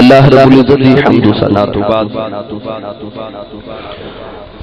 अल्लाह रब्बुल इज्जत की हम्द सलात बाद दरूद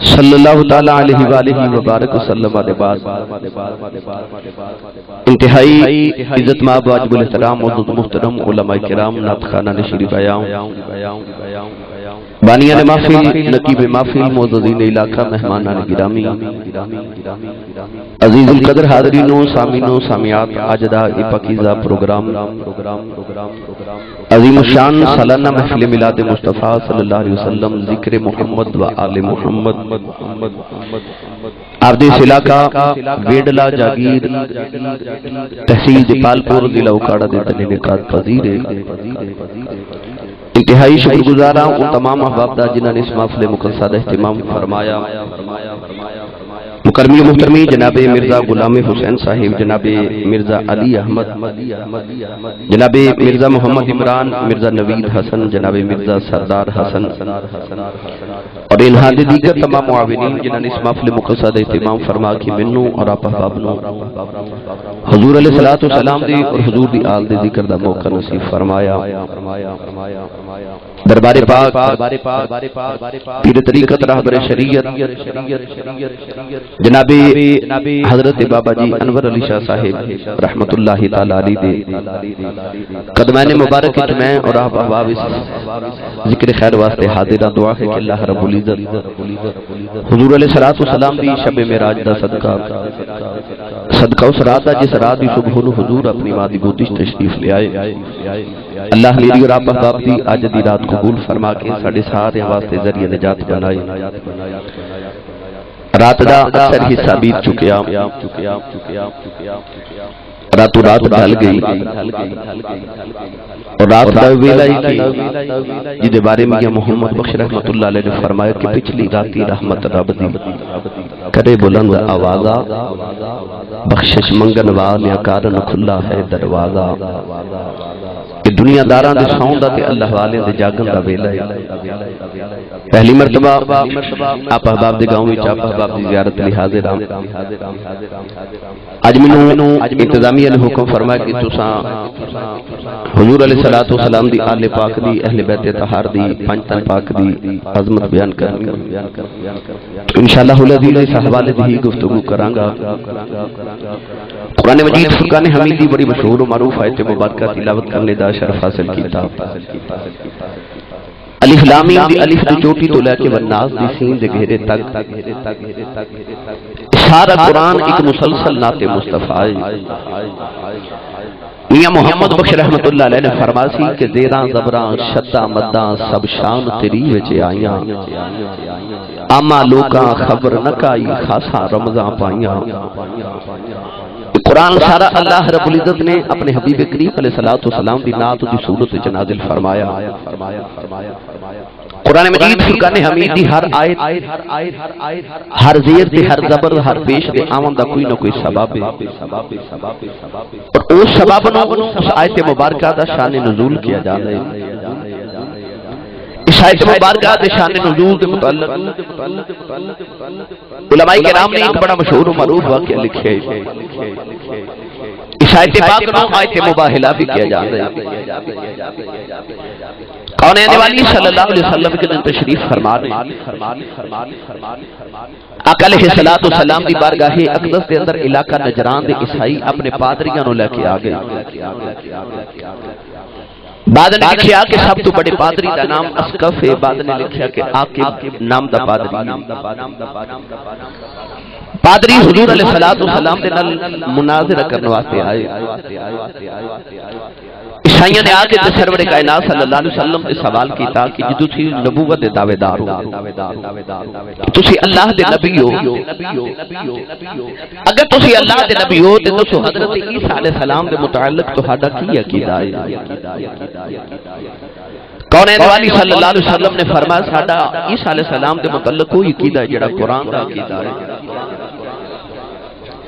सल्लल्लाहु ताला अलैहि वालिहि व बारक वसल्लम के बाद। इंतहाई इज़्ज़त बानिया ने महफिल नकीब महफिल मोजीन इलाका मेहमान गिरामी। अजीजुल कदर हाजरीनो सामीनो सामियात आजदा पकीजा प्रोग्राम। अजीम शान सालाना महफिल मिलाद मुस्तफ़ा सल्लल्लाहु अलैहि वसल्लम ज़िक्र मोहम्मद व आले मोहम्मद आरदेश इलाका वेडला जागीर तहसील दीपालपुर जिला उकाड़ा दे तने का पजीर। इंतहाई शुक्रगुजारा उन तमाम अहबाबदा जिन्होंने इस माफले मुकदसा अहतमाम फरमाया। मुकरमी मुहतरमी, जनाब मिर्ज़ा गुलाम हुसैन साहिब, जनाब मिर्ज़ा अली अहमद, जनाब मिर्ज़ा मोहम्मद इमरान, मिर्ज़ा नवीद हसन, जनाब मिर्ज़ा सरदार हसन और इन हाद दीगर तमाम मुआविनीन, जिन्होंने इस महफिल मुकसद इहतमाम फरमा कि मैनू और आप हजूर अलैहि सलातो सलाम दी और हजूर दी आल दे ज़िक्र दा मौका नसीब फरमाया। दरबारे पाक पीर तरीकत रहबर शरीयत जनाबे हज़रत बाबा जी अनवर अली शाह साहिब रहमतुल्लाहि ताला अलैह दे। कदमैन मुबारक विच मैं और आप अहबाब इस ज़िक्र खैर वास्ते हाजिर दुआ है कि अल्लाह रब्बुल इज़्ज़त हुजूर अलैहि सलातो सलाम दी शब मेराज दा सदका। सदका। उस रात दा जिस रात दी सुबह हुजूर अपनी माँ दी गोदी तशरीफ़ ले आए। अल्लाह मेरी और आप अहबाब की अज की रात कबूल फरमा के साथ सारे वास्ते ज़रिए निजात बनाए रात का अक्सर हिस्सा बीत चुके रातों रात ढल गई। और रात का ही जिदे बारे में मोहम्मद बख्श रहमतुल्लाह ने फरमाया कि पिछली राती रहमत रब दी। करे बुलंद आवाजा बख्शिश मंगन वाले कारण खुला है दरवाज़ा। कि दुनियादारां दे सौं दा ते अल्लाह वाले जागन दा वेला है। पहली मर्तबा आप अहबाब गाँव आप अहबाब जियारत हाजिर कि कुरान। मजीद हमीद बड़ी मशहूर मारूफ आयत मुबारक तिलावत करने दा शरफ हासिल कीता। अलिफ लाम अलिफ दी चोटी तो लेके वन्नास दी सीन दे घेरे तक। सारा कुरान एक मुसलसल नाते मुस्तफ़ा है। मियाँ मोहम्मद बख्श रहमतुल्लाह अलैह ने फरमाया सी कि जेरा जबरा, शद्दा, मद्दा, सब शान तेरी विच आईयां। आमा लोकां खबर न काई, खासा रमज़ान पाईयां। कुरान सारा अल्लाह रब्बुल इज़्ज़त ने अपने हबीब करीम अलैहि सलातो सलाम दी नात दी सूरत विच नाजिल फरमाया। कुरान मजीद फुरकान हमीद दी हर आयत हर जेर ते हर जबर हर पेश दे आवन दा कोई ना कोई सबब है और उस सबब नु उस आयत मुबारक दा शान नुज़ूल किया जाता है इस आयत मुबारक दे शान नुज़ूल दे मुतल्लिक उलमाई किराम ने एक बड़ा मशहूर मरूफ वाकया लिखा है इस आयत पाक नु आयत मुबाहिला भी किया जाता है कौन आने वाली? सल्लल्लाहु अलैहि वसल्लम के दिन तशरीफ़ फरमा अकल सलातो सलाम दी बारगाह अकदस के अंदर इलाका नजरान दे ईसाई अपने पादरियाँ नु लेके आ गए। बाद ने लिखा कि सब तो बड़े पादरी का नाम असकफ है। बाद ने लिखा कि आकिब नाम दा पादरी। पादरी हुजूर सलाम नाल मुनाजरा करने वास्ते आए। ईसाइयों ने आके सरवर कायनात सवाल कि दावेदार अल्लाह नबी हो। अगर अल्लाह नबी हो हज़रत ईसा सलाम दे मुताल्लिक की अकीदा है? सल्लल्लाहु अलैहि वसल्लम ने फरमाया, साडा ईसा सलाम कोई अकीदा है कुरान दा अकीदा है।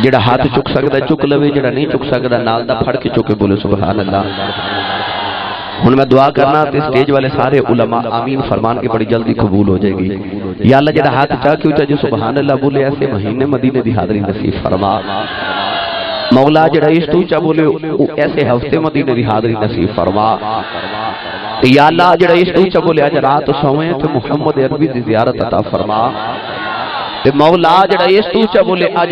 ਜਿਹੜਾ ਹੱਥ ਚੁੱਕ ਸਕਦਾ ਚੁੱਕ ਲਵੇ ਜਿਹੜਾ ਨਹੀਂ ਚੁੱਕ ਸਕਦਾ ਨਾਲ ਦਾ ਫੜ ਕੇ ਚੁੱਕੇ ਬੋਲੇ ਸੁਭਾਨ ਅੱਲਾਹ ਹੁਣ मैं दुआ करना ते स्टेज वाले सारे उलमा आमीन फरमान के बड़ी जल्दी कबूल हो जाएगी या अल्लाह जेड़ा हाथ चा के उचा जो सुभान अल्लाह बोले ऐसे महीने मदीने दी हाजरी नसीब फरमा मौला जेड़ा इस तू चा बोले ऐसे हफ्ते मदीने दी हाजरी नसीब फरमा या अल्लाह जेड़ा इस तू चा बोले आज रात सोवे ते मोहम्मद अरबी दी जियारत अता फरमा मौला जरा इस तू चा बोले अज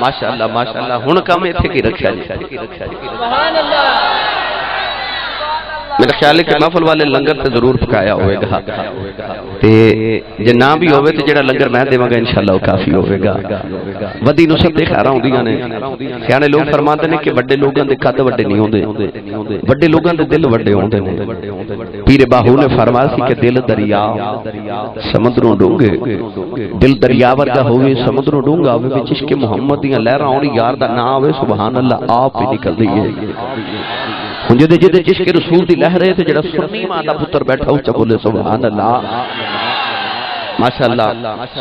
माशाअल्लाह माशाअल्लाह हुन कम इथे की रक्षा जी। सुभान अल्लाह। मेरा ख्याल है कि महफल वाले लंगर तो ज़रूर पकाया होगा जे ना भी हो तो जेड़ा लंगर मैं देवांगा इंशाल्लाह काफ़ी होगा वही नुसरत दे खैरा होंदियाँ ने सियाने लोग फरमाते हैं कि वे लोगों के कद वे नहीं होंदे। वे लोगों के दिल वे होंदे ने। पीर बाहू ने फरमाया कि दिल दरिया समुद्रों डूँगे दिल दरिया वर्गा होवे समुद्रों डूँगा होवे मुहम्मद इश्क लहर आने यार दा नाम आवे सुभान अल्लाह आप ही निकल दी है ਹੁਣ ਜਿਹਦੇ ਜਿਹਦੇ ਇਸ਼ਕ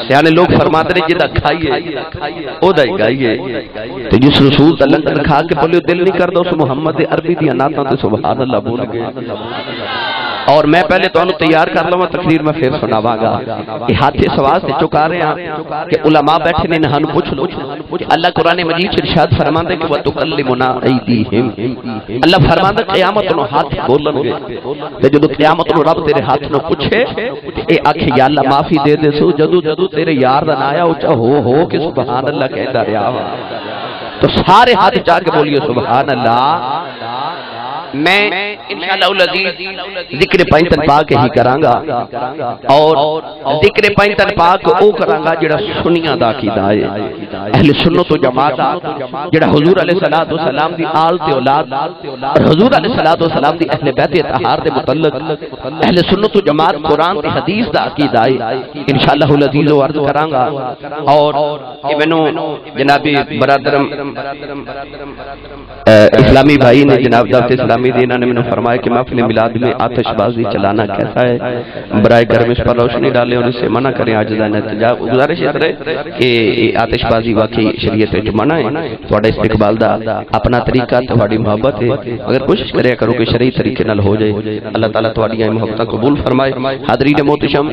सियाने लोग फरमाते ने, जिदा खाइए गाइए। ते जिस रसूल दा लंगर खा के बोलियो दिल नहीं करदा उस मोहम्मद अरबी दी अनातां ते सुभान अल्लाह बोल गए। और मैं पहले तो तैयार कर लवा, तकरीर में फिर सुनावागा। हाथ इस वास्ते चुका रहे हैं कि उलमा बैठे ने नहन पूछ लो अल्लाह कुरान मजीद इरशाद फरमांदे कि वतुकल्लिमुना ऐदीहिम अल्लाह फरमांदा, क़यामत नु हाथ बोलणगे ते जदों क़यामत नु रब तेरे हाथ नु पूछे ए आखे माफ़ी दे दे सो, जदों जदों तेरे यार दा ना आया ऊँचा हो हो कि सुभान अल्लाह कहता रहा तो सारे हाथ चाह के बोलिए, सुभान अल्लाह मैं ज़िक्र पैंतन पाक ही करांगा और ज़िक्र पैंतन पाक ओ करांगा जेड़ा सुनिया दा कीदा है। अहले सुन्नत व जमात जेड़ा हुजूर अलैहि सलातो सलाम दी आल ते औलाद और हुजूर अलैहि सलातो सलाम दी अहले बैत तहार दे मुतल्लक। अहले सुन्नत व जमात कुरान ते हदीस दा अकीदा है। इंशाअल्लाह अज़ीज़ अर्ज़ करांगा और मैनू जनाबी बरादरम इस्लामी भाई ने जनाब दावत इस्लामी दी इन्होंने मैंने फरमाया कि महफिल मिलाद में आतिशबाजी चलाना कैसा है? बरए गर्म इस पर रोशनी डालें और इससे मना करें, आज नतीजा गुजारिश इस तरह कि आतिशबाजी वाकई शरीयत मना है। थोड़ा इस्तेकबाल का अपना तरीका, थोड़ी मुहब्बत है। अगर कोशिश करे करो कि शरीर तरीके नाल हो जाए। अल्लाह ताला थोड़ियाँ मुहब्बत कबूल फरमाए। हादरी ने मोहतशम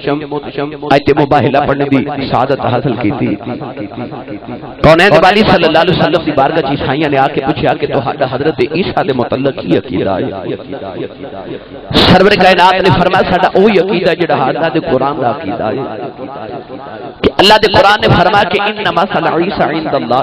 अज मुबाहिला पढ़ने की सादत हासिल की थी कौन है सल्लल्लाहु अलैहि वसल्लम की बारगाह ईसाइयाँ ने आके पूछा कि तो हज़रत ईसा के मुतल्लक की अकीदा है सरवर कायनात ने फरमाया साडा ओही अकीदा जेड़ा अल्लाह दे कुरान दा अकीदा है कि अल्लाह दे कुरान ने फरमाया कि इन्ना मसल ईसा इंदल्लाह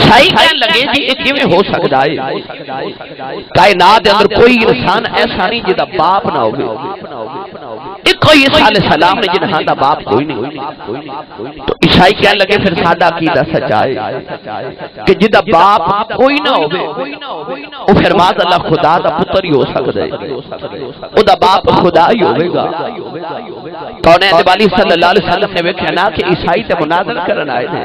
ईसाई कह लगे जी ये किवें हो सकता है कायनात अंदर कोई इंसान ऐसा नहीं जिदा बाप ना होवे। देखो ये सलाम ने जिन्हाना बाप कोई नहीं तो ईसाई क्या लगे फिर सादा अकीदा सचाए कि जिदा बाप कोई ना होवे ओ फिर माज अल्लाह खुदा दा पुत्र ही हो सकता है ओदा बाप खुदा ही होवेगा तौने तो वाली सल्लल्लाहु अलैहि वसल्लम ने देखा ना कि ईसाई ते मुनाजर करन आए ने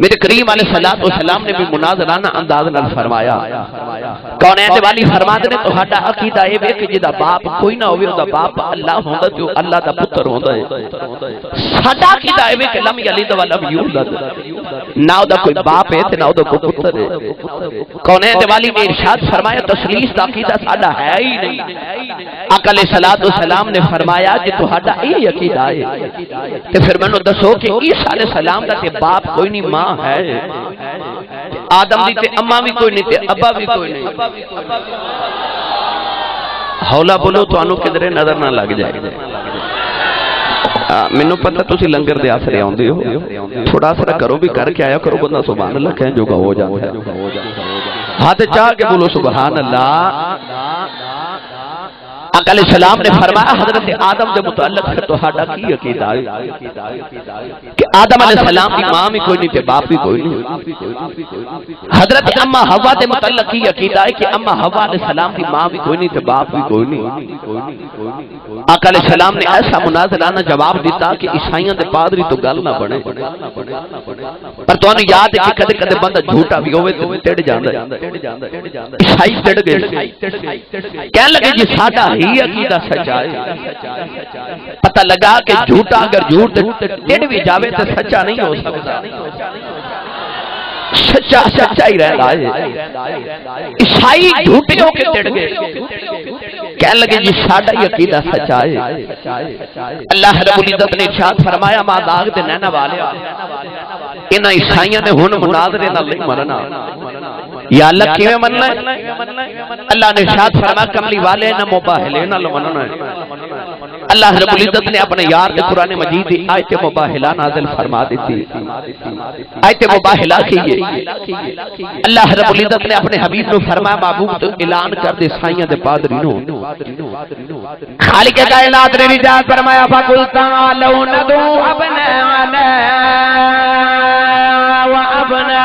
मेरे करीम अलैहि सलात व सलाम ने भी मुनाजराना अंदाज नाल फरमाया। कौने वाली फरमाते ने तोहाडा अकीदा ए वे कि जिदा बाप कोई ना होवे बाप अल्लाह ਹੁੰਦਾ ਤੇ ਉਹ ਅੱਲਾ ਦਾ ਪੁੱਤਰ ਹੁੰਦਾ ਹੈ ਸਾਡਾ ਕਿਦਾ ਐਵੇਂ ਕਿ ਲਮ ਯਲਿਦ ਵ ਲਮ ਯੂਲਦ ਨਾ ਉਹਦਾ ਕੋਈ ਬਾਪ ਹੈ ਤੇ ਨਾ ਉਹਦਾ ਕੋਈ ਪੁੱਤਰ ਹੈ ਕੌਨੇ ਦਿਵਾਲੀ ਮੇ ਇਰਸ਼ਾਦ ਫਰਮਾਇਆ ਤਸਲੀਸ ਦਾ ਅਕੀਦਾ ਸਾਡਾ ਹੈ ਹੀ ਨਹੀਂ ਅਕਲ ਸਲਾਤ व सलाम ने फरमाया जे ਤੁਹਾਡਾ ਇਹ ਅਕੀਦਾ ਹੈ ਤੇ ਫਿਰ ਮੈਨੂੰ ਦੱਸੋ ਕਿ ਈਸਾ ਅਲੈ ਸਲਾਮ ਦਾ ਤੇ ਬਾਪ ਕੋਈ ਨਹੀਂ ਮਾਂ ਹੈ ਆਦਮ ਦੀ ਤੇ ਅੰਮਾ ਵੀ ਕੋਈ ਨਹੀਂ ਤੇ ਅੱਬਾ ਵੀ ਕੋਈ ਨਹੀਂ हौला बोलो तो किधरे नज़र ना लग जाए। मैनू पता लंगर दे आसरे आोड़ा आसरा करो भी करके आया करो, बंदा सुबह लगे जो हो जाओ हाथ चाह के बोलो सुबह ला अकल सलाम ने फरमाया हज़रत आदम के मुतलक तो की अकीदा कि आदम सलाम की माँ भी कोई नहीं थे बाप भी कोई नहीं। हज़रत अम्मा हवा के मुतलक की अकीदा है कि अम्मा हवा सलाम की माँ भी कोई नहीं थे बाप भी कोई नहीं। अकल सलाम ने ऐसा मुनाजराना जवाब दिता कि ईसाइयों के पादरी तो गल ना बने। पर तुम याद है कि कदे कदे बंदा झूठा भी होवे तो टिड़ जांदा ईसाई टिड़ गए। कहने लगे जी साडा ही अकीदा पता लगा कि झूठा अगर झूठ टिड़ भी जावे तो सच्चा नहीं हो सकता। सच्चा सच्चा ही रहता है। ईसाई झूठे होके टिड़ गए। कह लगे जी साडा ही अकीदा सच्चा है अल्लाह रब्बुल इज़्ज़त ने इरशाद फरमाया मा दाग ते नैना वाले इन्हां ईसाइयाँ ने हुन मुनाजरे नाल नहीं मरना। या अल्लाह किवें मनना है? अल्लाह ने इरशाद फरमाया कमली वाले ना मुबाहले नाल मनना है। अल्लाह रब्बुल इज़्ज़त ने अपने यार के कुरान मजीद की आयत मुबाहिला नाजिल फरमा दी थी आयत मुबाहिला की ये। अल्लाह रब्बुल इज़्ज़त ने अपने हबीब को फरमाया महबूब तो ऐलान कर दे साईं दे पादरी नु। खालिक कायनात ने रिजात फरमाया फकुल तालू नदू अपना अना व अपना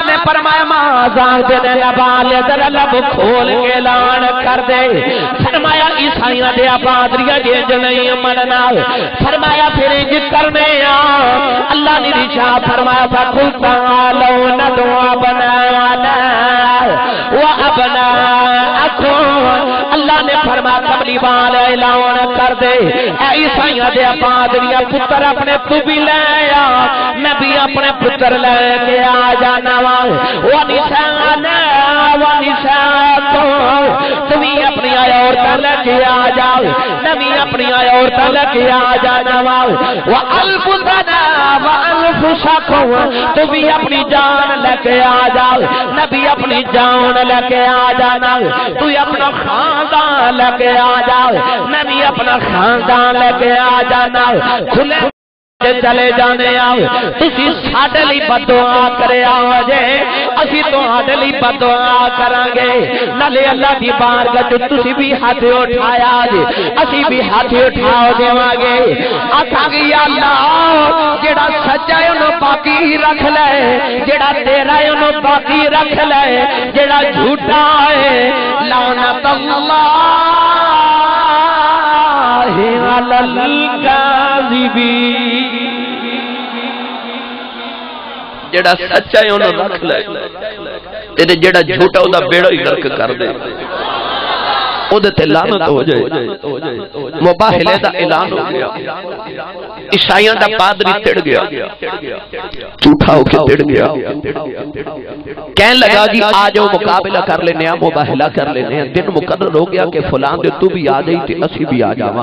परवरदिगार ने फरमाया माजान दे दे बाले दर लब खोल के लान कर दे। फरमाया, ईसाइयाँ दे पादरिया जे जनहीं मनना फरमाया, फिर इंज करने आ। अल्लाह ने रिशा फरमाया, फकुल तालो न दुआ बनाना व अपना वाल ऐलान कर दे ईसाइयाँ दे पादरिया पुत्र अपने तू भी ले आ। मैं भी अपने पुत्र लेके आ जाना वा। वो निशान वो निशान तुम्हें अपनी औरतें लेके आ जाओ नवी अपनी औरतें लेके आ जाना वा। वो अल्फुसना, वो अल्फुसको तुम्हें अपनी जान लेके आ जाओ नबी अपनी जान लेके आ जाना। तू अपना खानदान लेके आ जाओ। मैं भी अपना खानदान लेके आ जाना। खुले चले जाने आओ। तुसी साडे लिए बदुआ करे आओ जे। असि तुहाडे लिए बदुआ करांगे। नाले अल्लाह दी बारगाह ते तुसी भी हाथ उठाया जे। असि भी हाथ उठाओ देवे आखांगे या अल्लाह, जेड़ा सच्चा है ओनु बाकी रख ले। जेड़ा तेरा है ओनु बाकी रख ले। जेड़ा झूठा है, लानत अल्लाह। जेड़ा सच्चा है उन्हें रख ले जेड़ा झूठा वह बेड़ा ही गर्क कर दे। लानत हो जाए। मुबाहले का ऐलान हो गया। ईसाइयों का पादरी तिड़ गया। झूठा होके तिड़ गया। कह लगा जी आ जाओ मुकाबला कर लेने मुबाहला कर लेने दिन मुकर्र हो गया कि फलान तू भी आ जाई तो असं भी आ जावे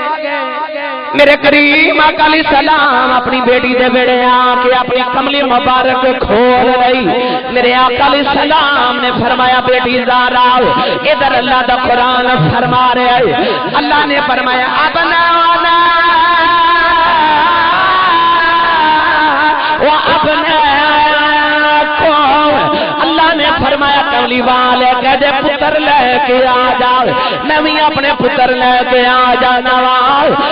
मेरे करीम अकाली सलाम अपनी बेटी दे बेड़े आके अपनी कमली मुबारक खोल रही। मेरे अकाली सलाम ने फरमाया, बेटी जारा, इधर अल्लाह का कुरान फरमा रहे। है अल्लाह ने फरमाया अपना कमली वाले कहते पुत्र लेके आ जाओ। नवी अपने पुत्र लेके आ जाना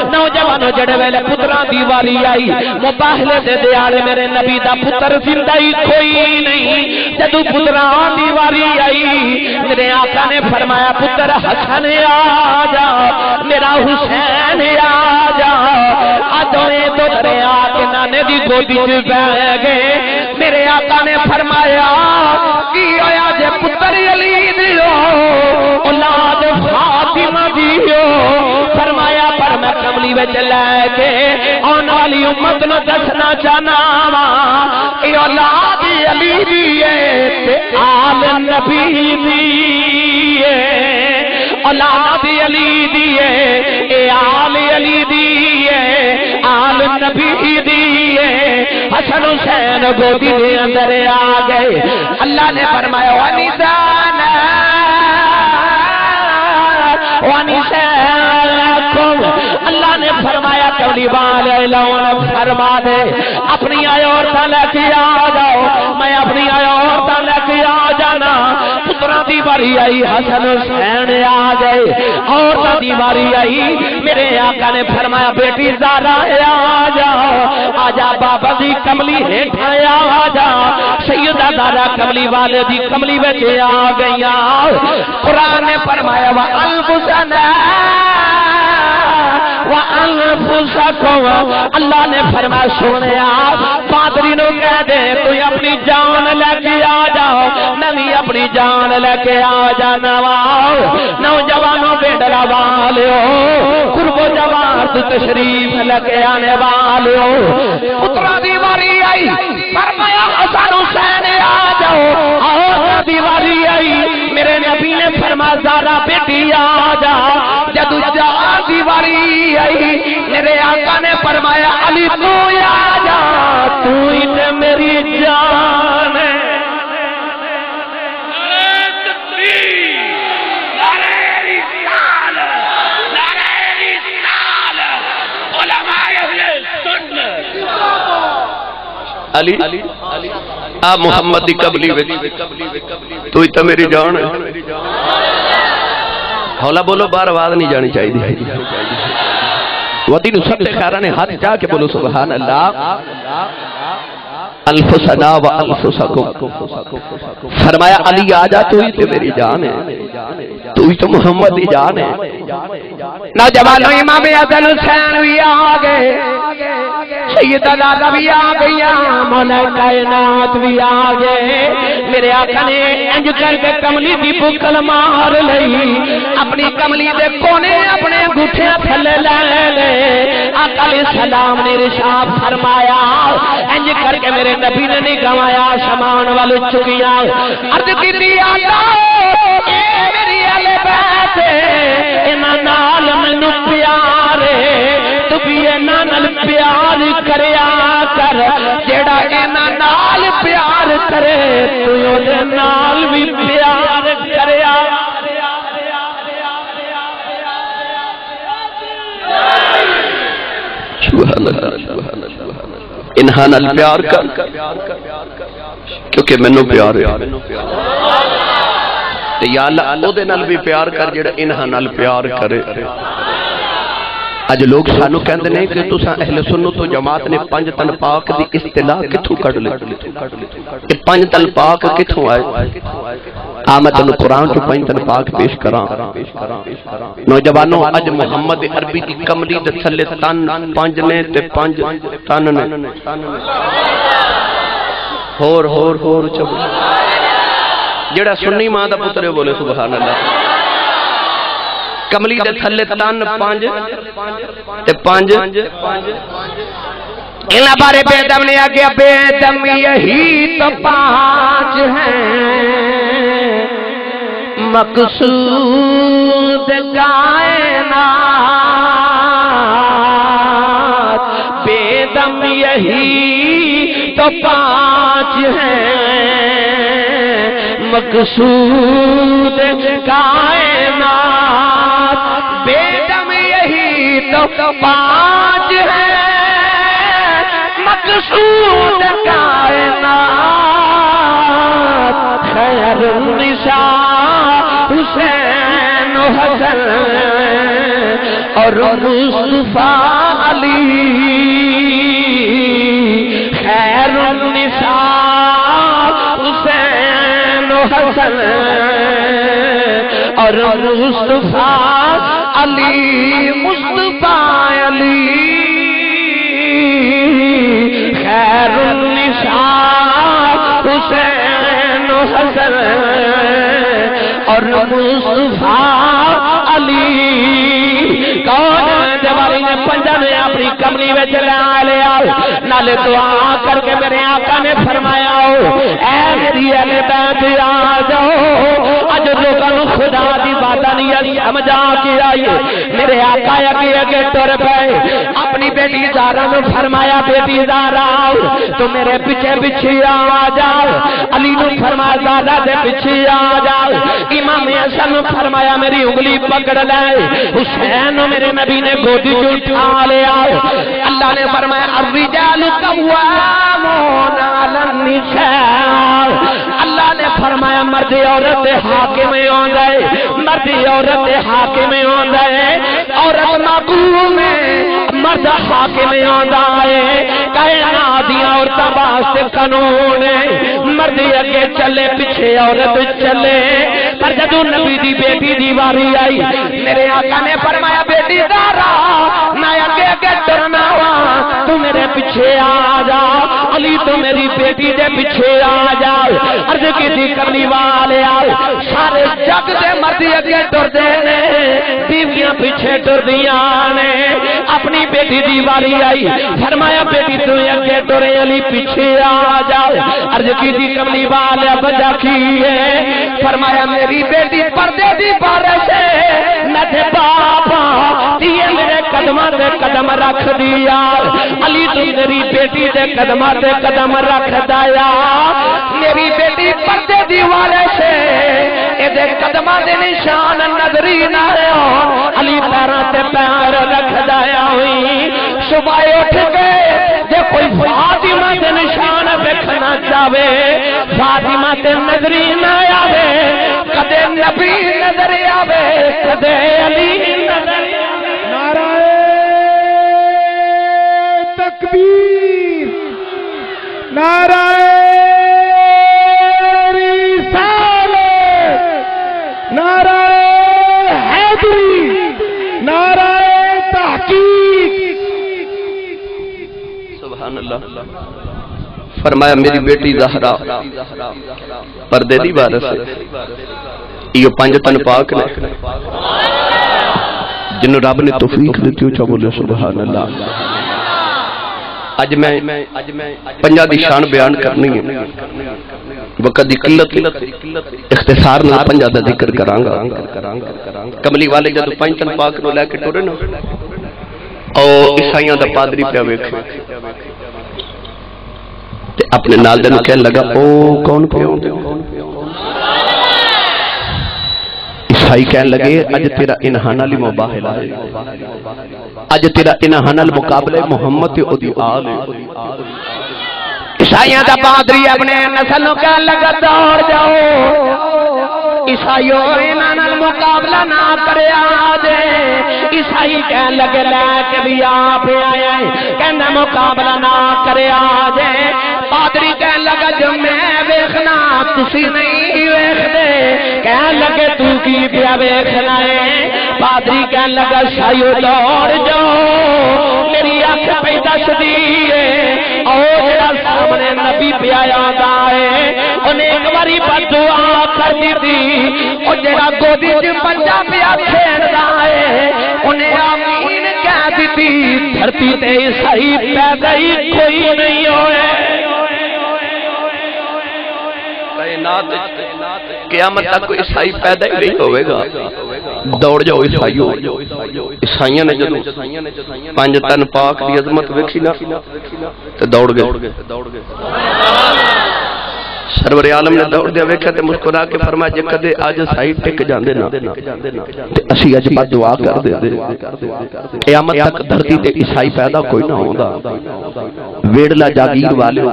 नौजवानों जड़े वेले पुत्रा दी वारी आई मुबाहले दे दियाले मेरे नबी का पुत्र ज़िंदा ही कोई नहीं। जदू पुत्रा दी वारी आई, मेरे आका ने फरमाया, पुत्र हसन आ जा, मेरा हुसैन आ जा। अदोए तो दरिया के नाने दी गोदी च बह गए। मेरे आका ने फरमाया, की होया पुत्र अली दियो औलाद फातिमा दियो। फरमाया, पर मैं कमली विच लैके आने वाली उम्मत नु दसना चाहना वा ए औलाद अली दी है ते आल नबी दी है औलाद अली दी है ए आल अली दी है आल नबी दी है हसन हुसैन गोदी के अंदर आ गए। अल्लाह ने फरमाया वनिदान वनिदान अल्लाह ने फरमाया कमली वाले लौन फरमा दे। अपनी औरत लेके आ जाओ, मैं अपनी औरत लेके आ जाना। दी बारी आई, हसन हुसैन आ गए। औरत दी बारी आई, मेरे आका ने फरमाया, बेटी, जारा आ जा। आजा बाबा जी कमली हेठाया आ जा। सैयदा दादा कमली वाले दी कमली बेच आ गई कुरान ने फरमाया, वा अलफुसना अल्लाह ने फरमा सुने पादरी कह दे तू अपनी जान लेके आ जाओ भी अपनी जान लेके आ जा जाना नौजवानों बेडरा वाले कुर्बो जवान तशरीफ़ लेके आने वाले पुत्रा दी बारी आई, फरमाया हसन हुसैन आ जाओ। दीवारी आई। मेरे नबी ने फरमा जारा बेटी आ। जा दीवारी आई, मेरे आका ने फरमाया, अली, तू आ जा तू ही मेरी जान है। अली आ मोहम्मद की कबली तू ही तो मेरी जान है। हौला बोलो बार आवाज़ नहीं जानी चाहिए वती नु सब खैरा ने हाथ जा के बोलो सुबह अल्लाह। अल्फुसना व अल्फुसकुम। फरमाया, अली, आजा, तू ही तो मेरी जान है। तू ही तो मोहम्मद की जान है। इमाम हसन भी आ गए। भी आ मौला कायनात भी आ गए। मेरे आका ने इंज करके कमली दी बुकल मार अपनी कमली दे कोने अपने अंगूठे थल्ले ले ले। सलाम ने इरशाद फरमाया। इंज करके मेरे नबी ने नहीं गवाया, शमान वाले चुकिया। अर्ज़ की मैनू प्यारे तू भी इना नाल प्यार कर। जेड़ा इना नाल प्यार करे, तू नाल भी प्यार इन्हां प्यार कर। क्योंकि मैनू प्यार भी प्यार कर जेड़ा इन्हां प्यार करे। अज लोग सानू कहते हैं कि तुसा अहले सुन्नत तो जमात ने पंज तन पाक दी इस्तिलाह किथों कढ ली? ये पंज तन पाक किथों आए? आ मैं तेन कुरान चो पंज तन पाक पेश करा। नौजवानों, अज मुहम्मद अरबी दी कमरी दे थल्ले तन पंज ने पंज तन ने। होर होर होर चब जेड़ा सुन्नी माँ दा पुत्र है बोले, सुभान अल्लाह। कमली दे थल्ले तन पंज। ते पंज। इना बारे बेदम ने आगे बेदम यही तो पाँच हैं। मकसूद कायनात बेदम यही तो पाँच हैं। मकसूद कायनात तो पाँच है, मकसूद खैर निशा, हुसैन, हसन और मुस्तफ़ा अली। खैर निशा, हुसैन, हसन और मुस्तफ़ा मुस्तफ़ा पंजा ने अपनी कमरी में ला लिया नाले दुआ करके मेरे आका ने फरमाया जाओ। के पे अपनी बेटी जारा ने फरमाया, बेटी जारा तो मेरे पीछे पीछे आ जाओ। अली ने फरमाया दादा दे पीछे आ जाओ। इमाम हसन ने फरमाया, मेरी उंगली पकड़ ले। हुसैन मेरे नबी ने गोदी जो उठा लिया। अल्लाह ने फरमाया कव्वामून अलन निसा अल्लाह ने फरमाया, मर्द औरत हाकिम हो गए मर्द औरत हाकिम हो गए औरत मकूम मर्द हाकिम आंदा है कहना दिया औरतां वास्ते कानून मर्द अगे चले, पीछे औरत चले। पर जदू नबी दी बेटी दी वारी आई, मेरे आका ने फरमाया, बेटी दारा, मैं अगे अगे डरना वा, तू मेरे पीछे आ जा। बेटी दे पीछे आ जाओ, अर्ज़ की करनी वाले आओ। सारे जग दे मर्द अगे टुरदे ने, बीवियाँ पीछे टुरदियाँ ने। अपनी बेटी दी वाली आई, फरमाया, बेटी, तू अगे टुरे अली पीछे आ जाओ। अर्ज़ की कमली वाले बजा की है? फरमाया, मेरी बेटी पर्दे दी बारिश मेरे कदम कदम रख दिया। अली, तू मेरी बेटी दे कदम कदम रख दया। मेरी बेटी पर्दे दी बारिश है एदे कदम दे निशान नजरी ना अली पैरों ते पैर रख दया हुई। सुबह उठ गए जे कोई फातिमा दे निशान देखना चाहे, फातिमा ते नजरी ना आवे। कदे नबी नज़र आवे, कदे अली नज़र रिसालत नाराए हैदरी नाराए तहकीक। अल्लाह फरमाया, मेरी बेटी जहरा, पर्दे दी वारस यो पंज तन पाक ने। जिन्हों रब ने तौफीक दी सुभान अल्लाह अज मैं पंजा दी शान बयान करनी है। वक्त दी किल्लत इख्तिसार नाल पंजा दा ज़िक्र करांगा। कमली वाले जब पंज तन पाक नु लेके टुरे ना और ईसाइयाँ दा पादरी पिया वेखे। अपने नाल नु कहन लगा, ओ, कौन पिया ईसाई कहन लगे अज तेरा इनहान अली मुबाहिला है। अज तेरा इनहान अल मुकाबले मोहम्मद ओदी आल है। ईसाइयों का पादरी अपने नस्ल लगा दौड़ जाओ। ईसाइयों इन्हां मुकाबला ना करया जे ईसाई कहन लगे लैके भी आप आया कहना मुकाबला ना पादरी कह लगा जो मैं वेखना, तुसी नहीं वेखदे। कहन लगे, तू की पिया वेखना है? पादरी कह लगा शाइयो दौड़ जाओ। मेरी अख पे दसदी है। और सामने नबी पिया आंदा उन्हें एक बारी बदुआ कर दी थी और जेड़ा गोदी च बच्चा पिया खेलदा है। उन्हें आमीन कह दी धरती ते सही पैदा ही कोई नहीं होए। कयामत तक कोई ईसाई पैदा ही नहीं होगा दौड़ जाओ ईसाइयो। ईसाइया ने जो पंज तन पाक की अजमत वेखी ना ते दौड़ गए। सरवरे आलम ने दौड़ दिया वेखा ते मुस्कुरा के फरमाया जे कदे अज साइड टिक जांदे ना ते असि अज बाद दुआ कर दे दे कयामत तक धरती ते ईसाई पैदा कोई ना होंदा वेड़ला जागीर वाले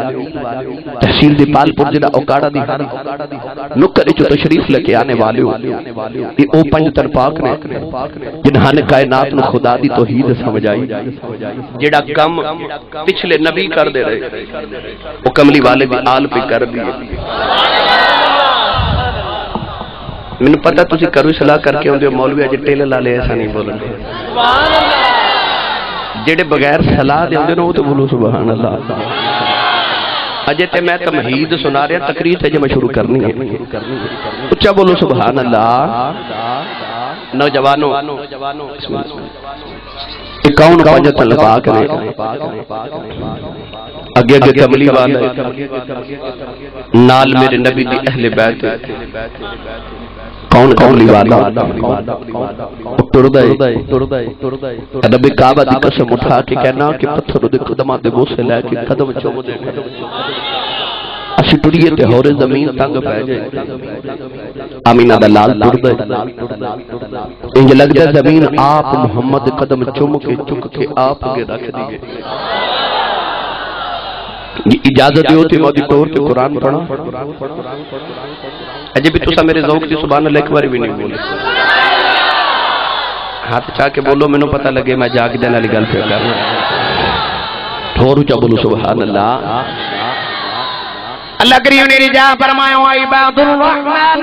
तहसील दी पालपुर जिला औकाड़ा दी नुक्कर चो तशरीफ़ लेके आने वाले हो ये ओ पंज तरपाक ने जिन्हाने कायनात नु खुदा दी तौहीद समझाई जेड़ा कम पिछले नबी कर दे रहे ओ कमली वाले दी आल पे कर दिए ਮੈਨੂੰ ਪਤਾ ਤੁਸੀਂ ਕਰੋ ਸਲਾਹ ਕਰਕੇ ਆਉਂਦੇ ਹੋ ਮੌਲਵੀ ਅਜ ਟੇਲ ਲਾ ਲਿਆ ਐਸਾ ਨਹੀਂ ਬੋਲਣਗੇ ਜਿਹੜੇ ਬਗੈਰ ਸਲਾਹ ਦੇ ਆਉਂਦੇ ਨੇ ਉਹ ਤੇ ਬੋਲੋ ਸੁਭਾਨ ਅੱਲਾਹ अजय ते मैं तमहीद सुना रहा तकरीर से मैं शुरू करनी है उच्चा बोलो सुबहान अल्लाह नौजवानों इक्यावन पंज तलबा करे अगे अगे कमली वाला नाल मेरे नबी दी अहले बैत कौन कमली वाला टुरदा है नबी काबा दी कसम उठा के कहना कि पत्थर दे कदमां दे बोसे लेके कदम चुम दे ਅਸੀਂ ਟੁਰੀਏ ਤੇ ਹੋਰੇ ਜ਼ਮੀਨ ਤੰਗ ਪੈ ਜਾਏ ਆਮੀਨਾ ਦਾ ਲਾਲ ਟੁਰਦਾ ਇੰਜ ਲੱਗਦਾ ਜ਼ਮੀਨ ਆਪ ਮੁਹੰਮਦ ਦੇ ਕਦਮ ਚੁੰਮ ਕੇ ਚੁੱਕ ਕੇ ਆਪ ਅੱਗੇ ਰੱਖ ਦੀਏ इजाज़त हो तो मोदी तौर पे कुरान पढ़ा। अजय भी तुसा मेरे जौक की सुबह एक बार भी नहीं बोले। हाथ चाह के बोलो, मैंने पता लगे मैं जाग देने वाली गल पे करना ठोर ऊँचा बोलो सुबहान अल्लाह अल्लाह करीम ने रिजा फरमाया इबादुर रहमान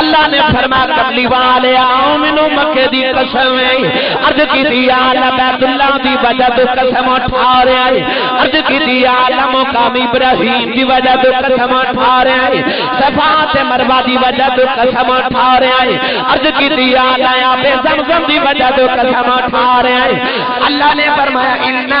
अल्लाह ने फरमाया कमली वाले आओ मैनू मक्के दी कसम है अर्ज की दी आला बैतुल्लाह दी वजह तो कसम उठा रहा है अर्ज की दी आला मुकाम इब्राहिम दी वजह तो कसम उठा रहा है सफा ते मरवा दी वजह तो कसम उठा रहा है अर्ज की दी आला पे जमजम दी वजह तो कसम उठा रहा है अल्लाह ने फरमाया इन्ना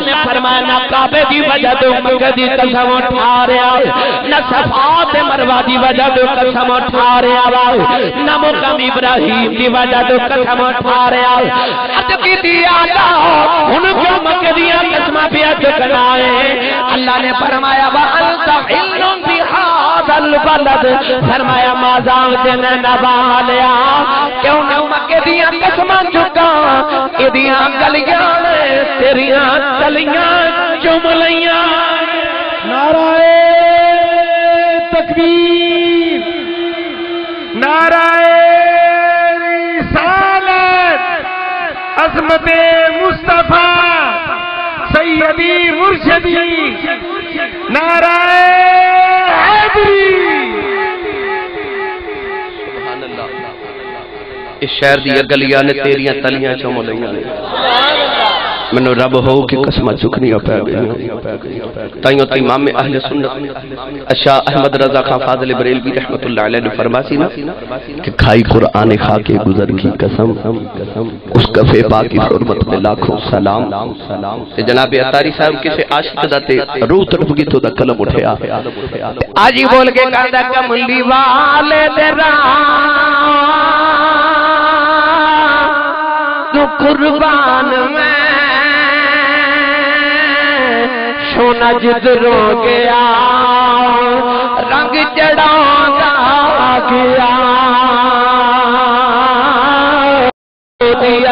अल्लाह ने फरमाया ना काबे की वजह तो मंगे की कसम उठा रहा न सफ़ा ते मरवा की वजह तो कसम उठा रहा वा न मुकाम इब्राहिम की वजह तो कसम उठा रहा अज की दी आला हुन क्यों मंगे दिया कसम पे चुकना है? अल्लाह ने फरमाया वा अंत हिल्लुन बिहादल बलद फरमाया माजाम जन नवालिया क्यों न मक्के दी कसम चुका? एदियाँ गलियाँ ने, तेरियाँ तलियाँ चुम लइयाँ नाराए तकबीर। नाराए रिसालत। अजमत मुस्तफ़ा। सैयदी मुर्शदी। नारायण इस शहर दलिया ने तेरियाँ तलियाँ चुम लईयां ने। मैनू रब हो कि कसम चुकनिया पै गई ताइयों ताई इमाम अहले सुन्नत अच्छा अहमद रजा खान फाजिल बरेलवी रहमतुल्लाह अलैह ने फरमासी ना कि खाई कुरान खा के गुजर की कसम उस कफे पा की हुर्मत में लाखों सलाम ते जनाब अतारी साहब किसे आशिक दा रूह तड़प गई तो दा कलम उठया आज ही बोल के कहता कमली वाले तेरा तू कुर्बान में सोना जिधरो गया, रंग चढ़ाता गया।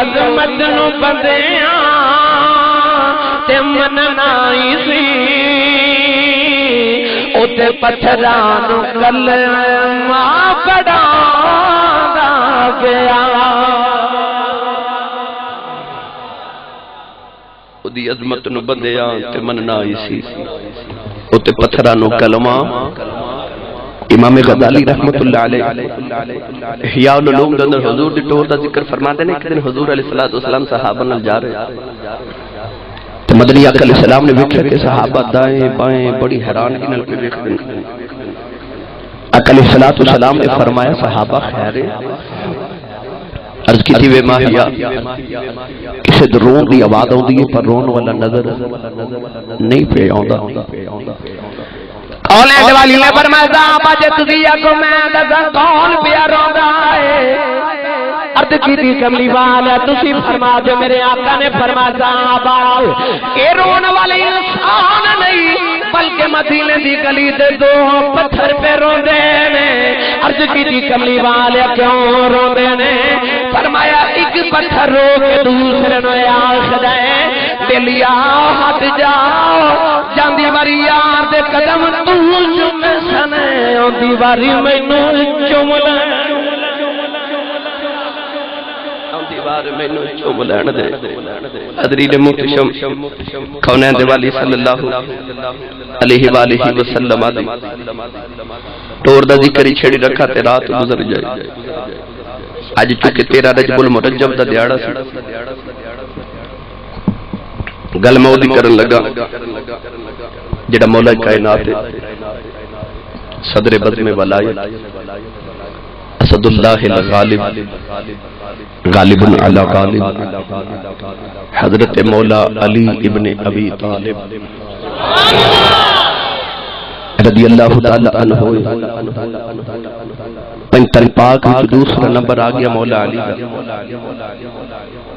अजमत नु बंदिया ते मननाई सी। उते पत्थरां नु कलमा पढ़ांदा गया। दी अजमत नु मनना इसी उते पत्थरा कलमा इमाम गजाली रहमतुल्लाह अलैह दी टोर दा ज़िक्र फरमाते ने एक दिन हुजूर अलैहि सलाम सहाबा नाल जा रहे ते ने सलाम ने फरमाया सहाबा खैर अर्ज़ की थी वे माहिया किसे रोन दी आवाज़ आउंदी है पर रोन वाला नज़र नहीं पे आउंदा। औले दिवाली ने फरमाया बाजे तुसी आको मैं दसा कौन पिया रोंदा है? अर्द की थी कमली वाल तुसी फरमा जो मेरे आका ने फरमाया बाल। ये रोन वाले इंसान नहीं बल्कि मदीने दी गली दे दो पत्थर पे रोंदे ने। अर्ज़ की थी कमली वाले क्यों रोंदे ने? फरमाया एक पत्थर रोक दूसरे आखद दिल हट जाओ जाती बारी, यार दे कदम तू चुम सन बारी मैनू चुम मैनू चुम लैन दे। अदरील मुकशम टोर दा ज़िक्र छेड़ी रखा ਅੱਜ ਚੁੱਕੇ 13 ਰਜਬੁਲ ਮੁਰੱਜਬ ਦਾ ਦਿਹਾੜਾ ਸੀ ਗੱਲ ਮੈਂ ਉਹਦੀ ਕਰਨ ਲੱਗਾ ਜਿਹੜਾ ਮੌਲਾ ਕਾਇਨਾਤ ਹੈ ਸਦਰ ਬਜ਼ਮ ਵਲਾਇਤ असदुल्लाह गालिब गालिब अला गालिब हजरत मौला अली इब्न अबी तालिब रदी अल्लाह पैंतर पाक दूसरा नंबर आ गया मौला अली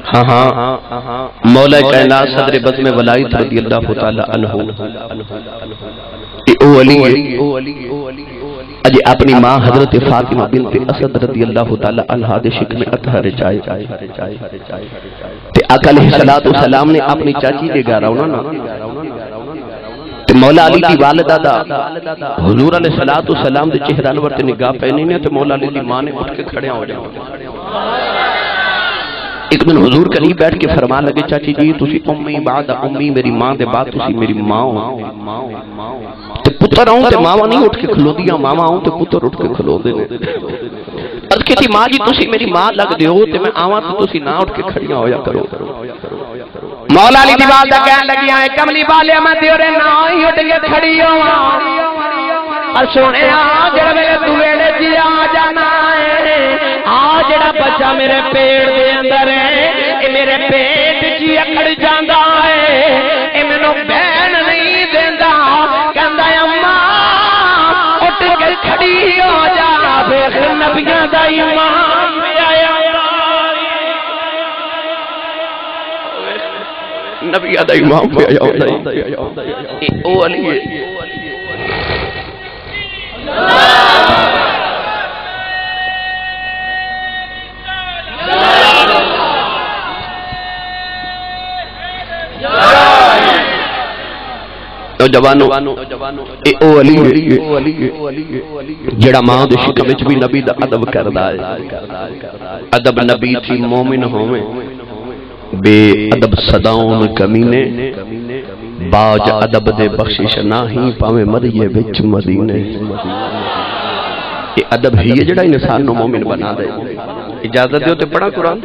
हाँ हाँ मौला कायनात सदर बज़म वलायत रदी अल्लाह तआला अन्हु। ये ओ अली है अज अपनी माँ हज़रत फातिमा बिनत असद रदी अल्लाह तआला अन्हा दे शिक में अतहर चाय ते आका अलैहिस्सलातु वसलाम ने अपनी चाची दे घर आउना ना ते मौला अली दी वालिदा दा। हुजूर अलैहिस्सलातु वसलाम दे चेहरा अनवर ते निगाह पैनी ने, ते मौला अली माँ ने उठ के खड़े हो जाओ। एक दिन हुजूर करीब बैठ के फरमान लगे, चाची जी, तुसी उम्मी बाद, उम्मी मेरी माँ दे बाद मेरी माँ पुत्र आऊँ ते मावा नहीं उठ के खलोदियाँ, मावा आऊँ ते पुत्र उठ के खलोदे ने। की माँ जी, तुसी मेरी माँ लगदे हो ते मैं आवां ते तुसी ना उठ के खड़ियाँ होया करो। मौला अली दी बात कहन कमली वाले मैं तेरे ना ही उठ के खड़ी और सोने जेड़ा मेरे तू च आ जाना है आ जेड़ा बच्चा मेरे पेट दे अंदर है ये मेरे पेट च अकड़ जांदा है। ये मैनू बहन नहीं देंदा। कहंदा अम्मा उठ के खड़ी हो जा। नबियाँ दा ईमान आया। नबी दा इमाम आया। नौजवानों जेड़ा माँ दे शिकम भी नबी दा अदब करदा है। अदब नबी थी मोमिन होवे। बे अदब सदाउन कमीने। बाज अदब दे बख्शिश नाही पावे मरिए विच मदीने। ये अदब ही है जेड़ा इंसान नु मोमिन बना दे। इजाज़त दियो ते पढ़ा कुरान।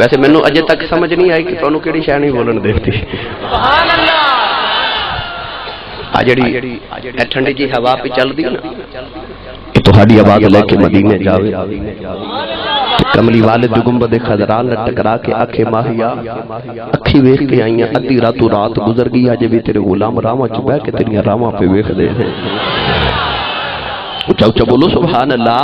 वैसे मैं अजे तक समझ नहीं आई कि तो शह नहीं बोलन देती। ठंडी जी हवा भी चलती आवाज़ लेके कमली वाले दुगुंब खजरा लटकरा के आखे अखी वेख के आई अद्धी रातों रात गुजर गई अजे तेरे गुलाम राव बह के तेरिया राव वेख दे बोलो सुबह ला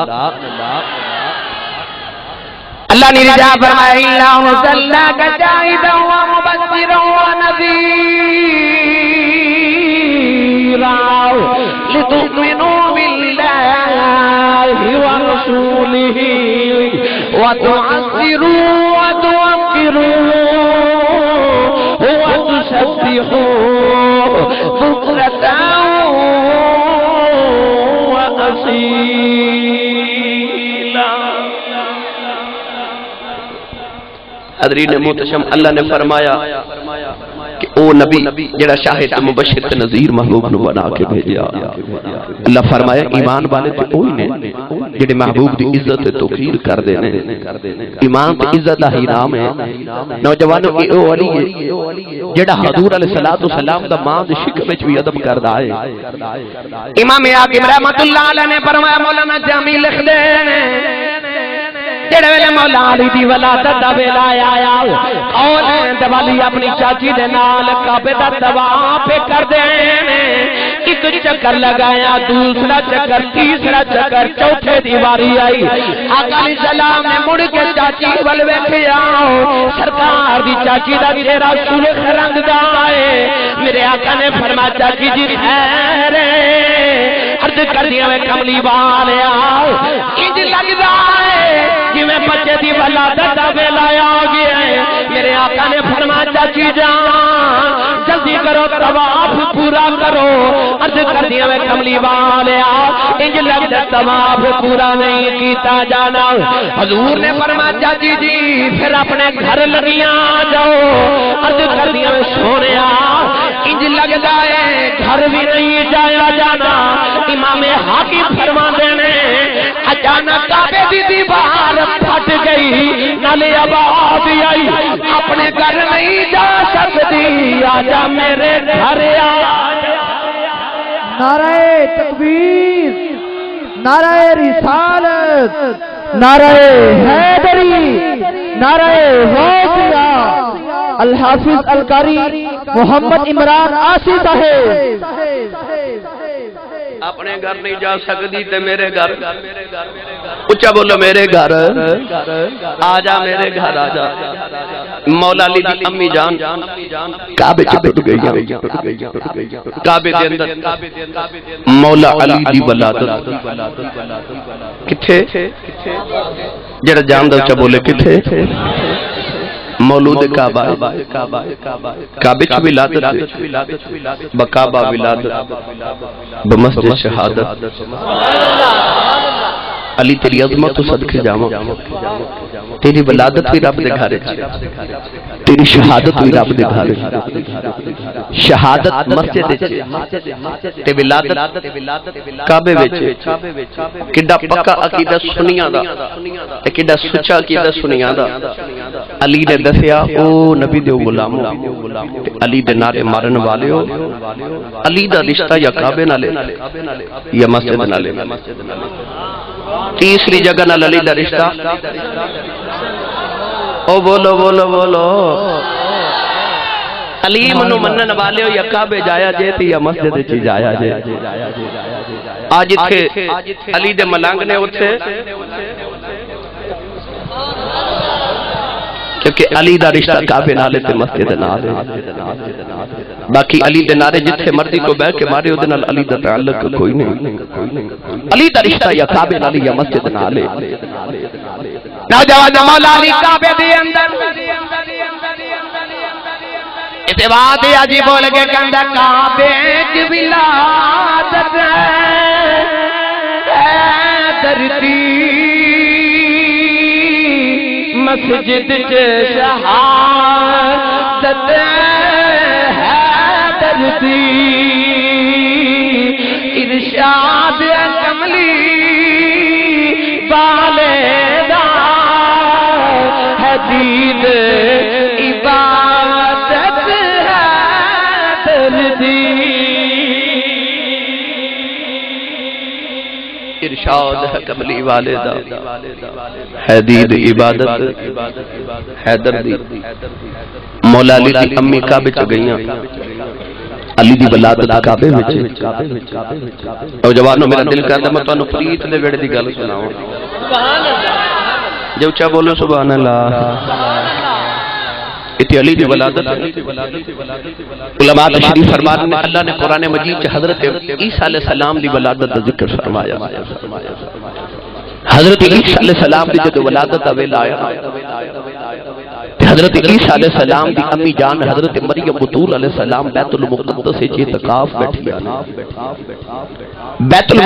अल्लाह ने रिजा फरमाया इल्लाहु सल्लका जाहिदन व मुबश्शिरन व नज़ीरा लितुमिनु बिल्लाहि व रसूलिहि व तु'ज़िरू व तुवक्किरू व हजरीन मोहतशम, अल्लाह ने फरमाया कि ओ नबी, जेड़ा शाहिद मुबशिर नजीर महबूब नु के भेजा अल्लाह फरमाया, ईमान वाले ते ओही ने महबूब दी इज़्ज़त ते तौकीर करदे ने। ईमान इज़्ज़त दा ही नाम है नौजवानों, ए ओ अली है, जेड़ा हजूर सलाम दा माँ दे शिक भी अदब करदा है। इमाम आकिम रहमतुल्लाह ने फरमाया, मौलाना जामी लिख दे जेड़े वेले मौला अली दी वलादत दा वेला आया, कौन दिवाली अपनी चाची दे नाल? काबे दा तवाफ करदे ने एक चक्कर लगाया, दूसरा चक्कर, तीसरा चक्कर, चौथे दी वारी आई। आका अली सलाम ने मुड़ के चाची वल वेखिया, सरकार दी चाची दा चेहरा सुर्ख रंग दा है मेरे आका ने फरमाया, चाची जी, खैर अर्ज़ कर दिया मैं कमली वालिया इंज लगदा है जिवें बच्चे दी वलादत दा वेला आ गया है। मेरे आका ने फरमाया, चाची जान, जल्दी करो, तवाफ पूरा करो। अर्ज़ कर दिया मैं कमली वालिया इंज लगदा तवाफ पूरा नहीं कीता जाना। हजूर ने फरमाया, चाची जी, फिर अपने घर लगिया जाओ। अर्ज़ कर दिया मैं सोने इंज लगदा है। घर भी नहीं जाया जाना। इमामे हाकी फरमा देने अचानक काबे दीवार फट गई। नाले आबाद आई। अपने घर नहीं जा सकती। आजा मेरे घर आ। नाराय तकबीर, नाराय रिसालत, नाराय हैदरी, नाराय गौसिया अल हाफिज अल कारी मोहम्मद इमरान आसी साहेब। अपने घर नहीं जा सकती ते मेरे घर। उच्चा बोलो मेरे घर। आजा मेरे घर आजा मौला अली दी अम्मी जान। काबे च टुट गई काबे दे अंदर। मौला अली दी वलादत। किथे? जेड़ा जानदा उच्चा बोले किथे? मौलूद काबा। काबे विलादत। बकाबा विलादत। बमस्जिद शहादत। अली, तेरी अजमत तो सदके जावा। तेरी वलादत भी रब तेरी शहादत भी रब शहादत मस्जिद ते विलादत काबे विच। किड्डा पक्का अकीदा सुनिया दा ते किड्डा अकीदा सुनिया दा। अली ने दसिया ओ नबी दे गुलामो, ते अली दे नारे मारन वाले अली दा रिश्ता या काबे नाले या मस्जिद नाले? तीसरी जगह नाल अली का रिश्ता। ओ बोलो बोलो बोलो। अलीम नु मनन वाले हो या काबे जाया जे ते या मस्जिद च जाया जे। आज इथे अली दे मलंग ने उथे क्योंकि अली दा रिश्ता काबे नाले ते मस्जिद नाल। बाकी अली दे नारे जिथे मर्ज़ी को बैठ के मारे अली दा ताल्लुक कोई नहीं। अली दा रिश्ता या काबे नाल या मस्जिद नाल। अजी बोल के कंदा काबे च विलादत है। मस्जिद च शहादत है इरशाद कमली वाले है दीन इबादत है दर्दी इरशाद कमली वाले दा है दीद इबादत हैदर दी मौला अली दी अम्मी काबे च गईयां अली दी वलादत काबे विच नौजवानों मेरा दिल करदा मैं ਤੁਹਾਨੂੰ ਪ੍ਰੀਤ ਦੇ ਵੇੜੇ ਦੀ ਗੱਲ ਸੁਣਾਵਾਂ ਜੇ ਉੱਚਾ ਬੋਲੋ ਸੁਭਾਨ ਅੱਲਾਹ इतनी अली की वलादत उलमा तशरीफ फरमान ने अल्लाह ने कुरान मजीद च हजरत ईसा अलैहि सलाम दी वलादत दा जिक्र फरमाया हज़रत ईसा अलैहि सलाम दी जब वलादत हज़रत ईसा अलैहि सलाम दी अम्मी जान हज़रत मरियम बतूल अलैहि सलाम बैतुल बैतुल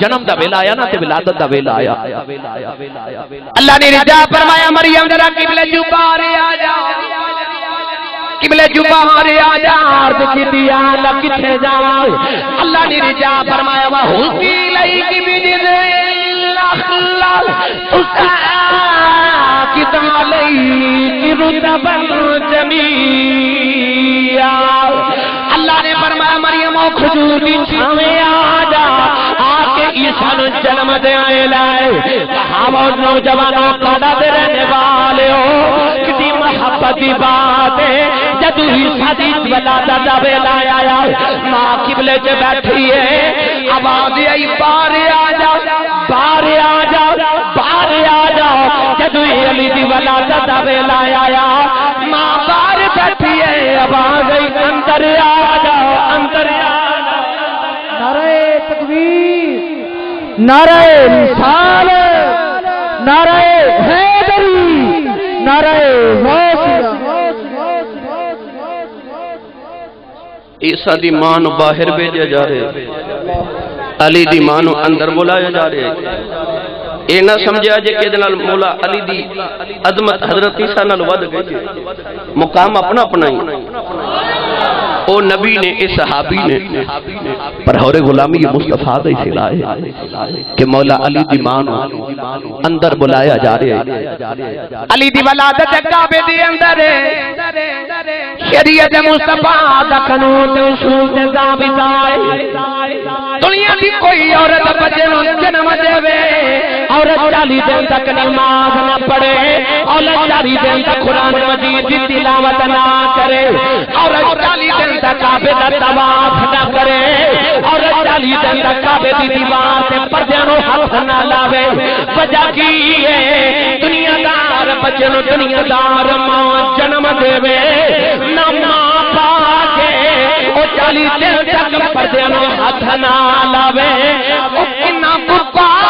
जन्म दा वेला आया ना, ते दा वेला आया। अल्लाह ने जा। किबले जुबा रे आ जा अर्ज़ की दिया अल्लाह किथे जावा अल्लाह ने रिजा फरमाया वा हुकी लई की बिदिन अल्लाह उसा की दलई की रुतबल जमिया। अल्लाह ने फरमाया ओ खजूर दी छावे आ जा आके ईसा नु जन्म दे आए लाए। कहा वो नौजवानों काड़ा दे रहने वाले हो की बात है। जदू ही दी वलादा दा वेला आया, माँ किबले च बैठी है। आवाज़ आई, बाहर आ जा बाहर आ जा बाहर आ जा जदू अली दी वलादा दा वेला आया, माँ बार बैठी है। आवाज़ आई, अंदर आ जा अंदर आ जा नारे तकबीर, नारे रिसालत, नारे हैदरी, नारे ईसा की माँ बाहर भेजा जा रहा अली की माँ अंदर बुलाया जा रहा है ਇਹ ਨਾ ਸਮਝਿਆ ਜੇ ਕਿ ਇਹਦੇ ਨਾਲ ਮੌਲਾ ਅਲੀ ਦੀ ਅਜ਼ਮਤ ਹਜ਼ਰਤ ਈਸਾ ਨਾਲ ਵੱਧ ਗਈ ਹੈ ਮੁਕਾਮ ਆਪਣਾ ਆਪਣਾ ਹੀ ਉਹ ਨਬੀ ਨੇ ਇਹ ਸਹਾਬੀ ਨੇ ਪਰ ਹੋਰੇ ਗੁਲਾਮੀ ਇਹ ਮੁਸਤਫਾ ਦਾ ਹੀ ਸਿਲਾ ਹੈ ਕਿ ਮੌਲਾ ਅਲੀ ਦੀ ਮਾਂ ਨੂੰ ਅੰਦਰ ਬੁਲਾਇਆ ਜਾ ਰਿਹਾ ਹੈ अली दी वलादत काबे दे अंदर शरीयत मुस्तफा दा कानून ते उसूल ते ज़ाबिता है दुनिया दी कोई औरत बच्चे नु जन्म देवे औरत 40 दिन तक नमाज़ न पढ़े, औरत 40 दिन तक कुरान मजीद की तिलावत ना करे, औरत 40 दिन तक काबे दा तवाफ ना करे, औरत 40 दिन तक काबे दी दीवार ते पर्दे हाथ ना लावे। वजह की है? दुनियादार बच्चे दुनियादार माँ जन्म देवे ना माँ पाके, ओ चाली दिन तक पर्दे हाथ ना लावे। की होवेगा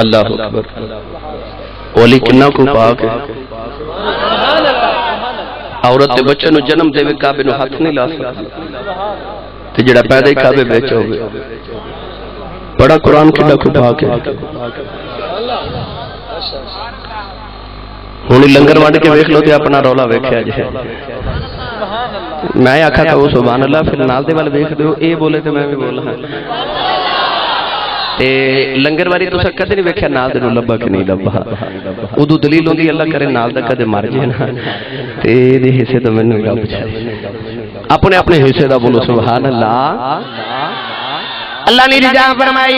अल्लाह अकबर। ओली किन्ना को पाक है। सुभान अल्लाह औरत ने बच्चे नु जन्म देवे, काबे नु हाथ नहीं ला सकती ते जेड़ा पैदा ही काबे बेच होवे। बड़ा कुरान किन्ना को पाक है। हूँ लंगर वांड के देख लो ते अपना रौला वेख्या जाए मैं आखा कहो सुभान अल्लाह, फिर नाल दे वाले देख दो ए बोले ते मैं भी बोला। ਤੇ ਲੰਗਰ ਵਾਰੀ ਤੁਸੀਂ ਕਦੇ ਨਹੀਂ ਵੇਖਿਆ ਨਾਲ ਦੇ ਨੂੰ ਲੱਭਾ ਕਿ ਨਹੀਂ ਲੱਭਾ ਉਦੋਂ ਦਲੀਲ ਹੁੰਦੀ ਅੱਲਾ ਕਰੇ ਨਾਲ ਦਾ ਕਦੇ ਮਰ ਜੇ ਨਾ ਤੇ ਇਹਦੇ ਹਿੱਸੇ ਤੋਂ ਮੈਨੂੰ ਰੱਬ ਚਾਹੇ ਆਪਣੇ ਆਪਣੇ ਹਿੱਸੇ ਦਾ ਬੋਲੋ ਸੁਭਾਨ ਅੱਲਾ अल्लाह ने रिजा फरमाई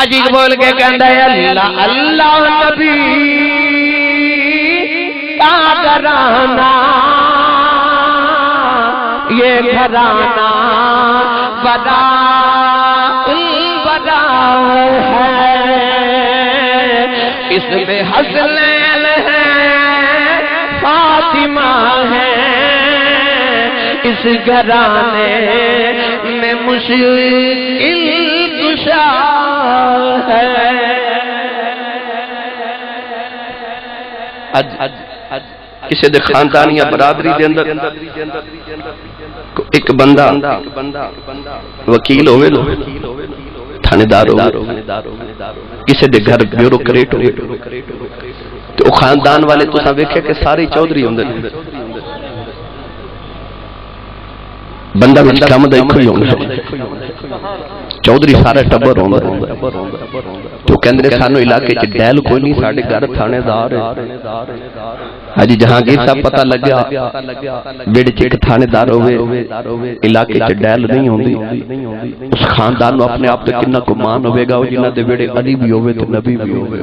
आज एक बोल के कहता है अल्लाह अल्लाह नबी का डराना ये घराना बड़ा बड़ा है इसमें हसनैन इस घराने में मुश्किल कुशा है। अज अज अज किसी के खानदान या बरादरी के अंदर एक बंदा वकील होवे थानेदार किसी के घर ब्यूरोक्रेट हो तो खानदान वाले तुसा वेख्या के सारे चौधरी होंगे ਬੰਦਾ ਵਿੱਚ ਕੰਮ ਦਾ ਇੱਕੋ ਹੀ ਹੁੰਦਾ ਚੌਧਰੀ ਸਾਰਾ ਟੱਬਰ ਹੁੰਦਾ ਤੇ ਉਹ ਕਹਿੰਦੇ ਨੇ ਸਾਨੂੰ ਇਲਾਕੇ 'ਚ ਡੈਲ ਕੋਈ ਨਹੀਂ ਸਾਡੇ ਘਰ ਥਾਣੇਦਾਰ ਹੈ ਹਾਂਜੀ ਜਹਾਂਗੀਰ ਸਾਹਿਬ ਪਤਾ ਲੱਗਿਆ ਬੇੜੇ 'ਚ ਇੱਕ ਥਾਣੇਦਾਰ ਹੋਵੇ ਇਲਾਕੇ 'ਚ ਡੈਲ ਨਹੀਂ ਹੁੰਦੀ ਉਸ ਖਾਨਦਾਨ ਨੂੰ ਆਪਣੇ ਆਪ ਤੇ ਕਿੰਨਾ ਕੁ ਮਾਣ ਹੋਵੇਗਾ ਉਹ ਜਿਨ੍ਹਾਂ ਦੇ ਬੇੜੇ ਅਲੀ ਵੀ ਹੋਵੇ ਤੇ ਨਬੀ ਵੀ ਹੋਵੇ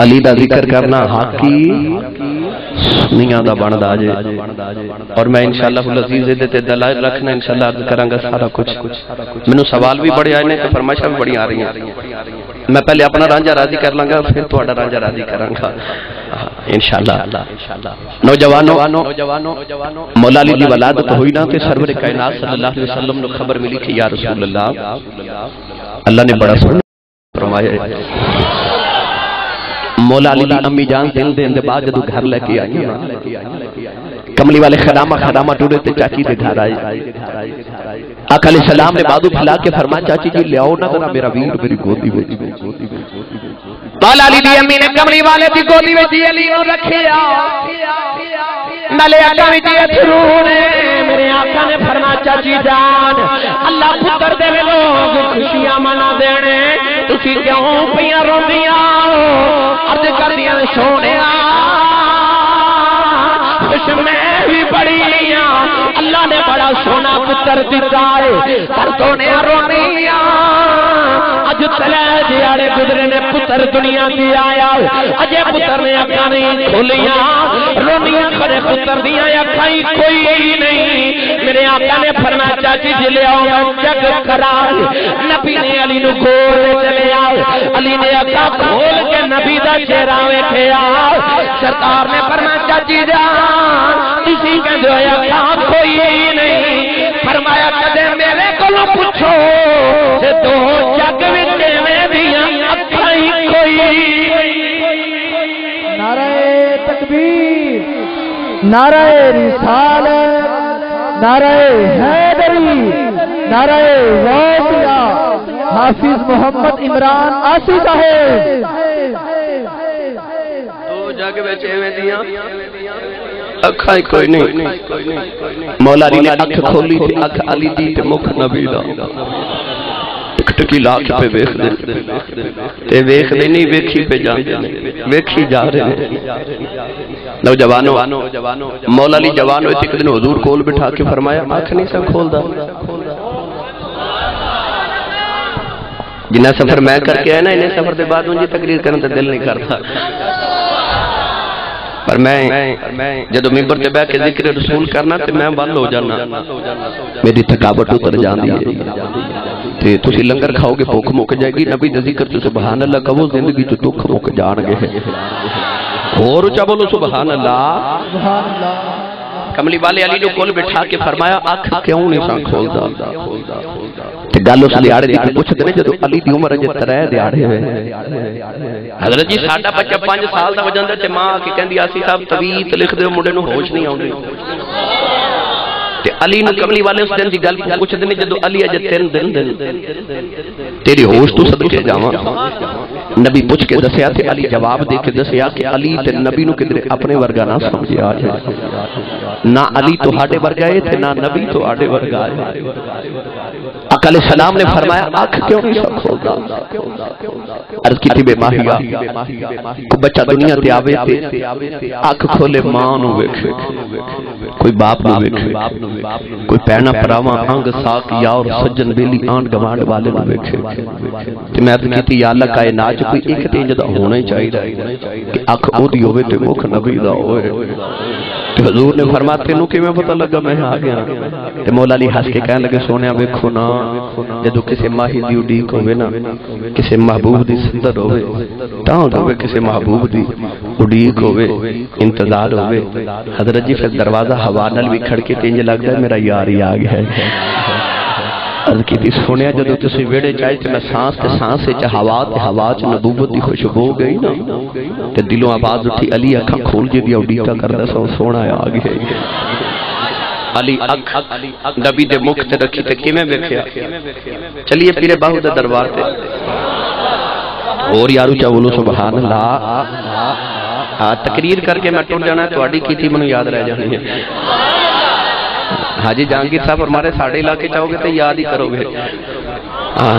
अली का ज़िक्र करना हाकी और मैं रखना इनशाला अर्ज़ सारा कुछ। सवाल भी बड़े आए हैं फरमाइशा भी बड़ी आ रही मैं पहले अपना रांझा राज़ी कर फिर थोड़ा रांझा राज़ी तो खबर मिली अल्लाह ने बड़ा सुना मौला अली की अम्मी जान दिन दिन दे बाद जब घर लेके आई ना कमली वाले खदामा खदामा टूटे थे चाची के घर आए। अकल सलाम ने बादू फैला के फरमाया चाची जी ले आओ ना जरा मेरा वीर मेरी गोदी में। मौला अली दी अम्मी ने कमली वाले दी गोदी में दिए लियो रखिया। नले अका विच अथरू ने मेरे आका ने फरमाया चाची जान अल्लाह पुत्र दे लोग खुशियाँ मना देने। ਤੁਸੀਂ ਕਿਉਂ ਪਈਆਂ ਰੋਂਦੀਆਂ ਅਰਜ਼ ਕਰਦੀਆਂ ਸੋਹਣਿਆ खुश मैं भी बड़ी हाँ अल्लाह ने बड़ा सोना पुत्र दिता है पर सोने रोनिया जियाड़े गुजरे ने पुत्र दुनिया की आया। अजे पुत्र ने अखा नहीं खोलिया। रोनिया खड़े पुत्र दिया अखा ही कोई नहीं मेरे ने फरमाया, चाची आओ जग करा। नबी ने अली गोल चले आओ। अली ने अखा खोल के नबी का चेहरा वेखिया सरकार ने फरमाया, चाची हो अखा कोई नहीं जदों जग विच दियाँ रिसाल नारे हैदरी नाराय वासिया हाफिज मोहम्मद इमरान आसी साहेब। दो जग अखाए कोई नहीं। मौला जी ने अख खोली थी अख अली दी ते मुख नबी दा टकटकी लाख पे देख दे ते देख दे नहीं देखी पे जांदे ने वेखी जा रहे ने नौजवानों मौला अली जवानों एक दिन हुजूर कोल बिठा के फरमाया, आँख नहीं सब खोल दा जिन्ना सफ़र मैं करके आया ना, इन्हें सफ़र के बाद उनकी तकरीर करने का दिल नहीं करता। पर मैं जो मिम्बर से बह के ज़िक्र रसूल करना तो, तो मैं बंद हो जाना। मेरी थकावट उतर जाती तो लंगर खाओगे भुख मुक जाएगी नबी तो का ज़िक्र सुबहान अल्लाह कहो ज़िंदगी जो दुख मुक जाएँगे और ऊँचा बोलो सुबहान अल्लाह कमली वाले अली ने कोल बिठा के फरमाया आँख क्यों नहीं खोलता? ਤੇ ਗੱਲ ਉਸ ਦਿਹਾੜੇ ਦੀ ਪੁੱਛਦੇ ਨੇ ਜਦੋਂ ਅਲੀ ਦੀ ਉਮਰ ਅਜੇ ਤਰੇ ਦਿਹਾੜੇ ਹੋਏ ਹਜ਼ਰਤ ਜੀ ਸਾਡਾ ਬੱਚਾ 5 ਸਾਲ ਦਾ ਹੋ ਜਾਂਦਾ ਤੇ ਮਾਂ ਆ ਕੇ ਕਹਿੰਦੀ ਆਸੀ ਸਾਹਿਬ ਤਵੀਤ ਲਿਖ ਦਿਓ ਮੁੰਡੇ ਨੂੰ ਹੋਸ਼ ਨਹੀਂ ਆਉਂਦੀ ਤੇ ਅਲੀ ਨੂੰ ਕਮਲੀ ਵਾਲੇ ਉਸ ਦਿਨ ਦੀ ਗੱਲ ਪੁੱਛਦੇ ਨੇ ਜਦੋਂ ਅਲੀ ਅਜੇ ਤਿੰਨ ਦਿਨ ਦਿਨ ਤੇਰੀ ਹੋਸ਼ ਤੋਂ ਸਦਕੇ ਜਾਵਾਂ ਨਬੀ ਪੁੱਛ ਕੇ ਦੱਸਿਆ ਤੇ ਅਲੀ ਜਵਾਬ ਦੇ ਕੇ ਦੱਸਿਆ ਕਿ ਅਲੀ ਤੇ ਨਬੀ ਨੂੰ ਕਿਧਰੇ ਆਪਣੇ ਵਰਗਾ ਨਾ ਸਮਝਿਆ ਜਾਏ ਨਾ ਅਲੀ ਤੁਹਾਡੇ ਵਰਗਾ ਹੈ ਤੇ ਨਾ ਨਬੀ ਤੁਹਾਡੇ ਵਰਗਾ ਹੈ अकल सलाम ने फरमाया आँख क्यों अर्ज़ की थी बेमाहिया। को बच्चा दुनिया ते आवे ते अख खोले माँ नु वेखे। कोई बाप नु वेखे। कोई पैना परावा अंग साक यार सज्जन बेली आंड गवांड वाले नु वेखे। ते मैं अर्ज़ की थी या अल्लाह कायनात कोई एक ते जदा होना ही चाहिए कि अख ओदी होवे ते मुख नबी दा होवे तो हजूर ने फरमा तेन कि पता लगा? मैं आ गया। तो मौला अली हस के कह लगे सोने वेखो ना जो किसी माही की उडीक हो किसी महबूब की संदर हो किसी महबूब की उडीक हो इंतज़ार होजरत जी फिर दरवाज़ा हवा नल भी खड़के इंज लगता है मेरा यार ही आ गया है। अर्ज़ की सुने जो तुम वेड़े चाहे तो मैं सांस से सांस च हवा हवा च नबूबत की खुशबू गई ना तो दिलों आवाज़ उठी अली अखा खोल जी दिया उडीका करदा सौ सोना आ गए अली अख नबी दे मुख रखी चलिए पीरे बाहू दरबार और यारू चा बोलो सुबह अल्लाह तकरीर करके मैं टुट जाना थोड़ी की मैं याद रह जानी है हाजी जहांगीर साहब हमारे साढ़े इलाके चाहोगे तो याद ही करोगे। हाँ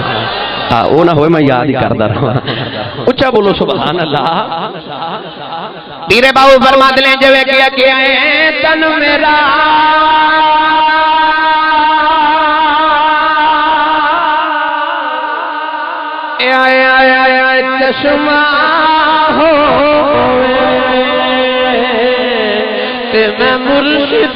हाँ वो ना होए, मैं याद ही करता रहा। उच्चा बोलो अल्लाह पीरे बाबू तन मेरा। चश्मा हो। मैं मुर्शिद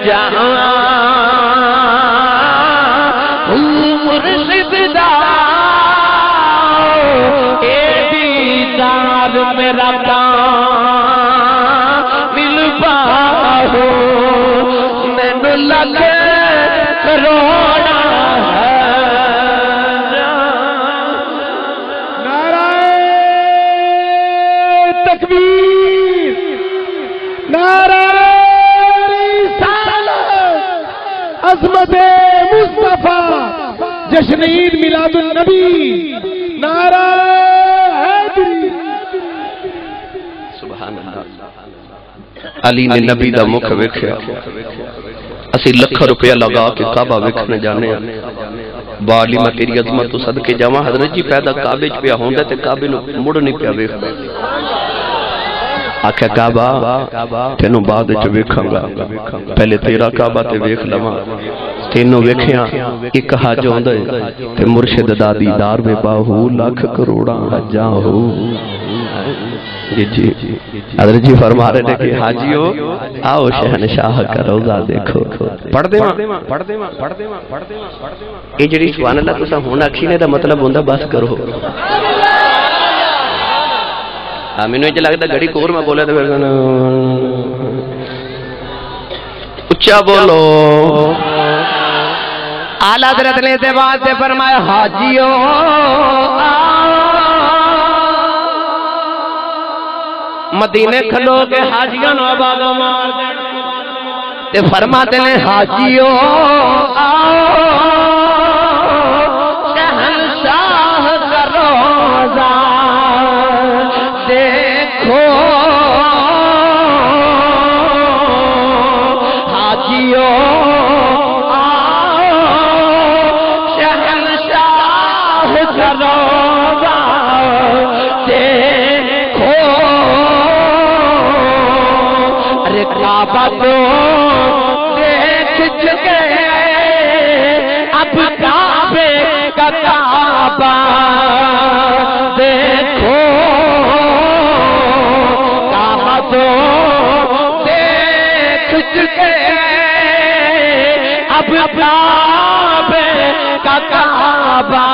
बजा जश्न ईद मिलादुलनबी नारा अली ने नबी का मुख वेख्या। असि लख रुपया लगा के काबा वेखने जाने बाली मैं तेरी अजमत तो सदके जावा। हज़रत जी पैदा काबे च पिया होंगे तो काबे मुड़ नहीं पिया वेख आख्या, काबा, तेन बाद वेखांगा। पहले तेरा काबा ते वेख लवा। ਤੈਨੂੰ ਵੇਖਿਆ ਇੱਕ ਹੱਜ ਆਉਂਦਾ ਏ ਤੇ ਮੁਰਸ਼ਿਦ ਦਾ ਦੀਦਾਰ ਵੇ ਬਾਹੂ ਲੱਖ ਕਰੋੜਾਂ ਹੱਜਾਂ ਹੋ जी जी हजरत जी फरमा रहे थे कि हाजियो आओ शहनशाह का रोजा देखो पढ़ दे पढ़ दे पढ़ दे पढ़ दे ਇਹ ਜਿਹੜੀ ਸੁਭਾਨ ਅੱਲਾਹ ਤੁਸੀਂ ਹੁਣ ਆਖੀ ਨੇ ਦਾ ਮਤਲਬ ਹੁੰਦਾ ਬਸ ਕਰੋ ਆ ਮੈਨੂੰ ਇਹ ਲੱਗਦਾ ਘੜੀ ਕੋਰ ਮੈਂ ਬੋਲਿਆ ਤੇ ਫਿਰ ਉੱਚਾ ਬੋਲੋ आला दरत ने से बात से फरमाया हाजियो मदीने खलो के हाजियों बाबा मार ते फरमाते ने हाजियो काबा तो देख चुके अब काबे का काबा। देखो, काबा तो देख चुके अब काबे का काबा।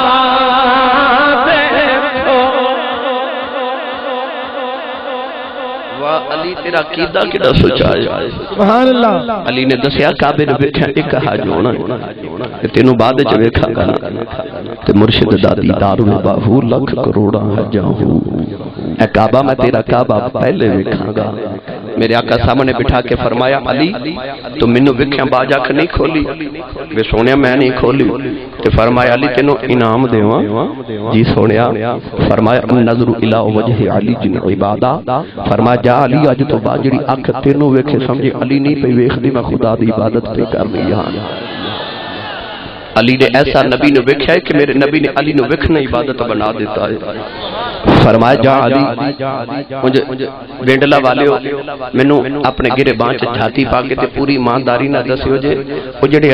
तेरा कीदा सुचा है सुभान अल्लाह। अली ने दसया काबे ने बैठा एक हाथ जोड़ा तेन बाद मुर्शिद दादी दारू में बाहू लख करोड़ जाऊँ ए काबा मैं तेरा काबा पहले वेखागा मेरे आका सामने बिठा के फरमाया अली तो मेनू वेख्या बाज अख नहीं खोली वे सोने मैं नहीं खोली ते फरमाया अली तेन इनाम देव जी सोने फरमाया नज़र इला वजह अली जी ने इबादा फरमा जा अली अज तो बाद जी अख तेनों वेखे समझे अली नहीं पी वेखदी मैं खुदा की इबादत पे कर रही हाँ अली ने ऐसा नबी ने वेख्या है कि मेरे नबी ने अली ने वेखना इबादत बना देता है।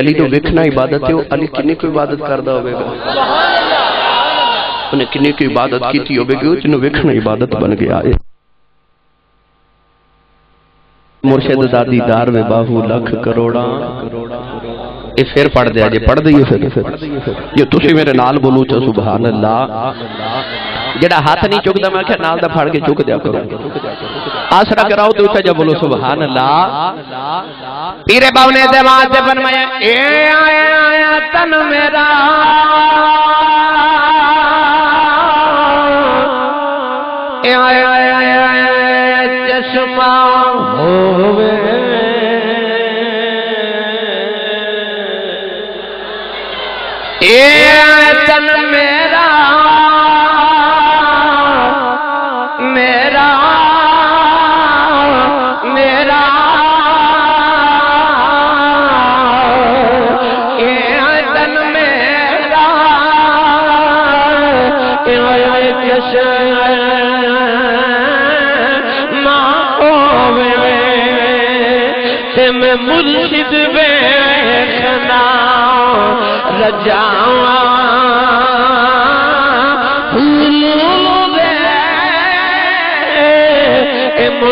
अली तो इबादत इबादत करता होगा उन्हें इबादत की इबादत बन गया है। में बाहू लख करोड़ा करोड़ा। ਇਹ ਫਿਰ ਪੜਦੇ ਆ ਜੇ ਪੜਦੇ ਹੀ ਫਿਰ ਜੇ ਤੁਸੀਂ ਮੇਰੇ ਨਾਲ ਬੋਲੋ ਚਾ ਸੁਭਾਨ ਅੱਲਾ ਜਿਹੜਾ ਹੱਥ ਨਹੀਂ ਚੁੱਕਦਾ ਮੈਂ ਆਖਿਆ ਨਾਲ ਦਾ ਫੜ ਕੇ ਚੁੱਕ ਦਿਆ ਕਰੋ ਆਸਰਾ ਕਰਾਓ ਤੇ ਉੱਥੇ ਜਾ ਬੋਲੋ ਸੁਭਾਨ ਅੱਲਾ ਪੀਰੇ ਬਾਬ ਨੇ ਦਿਮਾਗ ਤੇ ਫਰਮਾਇਆ ਏ ਆਇਆ ਆਇਆ ਤਨ ਮੇਰਾ ਏ ਆਇਆ ਆਇਆ ਚਸ਼ਮਾ ਹੋਵੇ आया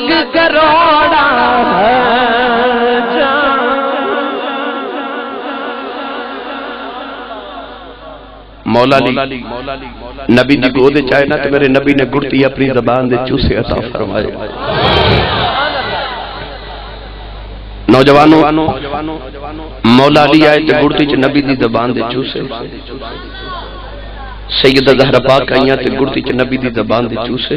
लग करोड़ा जान मौला अली नबी दी गोद चाहे ना तो मेरे नबी ने गुड़ती अपनी जबान दे चूसे अता फरमाए। नौजवानों मौला अली आए ते गुड़ती च नबी दी जबान दे चूसे। सैयदा जहरा पाक आईयां ते गुड़ती च नबी दी जबान दे चूसे।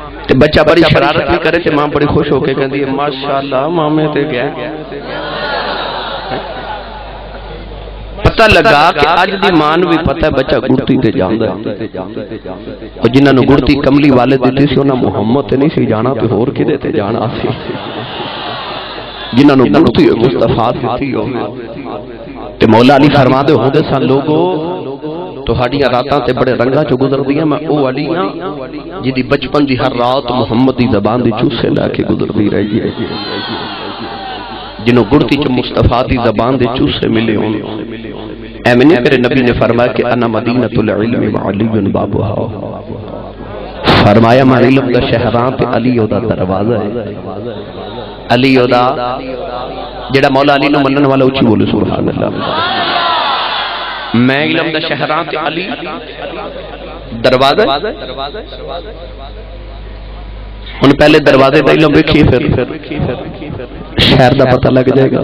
ਤੇ ਬੱਚਾ ਬੜੀ ਸ਼ਰਾਰਤ ਵੀ ਕਰੇ ਤੇ ਮਾਂ ਬੜੀ ਖੁਸ਼ ਹੋ ਕੇ ਕਹਿੰਦੀ ਹੈ ਮਾਸ਼ਾਅੱਲਾ ਮਾਮੇ ਤੇ ਗਿਆ ਪਤਾ ਲੱਗਾ ਕਿ ਅੱਜ ਦੀ ਮਾਂ ਨੂੰ ਵੀ ਪਤਾ ਹੈ ਬੱਚਾ ਗੁੜਤੀ ਤੇ ਜਾਂਦਾ ਹੈ ਉਹ ਜਿਨ੍ਹਾਂ ਨੂੰ ਗੁੜਤੀ ਕਮਲੀ ਵਾਲੇ ਦਿੱਤੀ ਸੀ ਉਹਨਾਂ ਮੁਹੰਮਦ ਤੇ ਨਹੀਂ ਸੀ ਜਾਣਾ ਤੇ ਹੋਰ ਕਿਹਦੇ ਤੇ ਜਾਣਾ ਸੀ ਜਿਨ੍ਹਾਂ ਨੂੰ ਗੁੜਤੀ ਹੋਏ ਮੁਸਤਫਾ ਦਿੱਤੀ ਹੋਵੇ ਤੇ ਮੌਲਾ ਅਲੀ ਫਰਮਾਦੇ ਹੁੰਦੇ ਸਨ ਲੋਗੋ ਤੁਹਾਡੀਆਂ ਰਾਤਾਂ ਤੇ ਬੜੇ ਰੰਗਾਂ ਚੋਂ ਗੁਜ਼ਰਦੀਆਂ ਮੈਂ ਉਹ ਅਲੀ ਹਾਂ ਜਿਹਦੀ ਬਚਪਨ ਦੀ ਹਰ ਰਾਤ ਮੁਹੰਮਦ ਦੀ ਜ਼ਬਾਨ ਦੇ ਚੂਸੇ ਲੈ ਕੇ ਗੁਜ਼ਰਦੀ ਰਹੀ ਹੈ जिन्हों गुड़ती च मुस्तफा की जबान दे चूसे मिले हों एवं नहीं मेरे नबी ने फरमाया कि अना मदीनतुल इल्म व अलीयुन बाबुहा फरमाया मैं इल्म दा शहरां ते अली ओदा दरवाजा है अली ओदा जेड़ा मौला अली नु मनन वाला उची बोले सुभान अल्लाह मैं इल्म दा शहरां ते अली दरवाजा ਹੁਣ ਪਹਿਲੇ ਦਰਵਾਜ਼ੇ ਦਾ ਇਲਮ ਵੇਖੀਏ ਫਿਰ ਸ਼ਹਿਰ ਦਾ ਪਤਾ ਲੱਗ ਜਾਏਗਾ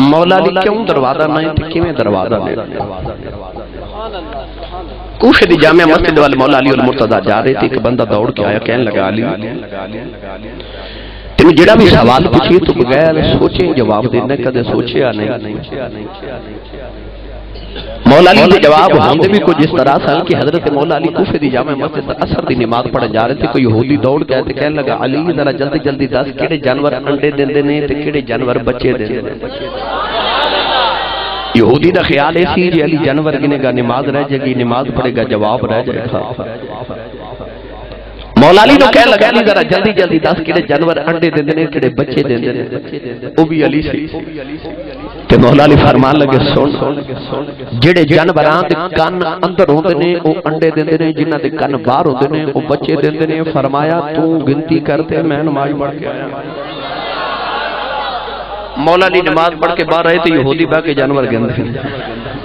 ਮੌਲਾ ਅਲੀ ਕਿਉਂ ਦਰਵਾਜ਼ਾ ਨਹੀਂ ਤੇ ਕਿਵੇਂ ਦਰਵਾਜ਼ਾ ਨੇ ਕੂਫੇ ਦੀ ਜਾਮਿਆ ਮਸਜਿਦ ਵਾਲੇ ਮੌਲਾ ਅਲੀ ਉਲ ਮੁਰਤਜ਼ਾ ਜਾ ਰਹੇ ਤੇ ਇੱਕ ਬੰਦਾ ਦੌੜ ਕੇ ਆਇਆ ਕਹਿਣ ਲੱਗਾ ਅਲੀ इन भी सवाल पूछिए तो बगैर सोचे जवाब देना नहीं के जवाब होंगे भी कुछ इस तरह सन कि हज़रत जामे मस्जिद असर जा रहे थे कोई दौड़ लगा अली जरा जल्दी जल्दी दस कि जानवर अंडे देंदे ने जानवर बच्चे देंदे यहूदी का ख्याल यह अली जानवर गिनेगा नमाज़ रह जाएगी नमाज़ पढ़ेगा जवाब रह जाएगा मौलाली कह लगा नहीं जरा जल्दी जल्दी दस कि जानवर अंडे देंदे ने केड़े बच्चे देंदे ने ओ भी अली सी ते मौला फरमान लगे सुन जेड़े जानवरां दे कान अंदर होंदे ने ओ अंडे देंगे ने जिन्ना दे कान बाहर होंदे ने ओ बच्चे देंगे ने फरमाया तू गिनती करते मैं नमाज़ पढ़ के आया मौला नमाज़ पढ़ के बाहर आए तो यहूदी के जानवर गिनते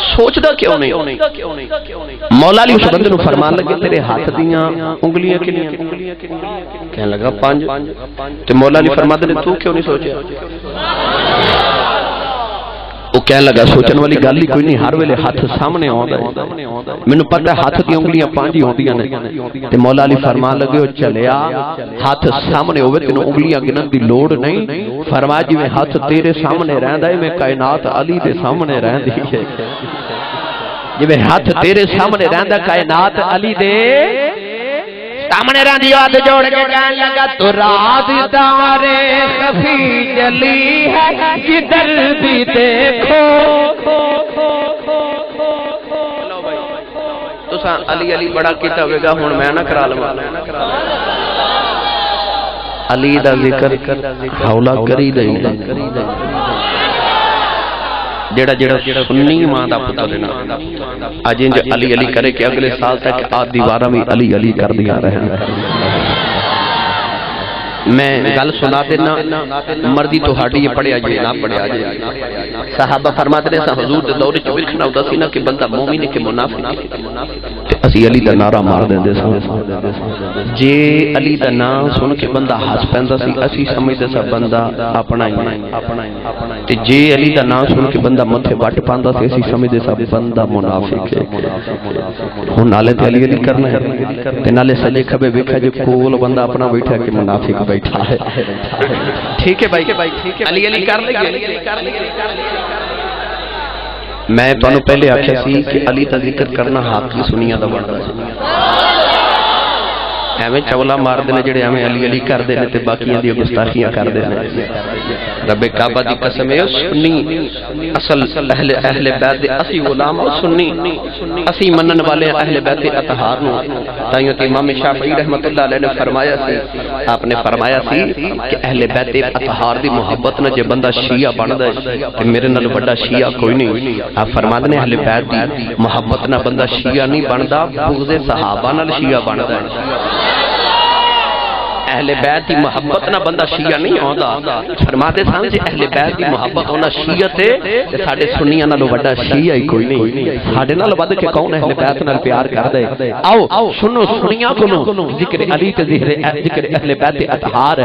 सोचता क्यों नहीं? मौला उस बंदे फरमान लगे, तेरे हाथ दिया उंगलियाँ कि कहने लगा मौला अली फरमाते तू क्यों नहीं सोचा ਕਹਿਣ ਲੱਗਾ ਸੋਚਣ ਵਾਲੀ ਗੱਲ ਹੀ ਕੋਈ ਨਹੀਂ ਹਰ ਵੇਲੇ ਹੱਥ ਸਾਹਮਣੇ ਆਉਂਦਾ ਹੈ ਮੈਨੂੰ ਪਤਾ ਹੈ ਹੱਥ ਦੀਆਂ ਉਂਗਲੀਆਂ ਪੰਜ ਹੀ ਆਉਂਦੀਆਂ ਨੇ ਤੇ ਮੌਲਾ ਅਲੀ ਫਰਮਾਨ ਲੱਗੇ ਉਹ ਚਲਿਆ ਹੱਥ ਸਾਹਮਣੇ ਹੋਵੇ ਤੈਨੂੰ ਉਂਗਲੀਆਂ ਗਿਣਨ ਦੀ ਲੋੜ ਨਹੀਂ ਫਰਮਾ ਜਿਵੇਂ ਹੱਥ ਤੇਰੇ ਸਾਹਮਣੇ ਰਹਿੰਦਾ ਹੈ ਮੈਂ ਕਾਇਨਾਤ ਅਲੀ ਦੇ ਸਾਹਮਣੇ ਰਹਿੰਦੀ ਹੈ ਜਿਵੇਂ ਹੱਥ ਤੇਰੇ ਸਾਹਮਣੇ ਰਹਿੰਦਾ ਕਾਇਨਾਤ ਅਲੀ ਦੇ सामने रंधी हाथ जोड़ के कहने लगा तो रात तारे खफी जली है, जिधर भी देखो। अली अली बड़ा किया होगा हूँ मैं ना करा लवा। अली दा ज़िक्र हौला करी दई जेड़ा जेड़ा सुन्नी माँ दा पुत्र ना। आज इंज अली अली करे कि अगले साल तक आ दीवारा में अली अली कर दिया रहे। मैं गल सुना देना मर्दी तो हाड़ी ये पढ़िया आजे ना पढ़िया आजे साहबा फरमाते हैं हजूर दौरे दौर च बिरखना उदासी ना कि बंदा मोमिन के मुनाफिक ਅਸੀਂ ਅਲੀ ਦਾ ਨਾਰਾ ਮਾਰ ਦਿੰਦੇ ਸਾਂ ਜੇ ਅਲੀ ਦਾ ਨਾਮ ਸੁਣ ਕੇ ਬੰਦਾ ਹੱਸ ਪੈਂਦਾ ਸੀ ਅਸੀਂ ਸਮਝਦੇ ਸਾਂ ਬੰਦਾ ਆਪਣਾ ਹੀ ਹੈ ਤੇ ਜੇ ਅਲੀ ਦਾ ਨਾਮ ਸੁਣ ਕੇ ਬੰਦਾ ਮੱਥੇ ਵੱਟ ਪਾਉਂਦਾ ਸੀ ਅਸੀਂ ਸਮਝਦੇ ਸਾਂ ਬੰਦਾ ਮੁਨਾਫਿਕ ਹੈ ਹੁਣ ਨਾਲੇ ਤੇ ਅਲੀ ਅਲੀ ਕਰਨਾ ਹੈ ਤੇ ਨਾਲੇ ਸਜੇ ਖੱਬੇ ਵੇਖਿਆ ਜੇ ਕੋਲ ਬੰਦਾ ਆਪਣਾ ਬੈਠਾ ਕਿ ਮੁਨਾਫਿਕ बैठा है ठीक है भाई ठीक है अली अली कर मैं ਤੁਹਾਨੂੰ ਪਹਿਲੇ ਆਖਿਆ ਸੀ ਕਿ ਅਲੀ ਦਾ ਜ਼ਿਕਰ ਕਰਨਾ ਹੱਕ ਹੀ ਸੁਨੀਆ ਦਾ ਬਣਦਾ ਸੀ एवं चौला मारते हैं जेडे एवं अली अली करते हैं बाकियों बाकिया दुस्ताखियाँ करते हैं रबे काबा की कसम है सुनी आपने फरमाया मुहब्बत न जे बंदा शिया बनता है मेरे नाल बड़ा कोई नहीं आप फरमा दें अहले बैत की मुहब्बत न बंदा शिया नहीं बनता बुगजे सहाबा नाल शिया बनता अहले बैत की मोहब्बत ना बंदा शिया नहीं आंदा। फरमाते सन जे, अहले बैत की मोहब्बत होना शियत है ते साडे सुन्नियाँ नालों वड्डा शिया ही कोई नहीं। साडे नाल वध के कौन अहले बैत नाल प्यार करदा है? आओ, सुनो सुनिया को ज़िक्र अली ते ज़िक्र ज़िक्र अहले बैत अतहार।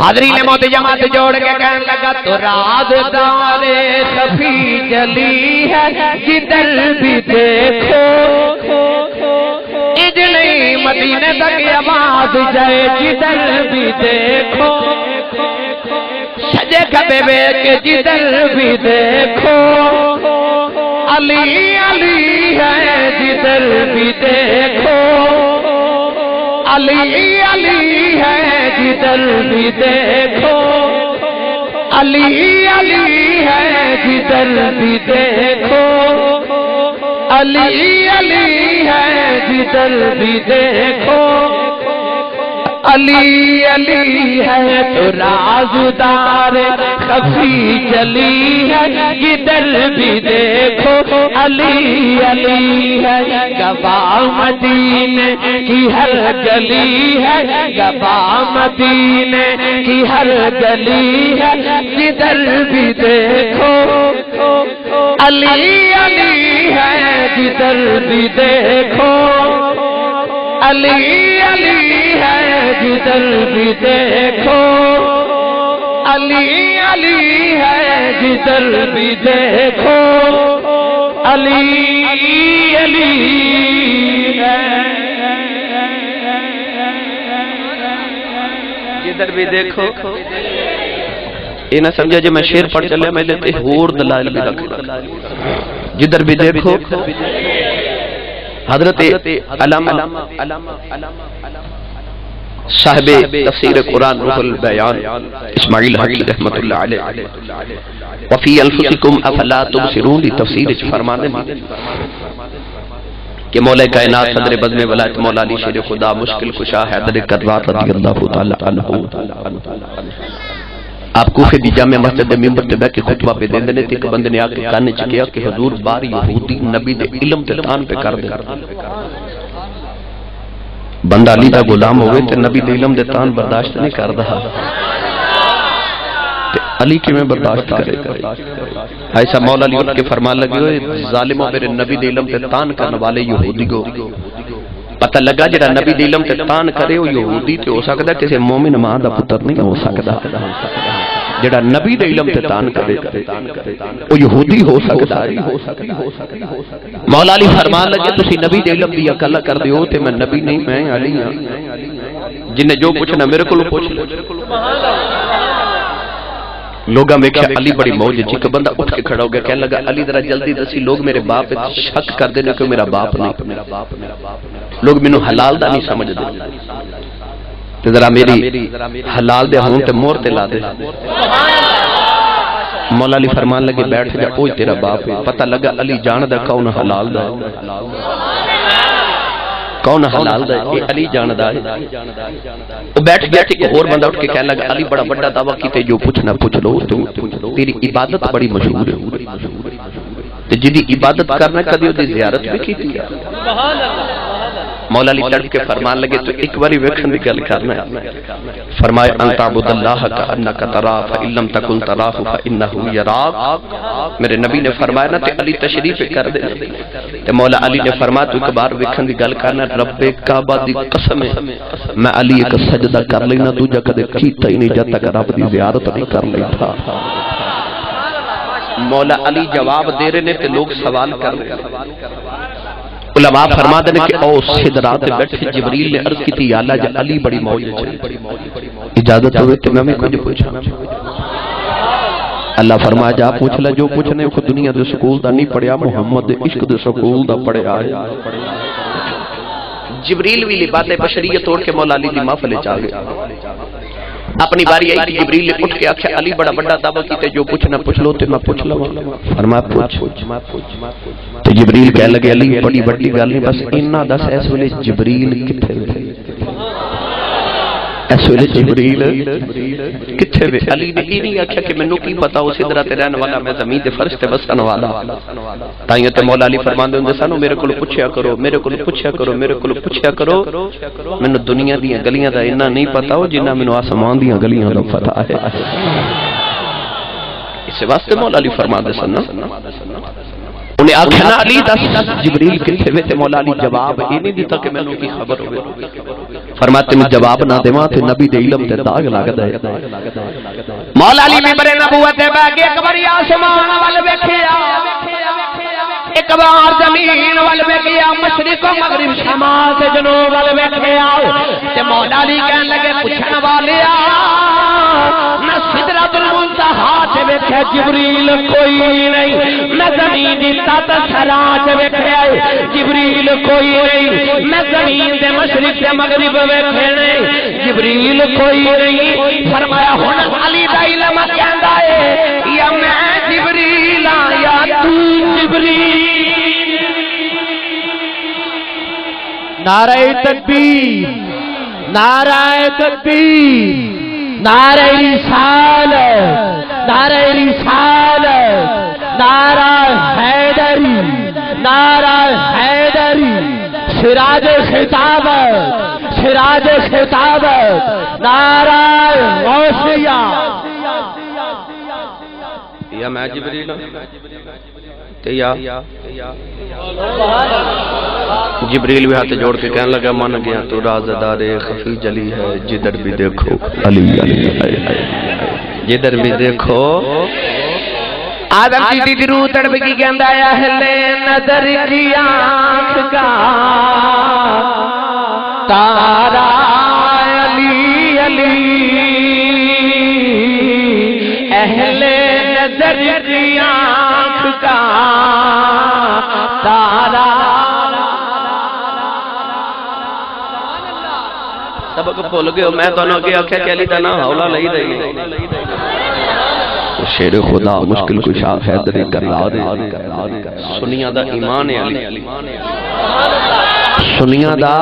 हाजरी ने जमात जोड़ के कहने लगा तो रात खफी जली है, जिधर भी देखो इज़ मदीने तक आवाज़ जाए, जिधर भी देखो। सजे खबे के जिधर भी देखो। अली अली है, जिधर भी देखो। अली अली है, जिधर भी देखो। अली अली है, जिधर भी देखो। अली अली है जिधर भी देखो। अली अली है तो राजुदार, खफी चली है जिधर भी देखो, अली अली है गबा मदीने की हर गली है गबा मदीने की हर गली है जिधर भी देखो, अली अली है जिधर भी देखो। अली अली है जिधर भी देखो। अली अली है जिधर भी देखो। अली अली है। जिधर भी देखो। ये ना समझा जो मैं शेर पढ़ चलिया मैं लेते होर दलाल भी रख जिधर भी देखो। हज़रत साहब तफसीर कुरान रुहुल बयान इस्माइल हकी रहमतुल्लाह अलैह। वफी अनफुसिकुम अफला तुबसिरून तफसीर फरमाने कि मौला कायनात सदर बज़म वलायत मौला अली शेर खुदा मुश्किल कुशा हैदर कर्रार रज़ी अल्लाह तआला आप कूफे दी जामे मस्जिद मिंबर ते बैठ के खुतबा पे देंदे ने ते एक बंदे ने आके कान च किया कि हुजूर बार यहूदी नबी दे इल्म ते तान पे कर दे। बंदा अली दा गुलाम होवे ते नबी दे इल्म दे तान बर्दाश्त नहीं करदा। ते अली किवें बर्दाश्त करेगा ऐसा मौला अली उठ के फरमान लगे जालिमो मेरे नबी दे इल्म ते तान करने वाले यहूदी को पता लगा जरा नबी दे इल्म ते तान करे, वो यहूदी ते हो सकदा, किसी मोमिन माँ दा पुत्र नहीं हो सकदा। जड़ा नबी दे इल्म ते तान करे। वो हो सकदा है। मौला अली फरमान लगे नबी दे इल्म दी अकल कर ते मैं नबी नहीं, मैं अली हाँ। जिन्ने जो पूछना मेरे को लोग अली बड़ी मौज च एक बंदा उठ के खड़ा हो गया, कहने लगा, अली, जरा जल्दी दसी, लोग मेरे बाप शक करते ने कि मेरा बाप नहीं? लोग मैनू हलाल दा नहीं समझते जरा मेरी हलाल दे हों ते मोहर ते ला दे। मौला अली फरमान लगे बैठ जा ओए तेरा बाप है। पता लगा अली जानदा कौन हलाल दा कौन हलाल दा ये अली जानदा है। वो बैठ गया एक और बंदा उठ के कहने लगा अली बड़ा बड़ा दावा कीते जो पूछना पूछ लो तू तेरी इबादत बड़ी मशहूर है। ते जिदी इबादत करना कदी ओदी जियारत भी कीती है। मौला अली तड़प के फरमान लगे तो एक बारी वेखण दी गल करना है फरमाए अंता बुदल्लाह का अन्नका तरा फ इल्लम तकुन तराहु फ इन्नहु यराक। मेरे नबी ने फरमाया ना ते अली तशरीफ़ कर दे। ते मौला अली ने फरमाया तू एक बार वेखण दी गल करना रब्बे काबा दी कसम है। मैं अली एक सजदा कर लेना दूजा कदे कीता ही नहीं जब तक रब दी जियारत नहीं कर लेता। मौला अली जवाब दे रहे ने ते लोग सवाल कर रहे हैं। उलमा फरमाते ने कि ओ सिदरा ते बैठे जिबरील ने अर्ज़ की थी अल्लाह ज अली बड़ी मौज च इजाज़त होवे ते मैं कुछ पूछा। अल्लाह फरमाया जा पूछ ले जो पूछने को दुनिया दे स्कूल दा नहीं पढ़िया मोहम्मद इश्क दे स्कूल दा पढ़िया है। जिबरील भी लिबाते बशरियत तोड़ के मौला अली दी महफिल च आ गया अपनी बारी आई, जबरील ने उठ के आख्या अली बड़ा बड़ा दावा कीते, जो पूछना पूछ लो, ते मैं पूछ लवा। फरमा, पूछ। तो जबरील कह लगे, अली, बड़ी बड़ी गल नहीं बस इन्ना दस, इस वेले जबरील किथे इस वेले जिबरील किथे वे अली ने ये नहीं आख्या कि मैनू की पता उस इधर ते रहने वाला मैं ज़मीन दे फर्श ते बसन वाला। ताइयो ते मौला अली फरमांदे हुंदे सन मेरे कोल पुछया करो मेरे कोल पुछया करो मेरे कोल पुछया करो। मैनू दुनिया दी गलियाँ दा इन्ना नहीं पता हो जिन्ना मैनू आसमान दी गलियाँ दा पता है। इस वास्ते मौला अली फरमांदे सन उन्हें आख्या ना अली दस जिबरील किथे वे ते मौला अली जवाब ये नहीं दिता कि मैनू की खबर होवे फरमाया तेन जवाब ना देवा ते नबी दे इल्म ते दाग लगदा है मौला अली मिंबरे नबूवत ते बैठ के एक बारी आसमान वल वेखिया एक बार ज़मीन वल वेखिया मशरिक मगरिब शमाल से जनूब वल वेखिया ते मौला अली कहन लगे पूछन मैं सिदरतुल मुंतहा च वेख्या जिबरील कोई नहीं। मैं ज़मीन दी तत सरा वेख्या जिबरील कोई नहीं। मैं ज़मीन दे मशरिक ते मगरिब वेखे नहीं जिबरील कोई नहीं। फरमाया, हुन अली दा इल्म या मैं जिबरील या तू जिबरील? नारे तकबीर। नाराय तकबीर। नारे रिसाल नारे रिसाल नारा हैदरी नारा हैदरी। सिराज खिताब सिराज खिताब नारा गौसिया या मैं या जिबरील भी हाथ जोड़ के कहने लगा मन गया तो राजदारे खफी जली है जिधर भी देखो। अली अली। जिधर भी देखो। आदम जी दी रू तड़प की कहंदा अहले नज़र की आँख का तारा अली अली। सबक गए मैं तो अगे आख्या चली का ना हौला नहीं दे तो शेर खुदा मुश्किल सुनिया का ईमान सुनिया का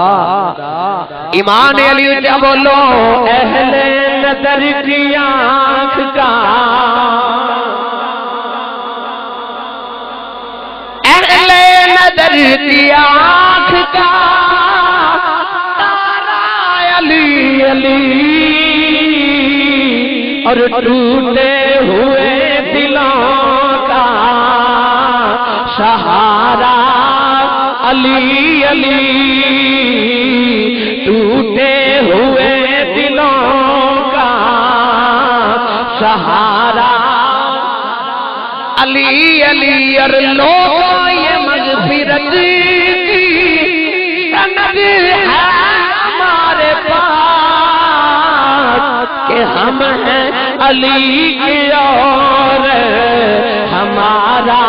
ईमान अली बोलो। अहले की आँख का। अहले की आँख का। अली अली। और टूटे हुए दिलों का सहारा, अली अली। टूटे हुए दिलों का सहारा। अली अली, और लो ये मगफिरत हम हैं अली के और हमारा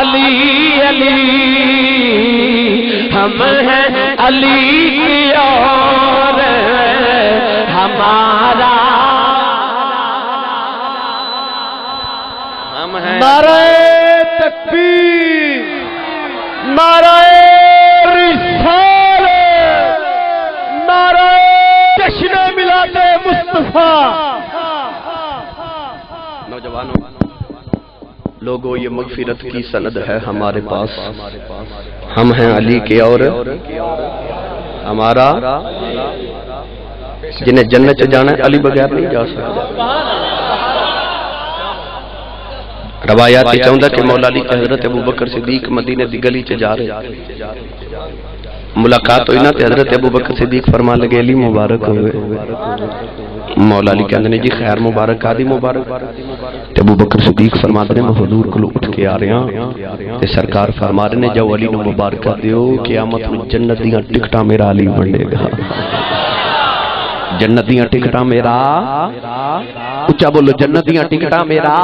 अली अली। हम हैं अली के और हमारा हम हैं नाराय तकबीर नाराय रिसालत नाराय जश्न मिलाते मुस्तफ़ा नौजवानों, लोगों, ये मगफिरत की सनद है हमारे पास। हम हैं अली के और हमारा, जिन्हें जन्नत जाना है, अली बगैर नहीं जा सकता। रवायात चाहता कि मौला अली हज़रत अबू बकर सिद्दीक मदीने दी गली च जा रहे। मुलाकात हुई ना हज़रत अबू बकर सिद्दीक फरमा लगे, अली मुबारक होवे मौला अली कहते ने, जी खैर मुबारक, आदि मुबारक। ते अबू बकर सिद्दीक फरमाते ने मैं हुजूर उठ के आ रहा ते सरकार फरमा रहे जाओ अली मुबारक दियो, कियामत जन्नत दियाँ टिकटां मेरा अली वंडेगा जन्नत दियाँ टिकटां मेरा, उच्चा बोलो, जन्नत दियाँ टिकटां मेरा।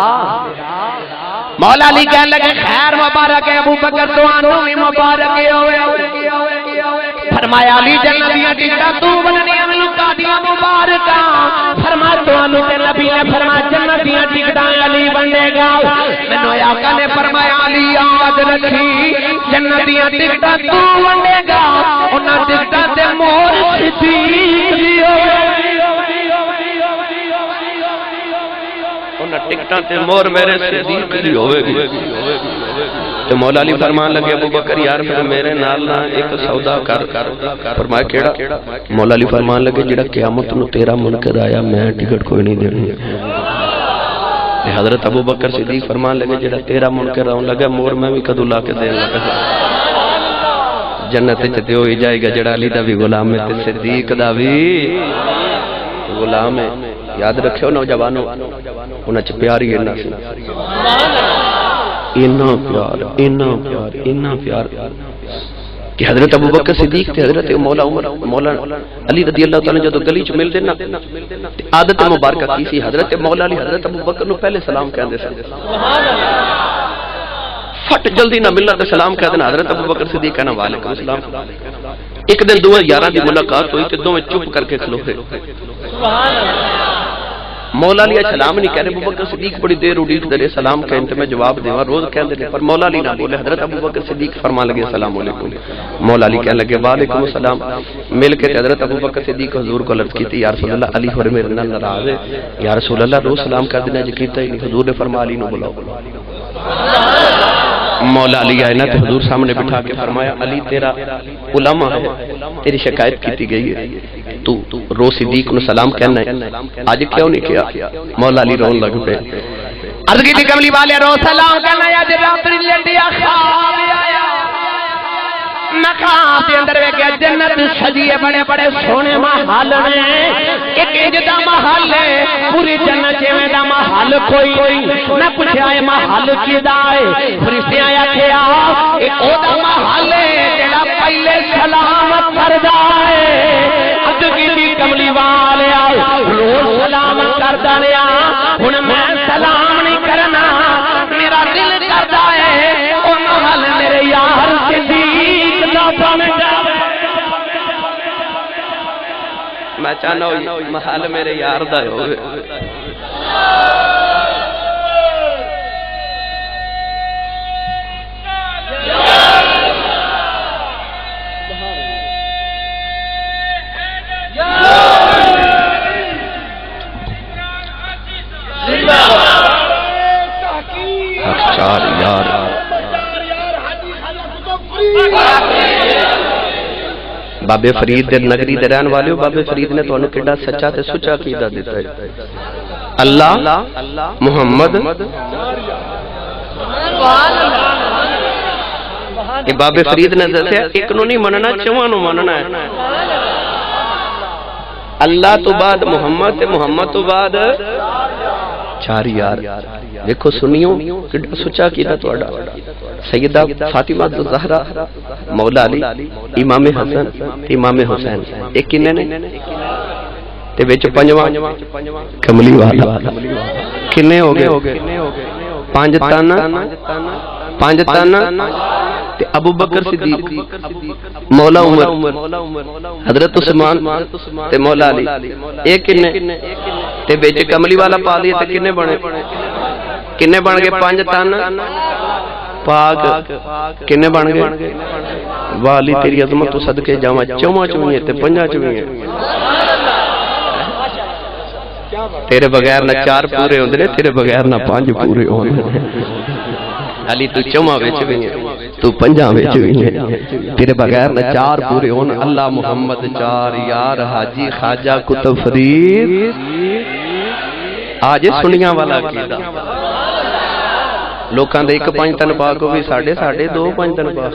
मौला अली लगे, खैर मुबारक है अबू बकर भी मुबारक फरमाया मुबारक फरमा फरमा जन्नत अली बनेगा। ने रखी जन्नत तू बनेगा। मोर टिकटा मोर मेरे सिद्दीक दी ਤੇ ਮੌਲਾ ਅਲੀ ਫਰਮਾਨ ਲੱਗੇ ਅਬੂ ਬਕਰ ਯਾਰ ਫਿਰ ਮੇਰੇ ਨਾਲ ਨਾ ਇੱਕ ਸੌਦਾ ਕਰ ਫਰਮਾਇਆ ਕਿਹੜਾ ਮੌਲਾ ਅਲੀ ਫਰਮਾਨ ਲੱਗੇ ਜਿਹੜਾ ਕਿਆਮਤ ਨੂੰ ਤੇਰਾ ਮੁਨਕਰ ਆਇਆ ਮੈਂ ਟਿਕਟ ਕੋਈ ਨਹੀਂ ਦੇਣੀ ਤੇ ਹਜ਼ਰਤ ਅਬੂ ਬਕਰ ਸਿੱਦੀਕ ਫਰਮਾਨ ਲੱਗੇ ਜਿਹੜਾ ਤੇਰਾ ਮੁਨਕਰ ਆਉਣ ਲੱਗਾ ਮੋਹਰ ਮੈਂ ਵੀ ਕਦੋਂ ਲਾ ਕੇ ਦੇਣ ਲੱਗਾ ਜੰਨਤ ਚ ਤੇ ਹੋ ਹੀ ਜਾਏਗਾ ਜਿਹੜਾ ਅਲੀ ਦਾ ਵੀ ਗੁਲਾਮ ਹੈ ਤੇ ਸਿੱਦੀਕ ਦਾ ਵੀ ਗੁਲਾਮ ਹੈ याद रखियो नौजवानों उन्हें च प्यार ही इन्ना सी इन्ना प्यार इन्ना प्यार इन्ना प्यार। कि हज़रत अबू बकर सिद्दीक ते हज़रत मौला उमर, मौला अली रज़ी अल्लाह तआला जदों गली च मिलदे ना आदत मुबारक की सी हज़रत मौला अली, हज़रत अबू बकर नु पहले सलाम कहंदे सन फट जल्दी ना मिलना तो सलाम कह देना, हज़रत अबू बकर सिद्दीक कहना, वालेकुम सलाम। एक दिन दो यारां दी मुलाकात हुई, ते दोवें चुप करके खलोते मौला अली सलाम नहीं कह रहे अबू बकर सिद्दीक बड़ी देर उड़ीकते रहे सलाम कहते मैं जवाब देवा रोज कहते रहे पर मौला अली ना बोले हज़रत अबू बकर सिद्दीक फरमा लगे सलाम मौला अली कहने लगे वालेकुम सलाम। मिल के हज़रत अबू बकर सिद्दीक हजूर को अर्ज़ की या रसूल अली होरे मेरे नाल नाराज़ है। या रसूल अल्लाह रोज सलाम कर देना कीता ही नहीं हजूर ने फरमा अली नु बुलाओ। मौला अली आए ना तो हजूर सामने बिठा के फरमाया अली तेरा उलमा है तेरी शिकायत की गई है। तू रो सिद्दीक नु सलाम कहना है। आज क्यों नहीं किया? मौला अली रोन लग पे। अर्ज़ की कमली वाले रो सलाम करना या रात्रि लंडिया ख्वाब आया। मैं ख्वाब के अंदर वेख्या जन्नत सजिए बड़े बड़े सोने महल ने। एक इंज दा महल है, पूरी जन्नत जिवें दा महल कोई मैं पूछया ए महल किदा है? फरिश्ते आख्या ए ओदा महल है। यार सिद्दीक दा बन जावे मैं चाहना ਬਾਬੇ ਫਰੀਦ ਦੇ ਨਗਰੀ ਦੇ ਰਹਿਣ ਵਾਲਿਓ ਬਾਬੇ ਫਰੀਦ ਨੇ ਤੁਹਾਨੂੰ ਕਿੱਡਾ ਸੱਚਾ ਤੇ ਸੁੱਚਾ ਅਕੀਦਾ ਦਿੱਤਾ ਹੈ ਅੱਲਾ ਮੁਹੰਮਦ ਇਹ ਬਾਬੇ ਫਰੀਦ ਨੇ ਦੱਸਿਆ ਇੱਕ ਨੂੰ ਨਹੀਂ ਮੰਨਣਾ ਚੌਹਾਂ ਨੂੰ ਮੰਨਣਾ ਹੈ ਅੱਲਾ ਤੋਂ ਬਾਅਦ ਮੁਹੰਮਦ ਤੇ ਮੁਹੰਮਦ ਤੋਂ ਬਾਅਦ ਚਾਰ ਯਾਰ ਦੇਖੋ ਸੁਣਿਓ ਕਿੱਡਾ ਸੁੱਚਾ ਕੀਤਾ ਤੁਹਾਡਾ ਸੈਯਦਾ ਫਾਤਿਮਾ ਜ਼ਹਰਾ ਮੌਲਾ ਅਲੀ ਇਮਾਮ ਹਸਨ ਇਮਾਮ ਹੁਸੈਨ ਇਹ ਕਿੰਨੇ ਨੇ ਤੇ ਵਿੱਚ ਪੰਜਵਾਂ ਕਮਲੀ ਵਾਲਾ ਕਿੰਨੇ ਹੋ ਗਏ ਪੰਜ ਤਨ ਪੰਜ ਤਨ अबू बकर सिद्दीक मौला उमर हज़रत उस्मान ते मौला अली किन्ने ते बेच कमली वाला पा दिया ते किन्ने बने? किन्ने बन? गए पाँच तन? किन्ने बन गए? वाली तेरी अजमत तो सदके जावा चौवा चवी ते पंजा तेरे बगैर ना चार पूरे होंगे तेरे बगैर ना पाँच पूरे होंगे अली तू चौवा बेच गई तू पंजा बिच भी तेरे बगैर ना चार पूरे होन अल्लाह मुहम्मद चार यार हाजी खाजा कुतुब फरीद। आज सुनिया वाला कीदा लोगों के एक पाँच तन पाक भी साढ़े साढ़े दो पाँच तन पाक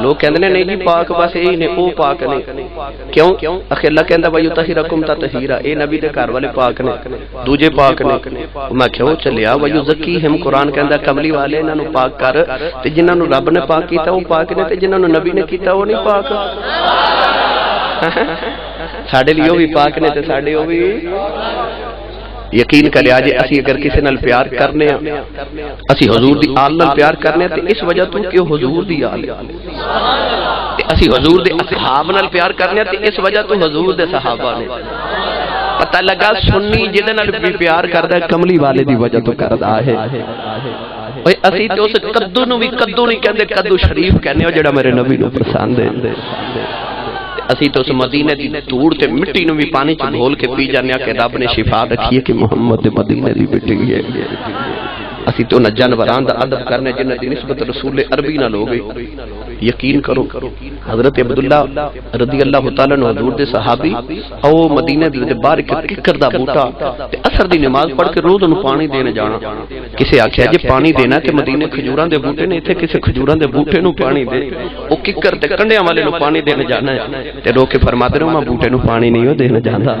ਲੋਕ ਕਹਿੰਦੇ ਨੇ ਨਹੀਂ ਜੀ ਪਾਕ ਬਸ ਇਹੀ ਨੇ ਉਹ ਪਾਕ ਨੇ ਕਿਉਂ ਅਖੇ ਅੱਲਾ ਕਹਿੰਦਾ ਵਯੂ ਤਹਿਰਕਮ ਤਾ ਤਹੀਰਾ ਇਹ ਨਬੀ ਦੇ ਘਰ ਵਾਲੇ ਪਾਕ ਨੇ ਦੂਜੇ ਪਾਕ ਨੇ ਮੈਂ ਕਿਹਾ ਉਹ ਚੱਲਿਆ ਵਯੂ ਜ਼ਕੀ ਹਮ ਕੁਰਾਨ ਕਹਿੰਦਾ ਕਮਲੀ ਵਾਲੇ ਇਹਨਾਂ ਨੂੰ ਪਾਕ ਕਰ ਤੇ ਜਿਨ੍ਹਾਂ ਨੂੰ ਰੱਬ ਨੇ ਪਾਕ ਕੀਤਾ ਉਹ ਪਾਕ ਨੇ ਤੇ ਜਿਨ੍ਹਾਂ ਨੂੰ ਨਬੀ ਨੇ ਕੀਤਾ ਉਹ ਨਹੀਂ ਪਾਕ ਸਾਡੇ ਲਈ ਉਹ ਵੀ ਪਾਕ ਨੇ ਤੇ ਸਾਡੇ ਉਹ ਵੀ ਯਕੀਨ ਕਰਿਆ ਜੇ ਅਸੀਂ ਅਗਰ ਕਿਸੇ ਨਾਲ ਪਿਆਰ ਕਰਨੇ ਆ ਅਸੀਂ ਹਜ਼ੂਰ ਦੀ ਆਲ ਨਾਲ ਪਿਆਰ ਕਰਨੇ ਆ ਤੇ ਇਸ ਵਜ੍ਹਾ ਤੋਂ ਕਿ ਉਹ ਹਜ਼ੂਰ ਦੀ ਆਲ ਹੈ ਤੇ ਅਸੀਂ ਹਜ਼ੂਰ ਦੇ ਅਸਹਾਬ ਨਾਲ ਪਿਆਰ ਕਰਨੇ ਆ ਤੇ ਇਸ ਵਜ੍ਹਾ ਤੋਂ ਹਜ਼ੂਰ ਦੇ ਸਹਾਬਾ ਨੇ ਪਤਾ ਲੱਗਾ ਸੁੰਨੀ ਜਿਹਦੇ ਨਾਲ ਵੀ ਪਿਆਰ ਕਰਦਾ ਕਮਲੀ ਵਾਲੇ ਦੀ ਵਜ੍ਹਾ ਤੋਂ ਕਰਦਾ ਹੈ ਓਏ ਅਸੀਂ ਤੇ ਉਸ ਕੱਦੂ ਨੂੰ ਵੀ ਕੱਦੂ ਨਹੀਂ ਕਹਿੰਦੇ ਕੱਦੂ ਸ਼ਰੀਫ ਕਹਿੰਦੇ ਹੋ ਜਿਹੜਾ ਅਸੀਂ ਤਾਂ ਉਸ ਮਦੀਨੇ ਦੀ ਧੂੜ ਤੇ ਮਿੱਟੀ ਨੂੰ ਵੀ ਪਾਣੀ ਚ ਘੋਲ ਕੇ ਪੀ ਜਾਂਦੇ ਆ ਕਿ ਰੱਬ ਨੇ ਸ਼ਿਫਾ ਰੱਖੀ ਹੈ ਕਿ ਮੁਹੰਮਦ ਦੇ ਮਦੀਨੇ ਦੀ ਮਿੱਟੀ ਹੈ ਅਸੀਂ ਤਾਂ ਉਹਨਾਂ ਜਾਨਵਰਾਂ ਦਾ ਅਦਬ ਕਰਨੇ ਜਿਨ੍ਹਾਂ ਦੀ ਨਿਸਬਤ ਰਸੂਲ ਅਰਬੀ ਨਾਲ ਹੋ ਗਈ यकीन करो। हज़रत अब्दुल्ला रज़ी अल्लाह के सहाबी, आओ मदीने बूटा असर की नमाज़ पढ़ के रोज पानी देने जाना। किसी आख्या जे पानी देना मदीने खजूर के बूटे ने इतने किसी खजूर के बूटे पानी दे। कंडिया वाले पानी देने जाना है मैं बूटे पानी नहीं देने जाता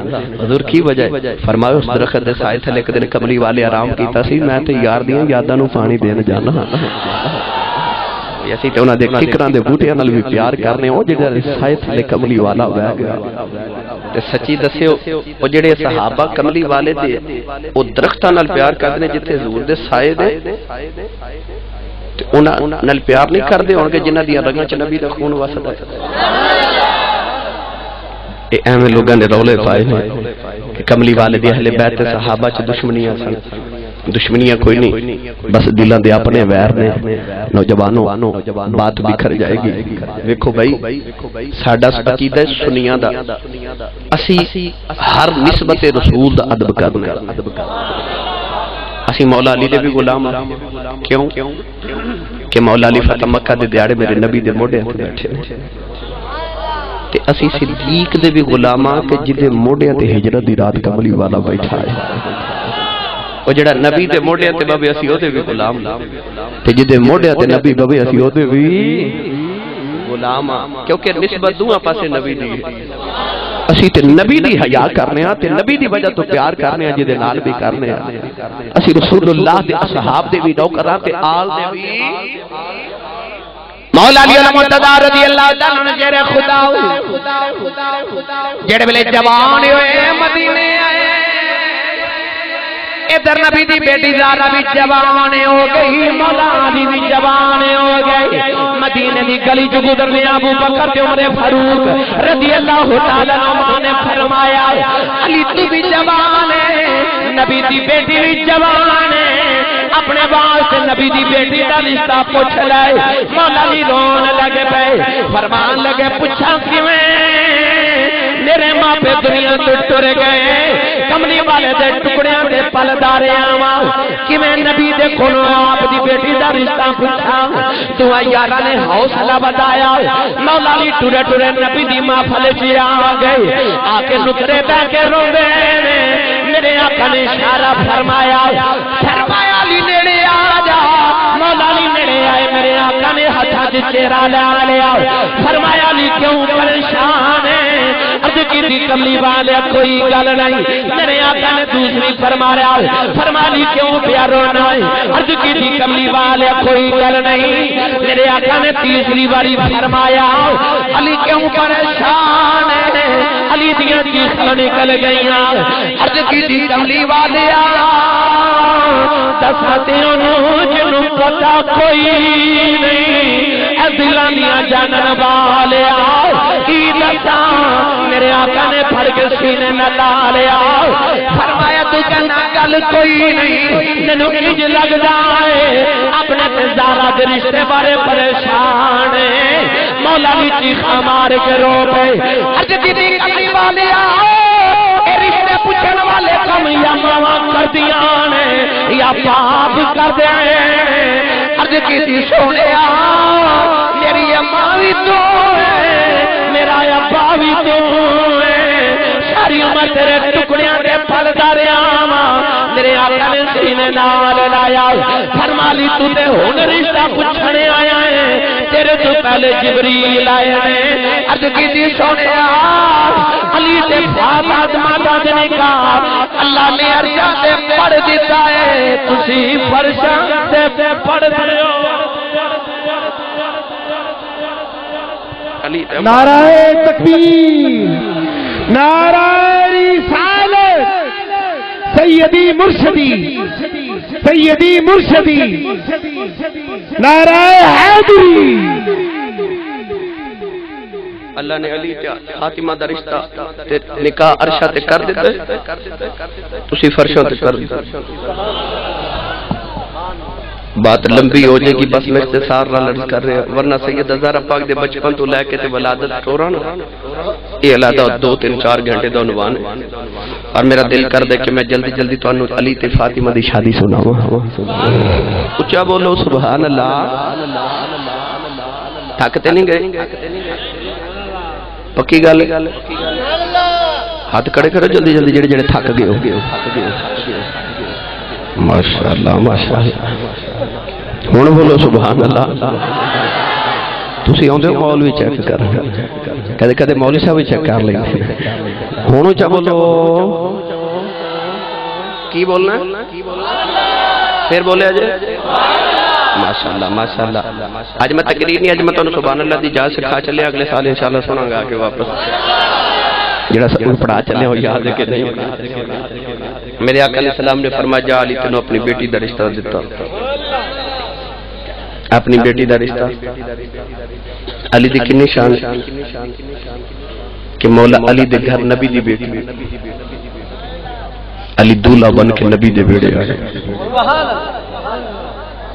हजूर की वजह फरमा उस दरखत के साए थले एक दिन कमली वाले आराम किया मैं तो यार दिन यादा पानी देने जाना। ਅਸੀਂ ਤੇ ਉਹਨਾਂ ਦੇ ਕਿਕਰਾਂ ਦੇ ਬੂਟਿਆਂ ਨਾਲ ਵੀ ਪਿਆਰ ਕਰਨੇ ਉਹ ਜਿਹੜਾ ਸਾਏ ਥੱਲੇ ਕਮਲੀ ਵਾਲਾ ਬਹਿ ਗਿਆ ਤੇ ਸੱਚੀ ਦੱਸਿਓ ਉਹ ਜਿਹੜੇ ਸਹਾਬਾ ਕਮਲੀ ਵਾਲੇ ਦੇ ਉਹ ਦਰਖਤਾਂ ਨਾਲ ਪਿਆਰ ਕਰਦੇ ਨੇ ਜਿੱਥੇ ਹਜ਼ੂਰ ਦੇ ਸਾਏ ਦੇ। ਤੇ ਉਹਨਾਂ ਨਾਲ ਪਿਆਰ ਨਹੀਂ ਕਰਦੇ ਹੋਣਗੇ ਜਿਨ੍ਹਾਂ ਦੀਆਂ ਰਗਾਂ 'ਚ ਨਬੀ ਦਾ ਖੂਨ ਵਸਦਾ ਇਹ ਐਵੇਂ ਲੋਕਾਂ ਨੇ ਰੌਲੇ ਪਾਏ ਨੇ ਕਿ ਕਮਲੀ ਵਾਲੇ ਦੇ ਅਹਲੇ ਬੈਤ ਤੇ ਸਹਾਬਾ 'ਚ ਦੁਸ਼ਮਣੀਆਂ ਸਨ। दुश्मनियाँ कोई नहीं। बस दिलों के अपने वैर ने। नौजवानों, बात बिखर जाएगी। वेखो भाई साकीदा सुनिया का असी हर निस्बत रसूल का अदब कर मौला अली भी गुलाम क्यों? कि मौला अली मक्का दे दिहाड़े मेरे नबी दे मोढे ते बैठे असी सिद्दीक भी गुलामा के जिदे मोढे हिजरत की रात कमली वाला बैठा है। ਉਹ ਜਿਹੜਾ ਨਬੀ ਦੇ ਮੋਢਿਆਂ ਤੇ ਬਵੇ ਅਸੀਂ ਉਹਦੇ ਵੀ ਗੁਲਾਮ ਤੇ ਜਿਹਦੇ ਮੋਢਿਆਂ ਤੇ ਨਬੀ ਬਵੇ ਅਸੀਂ ਉਹਦੇ ਵੀ ਗੁਲਾਮ ਆ ਕਿਉਂਕਿ ਨਿਸਬਤ ਦੋਹਾਂ ਪਾਸੇ ਨਬੀ ਦੀ ਹੈ ਅਸੀਂ ਤੇ ਨਬੀ ਦੀ ਹਯਾ ਕਰਨੇ ਆ ਤੇ ਨਬੀ ਦੀ ਵਜ੍ਹਾ ਤੋਂ ਪਿਆਰ ਕਰਨੇ ਆ ਜਿਹਦੇ ਨਾਲ ਵੀ ਕਰਨੇ ਆ ਅਸੀਂ ਰਸੂਲullah ਦੇ ਅਸਹਾਬ ਦੇ ਵੀ ਨੌਕਰਾਂ ਤੇ ਆਲ ਦੇ ਵੀ मौला अली मुर्तजा रजी अल्लाह ताला ने जेरे खुदा जेड़े वेले जवान होए मदीने आए इधर नबी की बेटी जारा भी जवान हो गई मौला अली भी जवान हो गए मदीने दी गली च गुजरने अबू बकर ते उमर फारूक रज़ी अल्लाह तआला ने फरमाया, अली तू भी जवान है, नबी दी बेटी भी जवान है। अपने वास्ते नबी की बेटी का रिश्ता पूछ ले। मौला अली रोन लगे पे फरमान लगे, पूछा किवें? मेरे मापे दुनिया तो टुर गए कमली वाले दे टुकड़ियाँ दे पलदारे आवा। किवें नबी दे कोलों आप दी बेटी दा रिश्ता पूछा? तू यारा ने हौसला बताया मौला अली टुरे टुरे नबी दी महफल च आ गए। आके नुकरे बह के रोंदे ने। मेरे आका ने इशारा फरमाया फरमाया अली नेड़े आ जा। मौला अली नेड़े आए, मेरे आका ने हथा च चेहरा ला लिया। फरमाया अली क्यों परेशान है? अर्ज़ की थी कमली वाले कोई गल नहीं। मेरे आका ने दूसरी फरमाया फरमाली क्यों प्यारो नहीं अर्ज़ की थी कमली वाले कोई गल नहीं। मेरे आका ने तीसरी बारी फरमाया, अली क्यों परेशान है? अली दिया चीखा निकल गई अर्ज़ की थी कमली वाले दसते जिन्हों पता कोई नहीं। दिलां दिया जानन वाले दसा ने फड़ के सीने में ला लिया फरमाया, तू कहना, गल कोई नहीं तेन इंज लगता है अपने जारा के रिश्ते बारे परेशान मौला भी चीखा मार के रो पे। रिश्ते पूछने वाले कम या मावा कर दिया ने। या मेरी अम्मा भी तो है, मेरा अब्बा भी तो है। सारी उम्र तेरे टुकड़िया के फलदा रहा मेरे आका ने सीने नाल लाया फरमाली तू ते हुन रिश्ता पूछने आया है। तेरे तो पहले जिबरील आए ने अर्ज़ की सोने अली ते फातिमा दा ने कहा अल्लाह ने अर्जा ते पढ़ दिता है। तुसी फरशा ते पढ़ दियो अली तकबीर। नाराय रिसालत सैयदी मुर्शदी। सैयदी मुर्शदी। नाराय हैदरी। अल्लाह ने अली फातिमा दा रिश्ता निकाह अरशा कर दिता तुसी कर दिता बात लंबी हो जाएगी, बस मैं इख्तिसार नाल अर्ज़ कर रहा वरना सैयद हजारा पाक दे बचपन तो लेके ते वलादत टोरा ना। ये अलहदा दो तीन चार घंटे दा उनवान है। और मेरा दिल कर दे कि मैं जल्दी जल्दी तुहानू अली ते फातिमा दी शादी सुनावा। उच्चा बोलो सुभान अल्लाह थक ते नहीं गए? पक्की गल? हाथ खड़े करो जल्दी जल्दी, जेड़े जेड़े थक गए हो। माशाअल्लाह माशाअल्लाह ਹੁਣ ਬੋਲੋ ਸੁਭਾਨ ਅੱਲਾਹ ਤੁਸੀਂ ਆਉਂਦੇ ਹੋ ਮੌਲਵੀ ਚੈੱਕ ਕਰ ਕਦੇ ਕਦੇ ਮੌਲਵੀ ਸਾਹਿਬ ਵੀ ਚੈੱਕ ਕਰ ਲੈਂਦੇ ਹੁਣ ਉੱਚਾ ਬੋਲੋ ਕੀ ਬੋਲਣਾ ਫਿਰ ਬੋਲਿਆ ਜੇ माशाल्लाह माशाल्लाह आज मैं तकरीर नहीं आज मैं ਤੁਹਾਨੂੰ ਸੁਭਾਨ ਅੱਲਾਹ ਦੀ ਜਾਚ ਸਿਖਾ ਚੱਲਿਆ ਅਗਲੇ ਸਾਲ ਇਨਸ਼ਾਅੱਲਾ ਸੁਣਾਂਗਾ ਆ ਕੇ ਵਾਪਸ ਜਿਹੜਾ ਸਕੂਲ ਪੜਾ ਚੱਲੇ ਹੋ ਯਾਦ ਹੈ ਕਿ ਨਹੀਂ मेरे आका सलाम ने फरमाया, जा अली, तेन अपनी बेटी का रिश्ता दिता अपनी बेटी का रिश्ता। अली की किन्नी शान कि मौला अली दे घर नबी दी बेटी अली दूल्हा बन के नबी दे बेड़े आए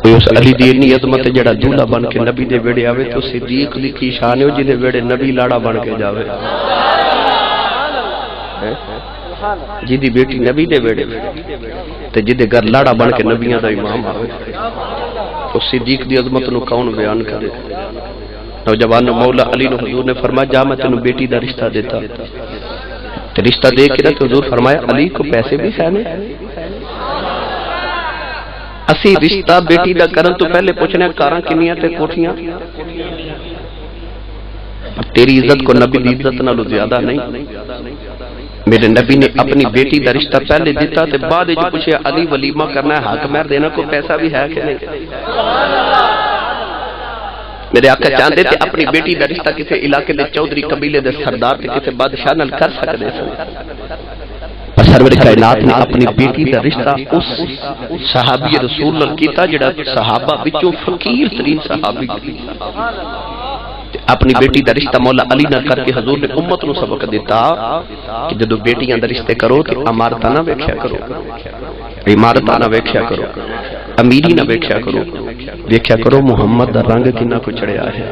उस अली दी इतनी अजमत दूल्हा बन के नबी दे बेड़े आवे तो सिद्दीक दी की शान है बेड़े नबी लाड़ा बन के जावे। जिदी बेटी नबी दे बेड़े ते जिदे घर लाड़ा बन के नबियां दा इमाम आवे तो सिद्दीक दी अजमत नु कौन बयान करे नौजवान मौला अली नु हुजूर ने फरमाया जा मैं तेनु बेटी दा रिश्ता देता ते रिश्ता दे के ना तो हुजूर फरमाया अली को पैसे भी है ने ਅਸੀਂ ਰਿਸ਼ਤਾ ਬੇਟੀ ਦਾ ਕਰਨ ਤੋਂ ਪਹਿਲੇ ਪੁੱਛਣਾ ਕਾਰਾਂ ਕਿੰਨੀਆਂ ਤੇ ਕੋਠੀਆਂ तेरी इज्जत को नबी की इज्जत नालों ज्यादा नहीं मेरे नबी ने अपनी बेटी का रिश्ता पहले दिता ते बाद अली वलीमा, करना है हक महर देना, कोई पैसा भी है कि मेरे आका चाहते थे अपनी बेटी का रिश्ता किसी इलाके के चौधरी कबीले के सरदार ते किसी बादशाह नाल कर सकते पर ने अपनी बेटी का रिश्ता उस सहाबी रसूल कीता, जेड़ा सहाबा फकीर तरीन सहाबी अपनी बेटी का रिश्ता मौला अली ना करके हजूर ने उम्मत को सबक दिता कि जो बेटियाँ का रिश्ते करो तो अमारता ना वेख्या करो। इमारत ना वेख्या करो। अमीरी ना वेख्या करो। वेख्या करो मुहम्मद का रंग कि चढ़िया है।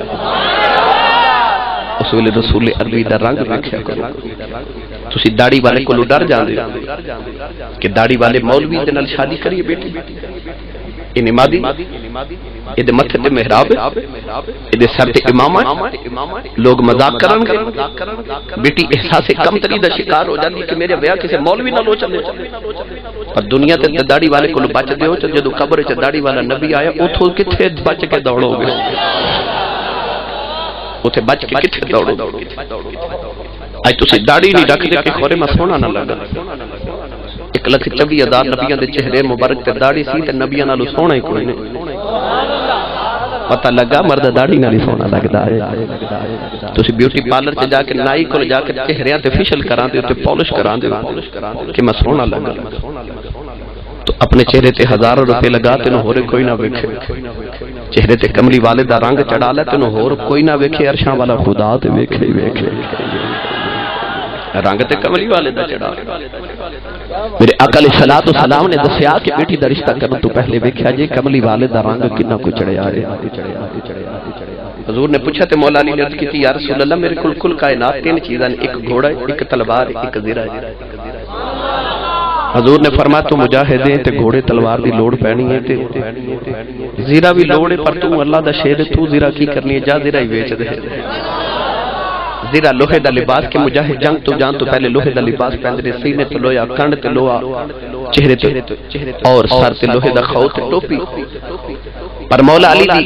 उस वे रसूल अरबी का रंग वेख्या करो। तुम दाड़ी वाले को डर जाते कि दाड़ी वाले मौलवी शादी करिए बेटी। लोग मज़ाक करन बेटी एहसास कमतरी दा शिकार हो जांदी कि मेरे ब्याह किसी मौलवी नाल हो पर दुनिया ते दाढ़ी वाले को बचदे हो जो कब्र च दाढ़ी वाला नबी आया, उथों किथे बच के दौड़ोगे उथे बच के किथे दौड़ोगे आज तुसी नहीं रखते कि खोरे में सोना ना लगा। एक लख चौबी हज़ार नबिया के चेहरे मुबारक से दाढ़ी सी नबिया नो सोहना ही कोई ने पता लगा मर्द दाड़ी ना ही सोहना लगता है तुम ब्यूटी पार्लर से जाके नाई को जाके चेहरिया से फेशियल करा दे पॉलिश करा दे कि मैं सोना लगा तो अपने चेहरे ते हज़ारों रुपए लगा तेन होर कोई ना वेखे चेहरे ते कमली वाले दा रंग चढ़ा लै तेन होर कोई ना वेखे अरशां वाला खुदा ते वेखे वेखे रंग ते कमली वाले दा चढ़ा। मेरे अकल सलात सलाम ने दसिया कि बेटी दा रिश्ता करने तो पहले वेख्या जे कमली वाले दा रंग किन्ना कोई चढ़िया हजूर ने पूछा ते मौला अली ने अर्ज़ की या रसूल अल्लाह मेरे कुल कुल कायनात तीन चीजां एक घोड़ा एक तलवार एक जीरा हजूर ने फरमाया तू मुजाहिदे ते घोड़े तलवार की लोड़ पैनी है ते। जीरा भी लोड़ है पर तू अल्लाह दा शेर तू जीरा की करनी है? जा जीरा ही बेच दे। जीरा लोहे का लिबास के मुजाहिद जंग तो जान तो पहले लोहे का लिबास पहनते सीने तो लोया कंड ते लोहा चेहरे ते और सर ते लोहे का खौत ते टोपी। पर मौला अली दी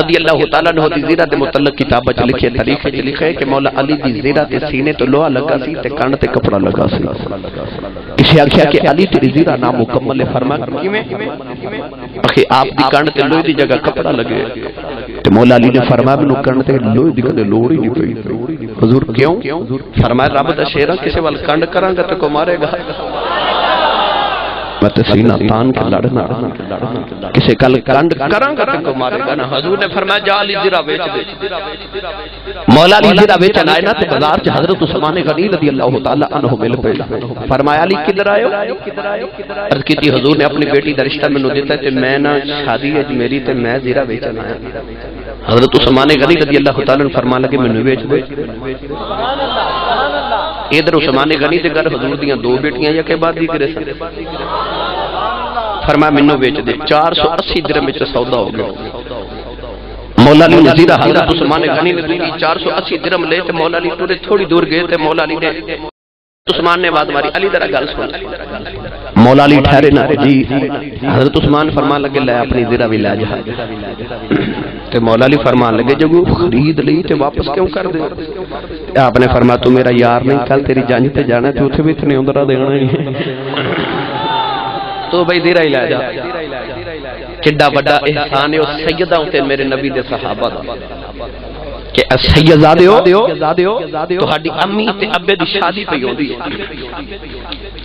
रदी अल्लाह तआला ने दी। जीरा दे मुतल्लक किताब च लिखे तारीख च लिखे कि मौला अली दी जीरा ते सीने ते लोहा लगा सी ते कंड ते कपड़ा लगा सी। इसे आख्या कि अली तेरी जीरा ना मुकम्मल फरमा किवें आखे आप दी कंड ते लोहे दी जगह कपड़ा लगे। ते मौला अली ने फरमाया मैनू कंड ते लोहे दी कदे लोड़ ही नहीं पई। हुजूर क्यों? फरमाया रब दा शेर किसे वाल कंड करांगा ते को मारेगा? मैं तो सीना तान के लड़ना किसे कल कंड करांगा ते को मारेगा ना हजूर ने फरमाया जा अली जीरा बेच दे मौला अली जीरा बेचन आए ना ते बाज़ार च हज़रत उस्मान गनी रज़ी अल्लाह तआला अन्हु मिल पे फरमाया अली किधर आयो अर्ज़ की हजूर ने अपनी बेटी दा रिश्ता मेनू दिता ते मैं ना शादी है मेरी ते मैं जीरा बेचन आया हज़रत उस्मान गनी रज़ी अल्लाह तआला ने फरमा लगे मेनू बेच दे इधर उस्मान गनी घर हजूर दो बेटियाँ या के बाद करे सन फरमाया, मेनू बेच दे 480 दिरहम विच सौदा हो गया। मौला अली ने दी 480 दिरहम ले थोड़ी दूर गए अली ने उस्मान ने बात मारी अली जरा गल सुन मौला ठहरे ना, जी, हज़रत उस्मान फरमान लगे, ले, अपनी जीरा भी ले जा। ते मौला अली फरमान लगे जब खरीद ली ते वापस क्यों कर दे? आपने फरमा तू मेरा यार नहीं कल तेरी जंज ते जाना तू उथे भी इतने उंदरा देना ही तो भाई देरा ही ला जा। किड्डा बड़ा एहसान है, उस सैयदा मेरे नबी दे सहाबा दा। कि सैयदादे हो ਤੁਹਾਡੀ ਅੰਮੀ ਤੇ ਅੱਬੇ ਦੀ ਸ਼ਾਦੀ ਪਈ ਹੁੰਦੀ ਹੈ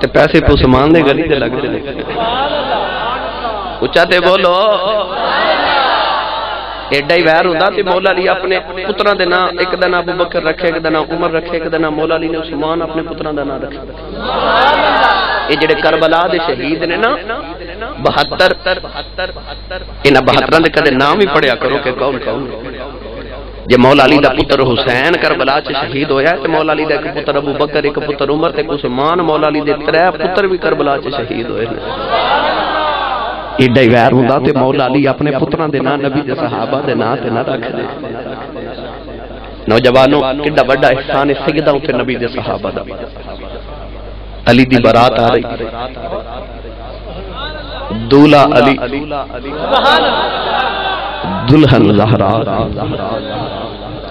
ਤੇ ਪੈਸੇ ਤੇ ਉਸਮਾਨ ਦੇ ਗਲੀ ਤੇ ਲੱਗਦੇ ਨੇ ਉੱਚਾ ਤੇ ਬੋਲੋ एडा ही वैर होंदा ते मौला अली अपने पुत्रां दे नाम एक दा नाम अबू बकर रखे एक दा नाम उमर रखे एक दा नाम मौला अली ने उस्मान अपने पुत्रां दा नाम रखे ये जेड़े करबला दे शहीद ने ना 72 इन्हां 72 दे कदे नाम ही पढ़िया करो कि कौन कौन? जे मौला अली दा पुत्र हुसैन करबला च शहीद होया, ते मौला अली दा एक पुत्र, अबू बकर एक पुत्र, उमर ते उस्मान मौला अली दे त्रै पुत्र भी करबला च शहीद होए एडा ही वैर अली दी बारात आ रही। दूल्हा अली। दुल्हन जहरा।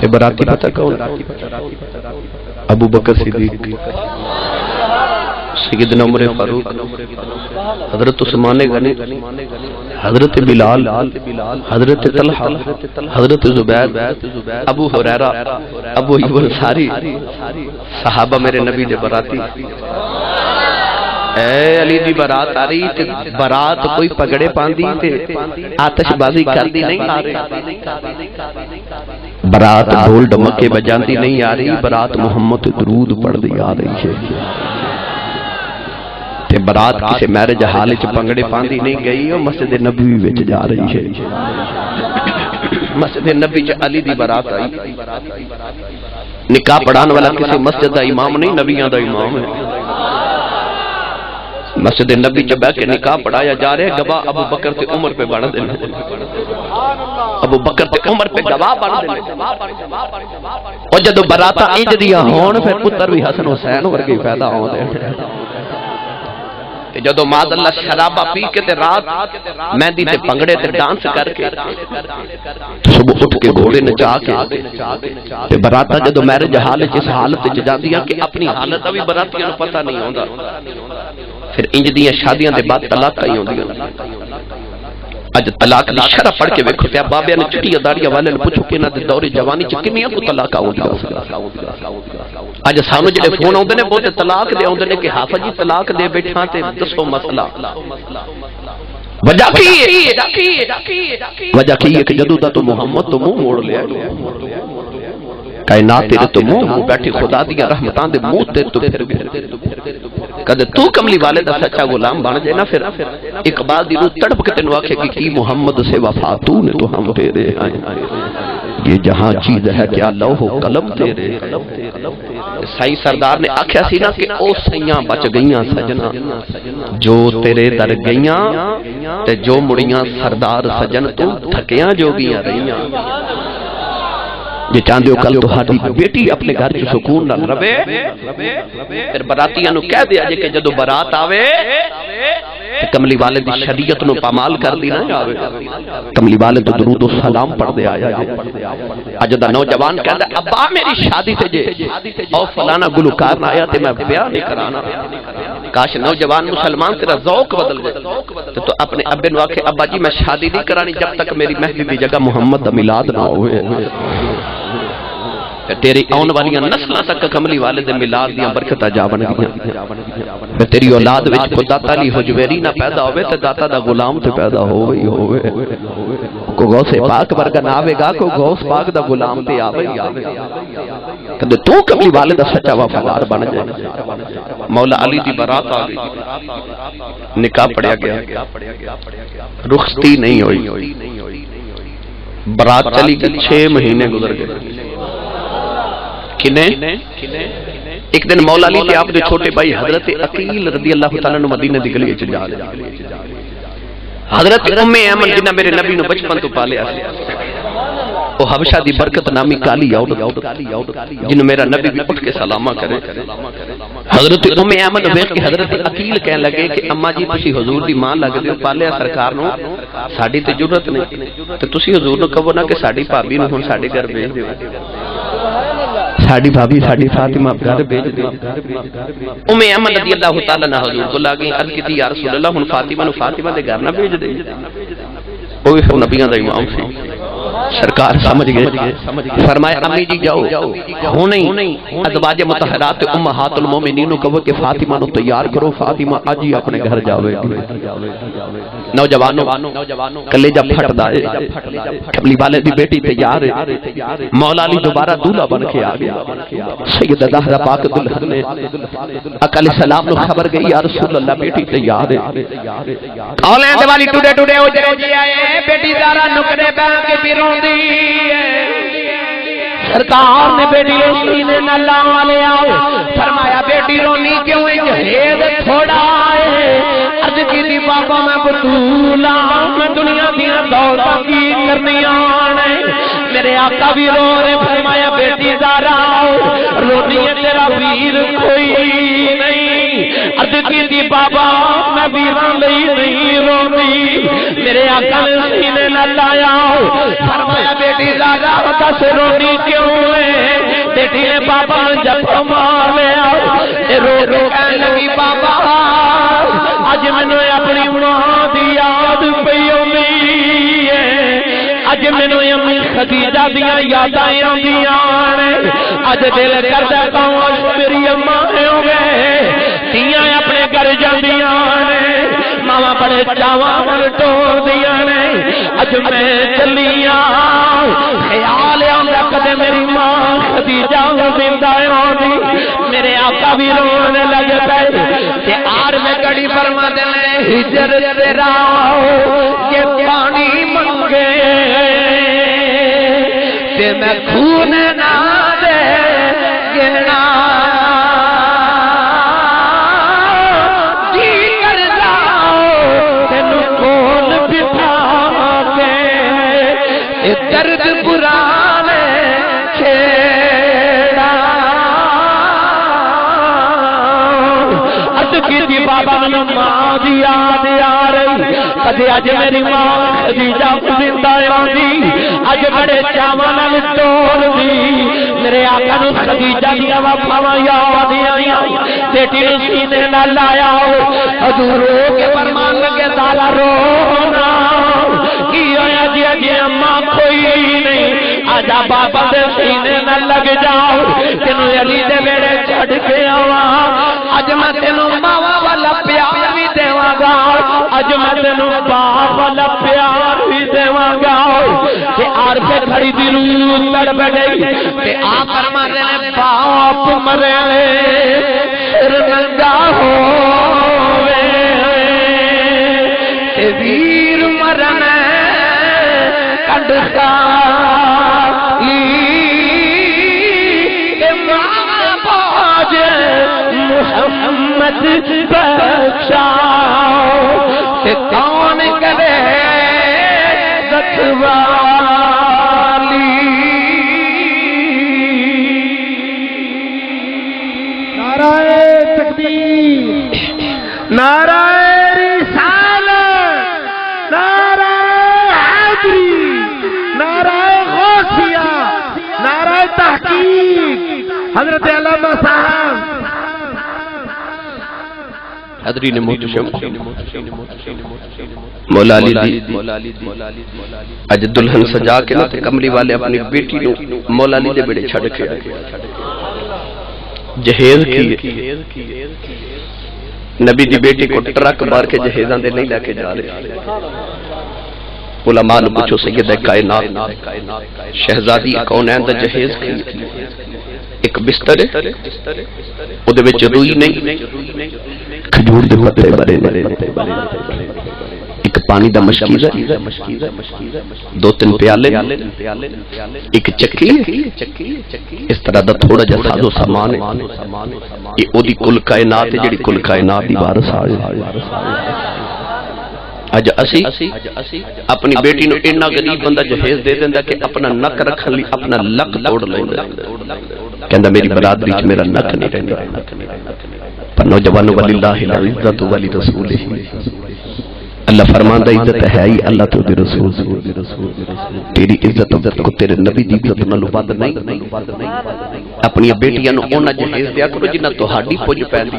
ते बराती पता कौन? अबू बकर सिद्दीक। उमर फारूक। हज़रत उस्मान गनी। हज़रत बिलाल। हज़रत तलहा। हज़रत जुबैर। अबू हुरैरा। अबू अंसारी सहाबा मेरे नबी दे बराती। बारात कोई पगड़े नहीं आ रही। बारात ढोल डमके बजाती नहीं आ रही। बारात मोहम्मद दरूद पढ़दी आ रही है। बारात किसी मैरिज हाल च पंगड़े पांदी नहीं गई मस्जिद नबी जा रही है। मस्जिद नबी च बारात आई। निकाह पढ़ाने वाला किसी मस्जिद का इमाम नहीं, नबिया का इमाम है। मस्जिद नबी च बह के निकाह पढ़ाया जा रहा है गवाह अबू बकर ते उमर पे बन देने। अबू बकर ते उमर पे गवाह बन देने। और जदों बराता इंज दियाँ होण फिर पुत्र भी हसन हुसैन वर्गे पैदा होंदे ते जदों मादल्ला शराबा पी के ते रात मेहंदी ते पंगड़े ते डांस करके सुबह उठ के घोड़े नचा के ते बराता जदों मैरिज हाल इस हालत च जांदियाँ कि अपनी हालत दा भी बरातियाँ नूं पता नहीं होंदा। फिर इंज दियाँ शादियाँ दे बाद तलाक ही होंदियाँ अज तलाक पढ़ के वेखो ने दाड़ियाँ वाले कि दौरे जवानी च को तलाक फ़ोन बहुते तलाक दे कि जी तलाक दे बैठा दसो मसला। वजह की है? की कि जदों तो मोहम्मद तो मुँह मोड़ लिया। तेरे तो मुँह बैठी खुदा दिया रहमतां दे तू फिर कदे तू कमली वाले दा सच्चा गुलाम बन जाए ना फिर। इकबाल दी रूह तड़प के तेनु आखे कि की मोहम्मद से वफा तू ने तो हम तेरे आए ये जहाँ चीज़ है क्या लौह कलम तेरे साईं सरदार ने आख्या सी ना कि ओ सैयां बच गईयां सजना। जो तेरे दर गईयां ते जो मुड़ियाँ सरदार सजन तू थकियाँ जोगियाँ रहियाँ। जे चाहते हो कल तुम्हारी बेटी अपने घर च सुकून नाल रवे। फिर बरातियाँ नु कह दिया जे कि जदों बारात आवे कमली वाले दी शरीयत नु पामाल कर दी ना कमली वाले तो और सलाम पढ़दे आया जे। अज दा नौजवान कहंदा अब्बा मेरी शादी ते जे। ओ फलाना गुलकार ना आया ते मैं ब्याह नहीं कराना। काश नौजवान मुसलमान तेरा जौक बदल जाए। तो, तो अपने अब्बे नु आखे अब्बा जी मैं शादी नहीं करानी जब तक मेरी मेहंदी दी जगह मोहम्मद दा मिलाद ना होए तेरी आने वाली नस्ल तक कमली वाले दे मिलाद दियाँ बरकतां जावन तेरी औलाद विच दाता ली हुजवेरी ना पैदा होवे ते दाता दा गुलाम ते पैदा ही दा ही तू वाले दा बन मौला दी गई गया नहीं चली महीने गुजर गए किने एक दिन मौला अली ते आपदे छोटे भाई हज़रत अकील रदी अल्लाह तआला नु मदीने दी गली च जा हज़रत उम्मे अमन जिन्ना मेरे नबी नु बचपन तो पालिया ओ हबशा दी बरकत नामी काली औरत जिन्नु मेरा नबी भी उठ के सलामा करे। हज़रत उम्मे अमन वेख के हज़रत अकील कहने लगे कि अम्मा जी तुसी हुजूर दी माँ लगदे हो पालिया सरकार नु। साडी ते ज़रूरत नहीं। ते तुसी हुजूर नु कहो ना कि साडी भाभी नु हुन साडे घर भेज दियो साडी भाभी साडी फातिमा घर भेज दे उम्मे अमन रदी अल्लाह तआला ना हुजूर को लागे अर्ज़ की या रसूल अल्लाह हुन फातिमा नु फातिमा दे घर ना भेज दे। ओ भी नबियाँ दा इमाम सी। सरकार समझ गए। फरमाया अम्मी जी जाओ। ही अजवाज मुतहरात उम्महातुल मोमिनीन कहो कि फातिमा नु तैयार करो। फातिमा आज ही अपने घर जावेगी नौजवानों कलेजा फटदा है। कमली वाले दी बेटी तैयार है। मौला अली दोबारा दूल्हा बन के आ गया। सैयद ज़हरा पाक दुल्हन ने अकल सलाम नु खबर गई या रसूल अल्लाह बेटी तैयार है। औले दिवाली टुडे टुडे उजरे जी आए बेटी दारा नुकड़े बैठ के सरकार ने बेटी रोनी ने न ला लिया फरमाया, बेटी रोनी क्यों जहेज थोड़ा है। अर्ज़ की दी बाबा, मैं बतूला मैं दुनिया दिया दौलत की करनिया ने मेरे आका भी रो रहे फरमाया, बेटी, दारा रोनी है तेरा वीर कोई नहीं। अर्ज़ की बाबा, मैं वीरा लई नहीं रोनी मेरे आका ने सीने न लाया फरमाया बेटी दादा दस रोनी क्यों है? बेटी ने बाबा जब मार लिया रो रो कहने लगी, बाबा मैनू अपनी माँ की याद आती है। अज मैनू अम्मी खदीजा दिया याद आदिया अज दिल करता काश मेरी अम्मा हो गए तियाँ अपने घर जादिया मावा बड़े पर टोर दिया ने अज मैं चलिया ख्याल आंदा कदे मेरी माँ खदीजा ज़िंदा आंदी मेरे आका भी रोने लग पे ते आर में कड़ी फरमा देने हिजर तेरा ये पानी मंगे ते मैं खून ना दे गिना दर्द पुराने छेड़ा। अद की बाबा मैनू माँ दी याद आ रही। कदे अज मेरी माँ खदीजा ज़िंदा आंदी अज बड़े चावां नाल तोड़ दी। मेरे आका नु खदीजा दी वफावां याद आईयां बेटी नु सीने नाल लाया हजूर रो के फरमान लगे सारा रोना आजा बाबा दे सीने न लग जाओ। तेनु अली दे बेड़े छड़ के आवा। अज मैं तेनु मावा वाला प्यार भी देवांगा। अज मैं तेनु बाप वाला प्यार भी देवांगा। ते आर पे खड़ी दी रूह तड़प गई ते आ फरमा ने, बाप मरे होवे ते वीर मरन कंडका मोहम्मद बख्शाओ। कौन करे रखवाली हज़रत अल्लामा साहब हदरी ने मौला अली दी अज दुल्हन सजा के ना ते कमली वाले अपनी बेटी नु मौला अली दे बेड़े छड़ के जहेज की नबी दी बेटी को ट्रक मार के जहेजां दे नहीं लेके जा रहे उलमा ने सैयद कायनात, शहजादी कौन है? जहेज एक बिस्तर ओदे विच रूई नहीं। खजूर दे पत्ते भरे ने। एक पानी दा मशकीजा। दो तीन प्याले एक चक्की इस तरह दा थोड़ा जा साजो सामान है। ये ओदी कुल कायनात है, जेडी कुल कायनात दी वारस आ अज असी अपनी बेटी नु इतना गरीब बंदा जहेज दे देंदा कि अपना नक रखन ली अपना लक तोड़ लोड़ कहंदा मेरी बरादरी च मेरा नक नहीं रहंदा पर नौजवानों वलिल्लाह इज़्ज़त वली रसूल अल्लाह फरमांदा इज्जत है ही अल्लाह तो दे रसूल तेरी इज्जत को तेरे नबी दी इज्जत नालों ਵੱਧ ਨਹੀਂ ਆਪਣੀਆਂ ਬੇਟੀਆਂ ਨੂੰ ਉਹਨਾਂ ਜਹੇਜ਼ ਦਿਆ ਕਰੋ ਜਿੰਨਾ ਤੁਹਾਡੀ ਪੁੱਜ ਪੈਂਦੀ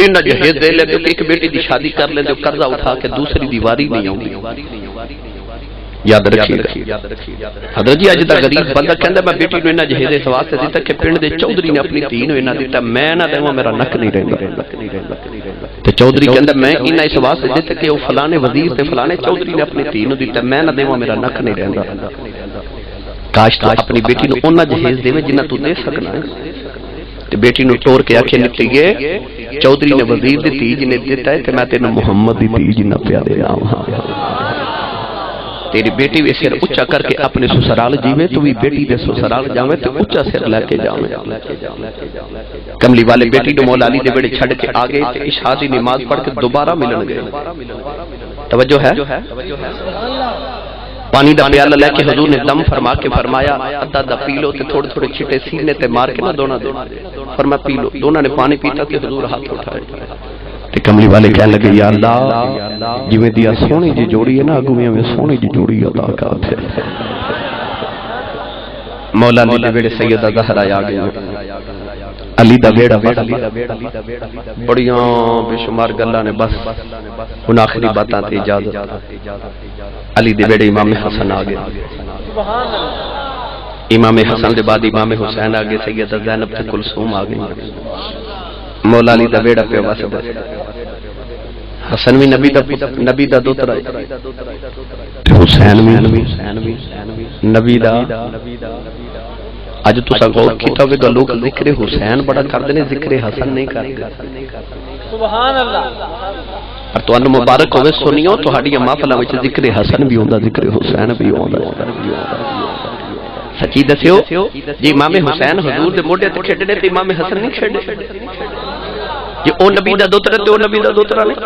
ਇਹਨਾਂ ਜਹੇਜ਼ ਦੇ ਲੈ ਤੇ ਇੱਕ ਬੇਟੀ ਦੀ ਸ਼ਾਦੀ ਕਰ ਲੈਂਦੇ ਹੋ ਕਰਜ਼ਾ ਉਠਾ ਕੇ ਦੂਸਰੀ ਦੀ ਵਾਰੀ ਨਹੀਂ ਆਉਂਦੀ ਯਾਦ ਰੱਖੀਏਗਾ ਹਜ਼ਰਤ ਜੀ ਅੱਜ ਦਾ ਗਰੀਬ ਬੰਦਾ ਕਹਿੰਦਾ ਮੈਂ ਬੇਟੀ ਨੂੰ ਇਹਨਾਂ ਜਹੇਜ਼ ਇਸ ਵਾਸਤੇ ਦਿੱਤਾ ਕਿ ਪਿੰਡ ਦੇ ਚੌਧਰੀ ਨੇ ਆਪਣੀ ਧੀ ਨੂੰ ਇਹਨਾਂ ਦਿੱਤਾ ਮੈਂ ਨਾ ਦੇਵਾਂ ਮੇਰਾ ਨੱਕ ਨਹੀਂ ਰਹਿੰਦਾ ਤੇ ਚੌਧਰੀ ਕਹਿੰਦਾ ਮੈਂ ਇਹਨਾਂ ਇਸ ਵਾਸਤੇ ਦਿੱਤਾ ਕਿ ਉਹ ਫਲਾਣੇ ਵਜ਼ੀਰ ਤੇ ਫਲਾਣੇ ਚੌਧਰੀ ਨੇ ਆਪਣੀ ਧੀ ਨੂੰ ਦਿੱਤਾ ਮੈਂ ਨਾ ਦੇਵਾਂ ਮੇਰਾ ਨੱਕ ਨਹੀਂ ਰਹਿੰਦਾ ਕਾਸ਼ ਤੂੰ ਆਪਣੀ ਬੇਟੀ ਨੂੰ ਉਹਨਾਂ ਜਹੇਜ਼ ਦੇਵੇਂ ਜਿੰਨਾ ਤੂੰ ਦੇ ਸਕਣਾ ਹੈ ਤੇ ਬੇਟੀ ਨੂੰ ਟੋਰ ਕੇ ਆਖੇ ਨਿਕਲੀਏ ਚੌਧਰੀ ਨੇ ਵਜ਼ੀਰ ਦੀ ਧੀ ਜਿਹਨੇ ਦਿੱਤਾ ਹੈ ਤੇ ਮੈਂ ਤੈਨੂੰ ਮੁਹੰਮਦ ਦੀ ਧੀ ਜਿੰਨਾ ਪਿਆਰੇ ਆਵਾਂ तेरी बेटी भी सिर उच्चा करके अपने ससुराल जीवे, तू भी बेटी दे ससुराल जावे तो उच्चा सिर लेके जावे। कमली वाले बेटी नु मौला अली दे बेड़े छड़ के आ गए, ते इशा दी नमाज़ पढ़ के दोबारा मिलन गए। तवज्जो है? पानी दा प्याला लेके हजूर ने दम फरमा के फरमाया अद्धा अद्धा पी लो थोड़े थोड़े छिटे सीने ते मार के ना दोना दे। फरमा पी लो। दोनों ने पानी पीता ते हजूर हाथ उठाए। ਤੇ ਕਮਲੀ ਵਾਲੇ ਕਹਿਣ ਲੱਗੇ ਯਾ ਅੱਲਾ ਜਿਵੇਂ ਦੀ ਆ ਸੋਹਣੀ ਜੀ ਜੋੜੀ ਹੈ ਨਾ ਅਗੂ ਐਵੇਂ ਸੋਹਣੀ ਜੀ ਜੋੜੀ ਅਦਾ ਕਰ ਦੇ मौला अली दे बेड़े सैयदा जहरा आ गई अली दा बेड़ा बड़ियां बेशुमार गल्लां ने बस हुन आखिरी बातां ते इजाजत अली दे बेड़े इमाम हसन आ गए इमाम हसन के बाद इमाम हुसैन आ गए सैयदा जैनब ते कुलसूम आ गई ਮੌਲਾ ਅਲੀ ਦਾ ਵੇੜਾ ਪਿਓ ਵਸਦਾ ਹਸਨ ਵੀ ਨਬੀ ਦਾ ਨਬੀ ਦਾ ਦੋਤਰਾ ਹੈ। ਹੁਸੈਨ ਵੀ ਨਬੀ ਦਾ। ਅੱਜ ਤੁਸੀਂ ਗੌਰ ਕੀਤਾ ਹੋਵੇਗਾ ਲੋਕ ਜ਼ਿਕਰੇ ਹੁਸੈਨ ਬੜਾ ਕਰਦੇ ਨੇ, ਜ਼ਿਕਰੇ ਹਸਨ ਨਹੀਂ ਕਰਦੇ। ਸੁਭਾਨ ਅੱਲਾਹ ਔਰ ਤੁਹਾਨੂੰ ਮੁਬਾਰਕ ਹੋਵੇ ਸੁਣਿਓ, ਤੁਹਾਡੀਆਂ ਮਾਫਲਾਂ ਵਿੱਚ ਜਿਕਰੇ ਹਸਨ ਵੀ ਹੁੰਦਾ ਜ਼ਿਕਰ ਹੁਸੈਨ ਵੀ ਹੁੰਦਾ ਸੱਚੀ ਦੱਸਿਓ, ਜੀ ਮਾਮੇ ਹੁਸੈਨ ਹਜ਼ੂਰ ਦੇ ਮੋਢੇ ਤੇ ਖੇਡਣੇ ਤੇ ਇਮਾਮ ਹਸਨ ਨਹੀਂ ਖੇਡੇ ਜੇ ਉਹ ਨਬੀ ਦਾ ਦੋਤਰਾ ਤੇ ਉਹ ਨਬੀ ਦਾ ਦੋਤਰਾ ਨਹੀਂ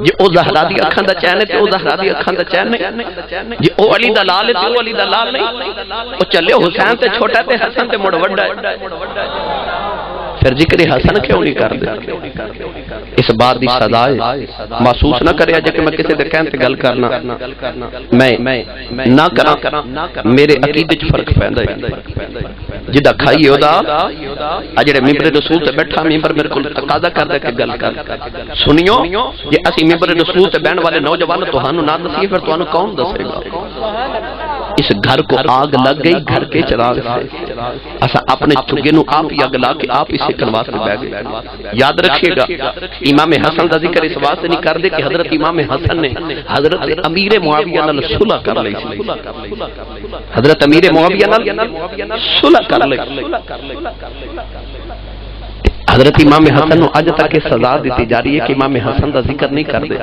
ਜੇ ਉਹ ਜ਼ਹਰਾ ਦੀ ਅੱਖਾਂ ਦਾ ਚੈਨ ਹੈ ਤੇ ਉਹ ਜ਼ਹਰਾ ਦੀ ਅੱਖਾਂ ਦਾ ਚੈਨ ਨਹੀਂ ਜੇ ਉਹ ਅਲੀ ਦਾ ਲਾਲ ਹੈ ਤੇ ਉਹ ਅਲੀ ਦਾ ਲਾਲ ਨਹੀਂ ਉਹ ਚੱਲਿਓ ਹੁਸੈਨ ਤੇ ਛੋਟਾ ਤੇ ਹਸਨ ਤੇ ਮੁੜ ਵੱਡਾ ਹੈ फिर ज़िक्र हसन क्यों नहीं करते इस बात की है। महसूस ना करे कि के गल करना। मैं ना करा। मेरे अकीदे फ़र्क पैदा जिदा खाई ओदा आ जेड़े रसूल ते बैठा, मिंबर मेरे को तकाजा कर दे गल कर। सुनियो, जे असि मिंबर रसूल ते बहन वाले नौजवान, तुहानू ना दसीए फिर तुहानू कौन दसेगा इस घर को आग लग गई, घर के चिराग से। असा अपने चुगे आप ही अग ला के आप ही सेकन वास्ते बैठ गए। याद रखिएगा, इमाम हसन का ज़िक्र इस वास्ते नहीं कर दे कि हज़रत इमाम हसन ने हज़रत अमीर मुआविया नाल सुलह कर ली हज़रत अमीर मुआविया नाल सुलह कर ली। हज़रत इमाम हसन अज तक सजा दी जा रही है कि इमाम हसन का ज़िक्र नहीं करते।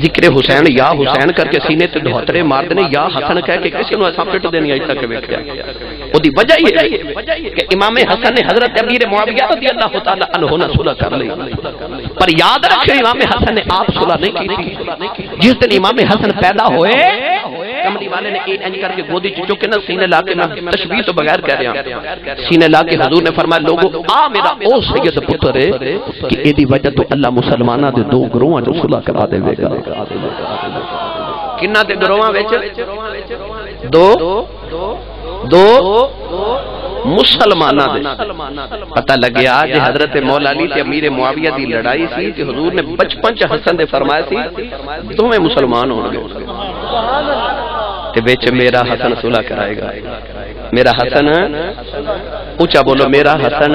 ज़िक्र हुसैन या हुसैन करके सीने ते धोतरे मारते ने या हसन कह के किसी असा पिट देनी अज तक वेख्या। वजह ही है इमाम हसन ने हज़रत अमीर सुलह कर ली। पर याद रखियो इमाम हसन ने आप सुलह नहीं की जिस दिन इमाम हसन पैदा हुए वाले ने चुके सीने ला के तो बगैर कह सीने ला के हजूर ने फरमाया, लोगो, आ मेरा सैयद पुत्र है वजह तो अल्लाह मुसलमाना दे दो ग्रोहां जो सुलह करा देवेगा किन्ना मुसलमाना पता लग्या जे हज़रत मौला ते अमीर मुआविया दी लड़ाई सी ते हुजूर ने बचपन च हसन दे फरमाया सी दोवें मुसलमान होणगे। ते विच मेरा हसन सुलह कराएगा। मेरा हसन ऊँचा बोलो, मेरा हसन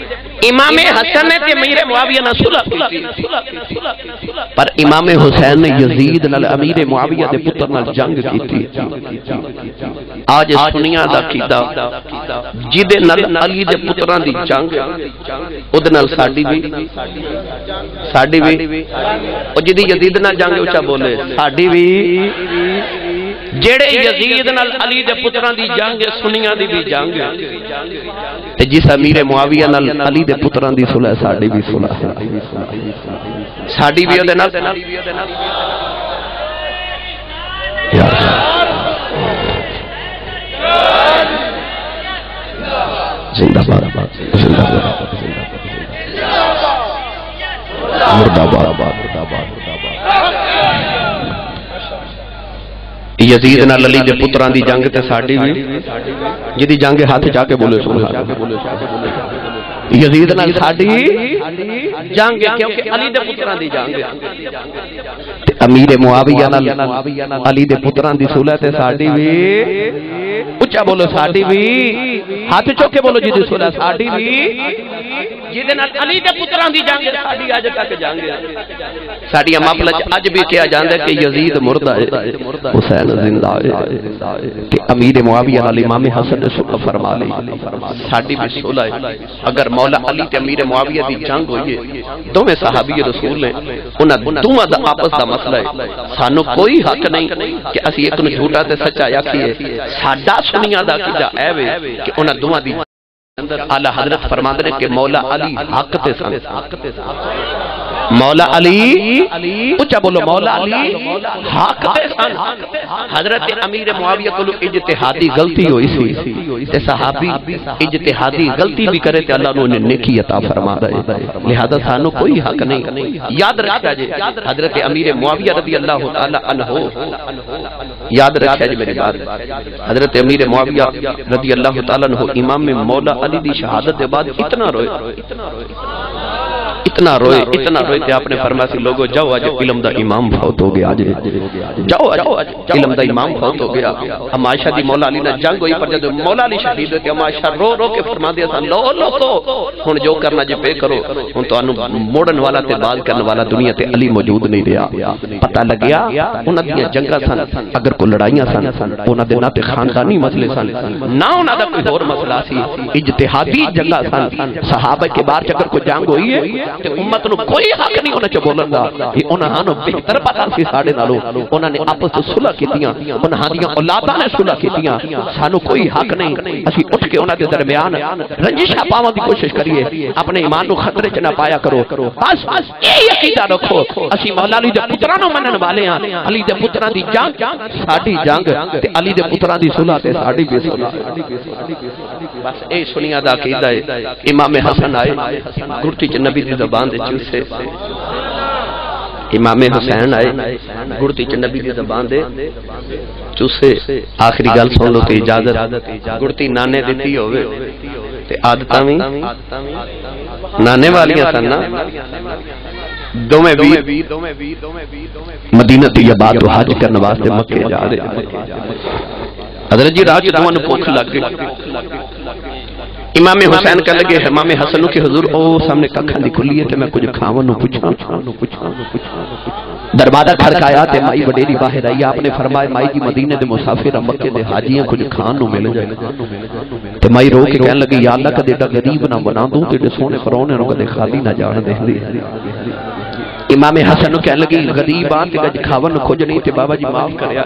इमाम हसन ते अमीर मुआविया ना सुलह पर इमाम हुसैन ने यजीद नाल अमीर मुआविया दे पुत्र नाल जंग कीती। आज दुनिया दा कीदा जिदे नाल अली दे पुत्रां दी जंग ओदे नाल साडी भी साडी भी ओ जिदी यजीद नाल जंग उचा बोले साडी भी जेड़े यजीद नाल अली दे पुत्रां दी जंग है सुनियाँ दी भी जंग है। ते जिस अमीर मुआविया नाल अली दे पुत्रां दी सुलह, साडी भी सुलह। साडी भी ओदे नाल। जिंदाबाद। जिंदाबाद। ਯਜ਼ੀਦ ਨਾਲ ਅਲੀ ਦੇ ਪੁੱਤਰਾਂ ਦੀ ਜੰਗ ਤੇ ਸਾਡੀ ਵੀ ਜਿਹਦੀ ਜੰਗ ਹੱਥ ਜਾ ਕੇ ਬੋਲੇ ਯਜ਼ੀਦ ਨਾਲ ਸਾਡੀ ਜੰਗ ਕਿਉਂਕਿ ਅਲੀ ਦੇ ਪੁੱਤਰਾਂ ਦੀ ਜੰਗ अमीर मुआविया अली दे पुत्रां दी सुलह ते साडी भी उच्चा बोलो साडी भी हाथ चौके बोलो जी दी सुलह साडी भी जिदे नाल अली दे पुत्रां दी साडी तक भी यजीद मुर्दा है हुसैन ज़िंदा है मुआविया अली इमाम हसन ने फरमा ली। साडी भी है अगर मौला अली ते अमीर मुआविया दी जंग होई है दोवें सहाबी रसूल ने दा आपस दा मसला ਸਾਨੂੰ ਕੋਈ ਹੱਕ ਨਹੀਂ ਕਿ ਅਸੀਂ ਇੱਕ ਨੂੰ ਝੂਠਾ ਤੇ ਸੱਚਾ ਆਖੀਏ ਸਾਡਾ ਸੁਨੀਆਂ ਦਾ ਕਿਦਾ ਐ ਵੇ ਕਿ ਉਹਨਾਂ ਦੋਵਾਂ ਦੀ ਅੰਦਰ ਆਲਾ ਹਜ਼ਰਤ ਫਰਮਾਉਂਦੇ ਨੇ ਕਿ ਮੌਲਾ ਅਲੀ ਹੱਕ ਤੇ ਸਨ ਹੱਕ ਤੇ ਸਨ मौला अली? ऊँचा बोलो मौला अली? हक सन? हज़रत अमीर मुआविया को इज्तिहादी गलती हुई सी ते सहाबी इज्तिहादी गलती भी करे ते अल्लाह ने नेकी अता फरमा रहे लिहाजा सानू कोई हक नहीं। याद रखा जे हज़रत अमीर मुआविया रज़ी अल्लाह तआला अन्हो। याद रखा जी मेरी बात। हज़रत अमीर मुआविया रज़ी अल्लाह तआला अन्हो इमाम मौला अली दी शहादत के बाद इतना रोए इतना रोए इतना रोए इतना रोए कि आपने फरमाया लोगों जाओ आज इलम दा इमाम फौत हो गया आज। जाओ इलम दा इमाम फौत हो गया। हम आयशा दी मौला अली ने जंग हुई पर जब मौला अली शहीद होते हम आयशा रो रो के फरमा दिया था लो लोको हुन जो करना जे पे करो हुन तानू मोड़न वाला ते बाज करने वाला दुनिया ते अली मौजूद नहीं रहा। पता लग्या उन्हां दी जंगा सन अगर को लड़ाइयाँ सन उन्हां दे नाते खानदानी मसले सन ना उन्हां दा कोई और मसला सी इजतिहादी जंगा सन। सहाबा के बाहर चक्कर को जंग हुई है ਤੇ ਉਮਤ ਨੂੰ ਕੋਈ ਹੱਕ ਨਹੀਂ ਉਹਨਾਂ ਚ ਬੋਲਣ ਦਾ ਇਹ ਉਹਨਾਂ ਨੂੰ ਬਿਹਤਰ ਪਤਾ ਸੀ ਸਾਡੇ ਨਾਲੋਂ ਉਹਨਾਂ ਨੇ ਆਪਸ ਵਿੱਚ ਸੁਲ੍ਹਾ ਕੀਤੀਆਂ ਉਹਨਾਂ ਦੀਆਂ ਔਲਾਦਾਂ ਨੇ ਸੁਲ੍ਹਾ ਕੀਤੀਆਂ ਸਾਨੂੰ ਕੋਈ ਹੱਕ ਨਹੀਂ ਅਸੀਂ ਉੱਠ ਕੇ ਉਹਨਾਂ ਦੇ ਦਰਮਿਆਨ ਰੰਜਿਸ਼ਾਂ ਪਾਉਣ ਦੀ ਕੋਸ਼ਿਸ਼ ਕਰੀਏ ਆਪਣੇ ਈਮਾਨ ਨੂੰ ਖਤਰੇ ਚ ਨਾ ਪਾਇਆ ਕਰੋ ਬਸ ਇਹ ਅਕੀਦਾ ਰੱਖੋ ਅਸੀਂ ਮੌਲਾ ਅਲੀ ਦੇ ਪੁੱਤਰਾਂ ਨੂੰ ਮੰਨਣ ਵਾਲੇ ਹਾਂ ਅਲੀ ਦੇ ਪੁੱਤਰਾਂ ਦੀ ਜੰਗ ਸਾਡੀ ਜੰਗ ਤੇ ਅਲੀ ਦੇ ਪੁੱਤਰਾਂ ਦੀ ਸੁਲ੍ਹਾ ਤੇ ਸਾਡੀ ਬੇਸੁਲ੍ਹਾ ਬਸ ਇਹ ਸੁਨੀਆ ਦਾ ਅਕੀਦਾ ਹੈ ਇਮਾਮ ਹਸਨ ਆਏ ਗੁਰਤੀ ਚ ਨਬੀ ਦੀ जबान चूसे इमामे हुसैन आए, गुड़ती च नबी की जबान दे चूसे आखिरी गल सुन लो तो इजाज़त। गुड़ती नाने दी होवे, ते आदतां भी नाने वाली सन ना। मदीना करने वास्ते मक्के जा रहे। राज लग गई इमामे हुसैन कह लगे इमामे हसन के हजूर ओ सामने कखा दी खुली है ते मैं कुछ खावन पुछां दरवाज़ा खड़काया ते माई वडेरी बाहर आई आपने फरमाया माई की मदीने दे मुसाफिर मक्के दे हाजियाँ कुछ खान नु मिल जाए। ते माई रो के कहन लगी या अल्लाह कदे गरीब ना बना दूँ तेरे सोने परौने नु कदे खाली ना जान दे इमाम हसन कह लगी गरीब आ ते गज खावन खोज नहीं ते बाबा जी माफ़ करया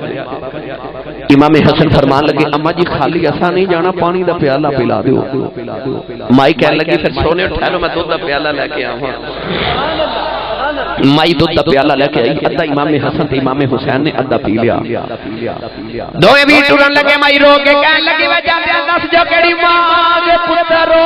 इमाम हसन फरमान लगे, अम्मा जी, खाली ऐसा नहीं जाना, पानी का प्याला पिला दो माई कह लगी, फिर सोने ठहरो मैं दूध दा प्याला लेके आवा। माई दूध का प्याला लेके आई, अद्धा इमाम हसन ते इमाम हुसैन ने अद्धा पी लिया। भी टुरन लगे, माई रो के लगी दस जो केड़ी माँ पुत्रो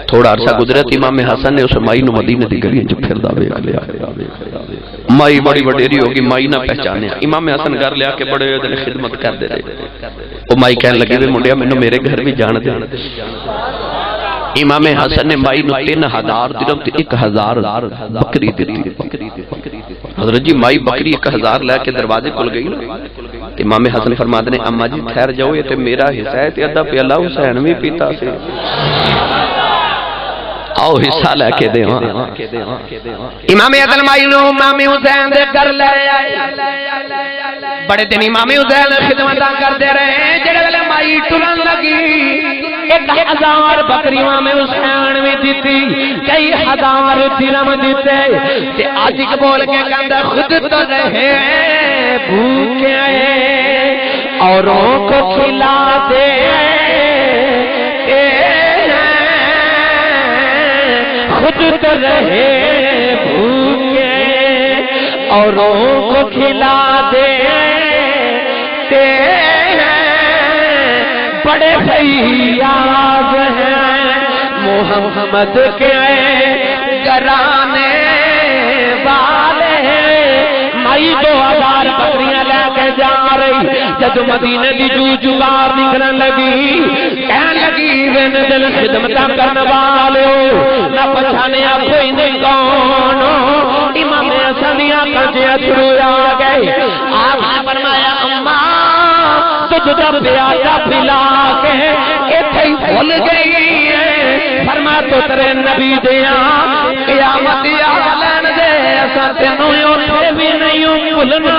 ਆਏ ਨਾ ਥੋੜਾ ਅਰਸਾ ਗੁਜ਼ਰਿਆ ਤੇ ਇਮਾਮ ਹਸਨ ਨੇ ਉਸ ਮਾਈ ਨੂੰ ਮਦੀਨੇ ਦੀ ਗਲੀਆਂ 'ਚ ਫਿਰਦਾ ਵੇਖ ਲਿਆ ਮਾਈ ਬੜੀ ਵਡੇਰੀ ਹੋ ਗਈ ਮਾਈ ਨਾ ਪਹਿਚਾਨਿਆ ਇਮਾਮ ਹਸਨ ਘਰ ਲਿਆ ਕੇ ਬੜੇ ਉਹਦੇ ਖਿਦਮਤ ਕਰਦੇ ਰਹੇ ਉਹ ਮਾਈ ਕਹਿਣ ਲੱਗੀ ਵੀ ਮੁੰਡਿਆ ਮੈਨੂੰ ਮੇਰੇ ਘਰ ਵੀ ਜਾਣ ਦੇ इमाम हसन ने माई नु तीन हजार दिरम ते एक हजार बकरी दी हजरत जी माई बकरी एक हजार लैके दरवाजे खुल गई ना इमाम हसन फरमाते ने अम्मा जी ठहर जाओ ये ते मेरा हिस्सा है ते अद्धा प्याला हुसैन भी पीता से आओ हिस्सा लैके दे इमाम इमाम हुसैन दे घर ले बड़े दिन इमाम हुसैन खिदमत करते रहे जेड़े वेले माई टुरन लगी एक हज़ार बकरियाँ में हुसैन भी दी कई हज़ार दिरम दिते ते आज बोल के कहंदा खुद तो रहे भूखे औरों को खिला दे। खुद तो रहे भूखे औरों को खिला दे। बड़े फैयाज हैं। मोहम्मद के कराने वाले मई दो हज़ार बकरियाँ लेके जा रही। जब मदीने की जू जुगार निकलने लगी कह लगी बिन दिल खिदमत करने वाले न पछाने कोई नहीं कौन इमाम सनिया कजे अथरू आ गए। आपने फरमाया, अम्मा फरमा तो तेरे नबी भी नहीं भुलना।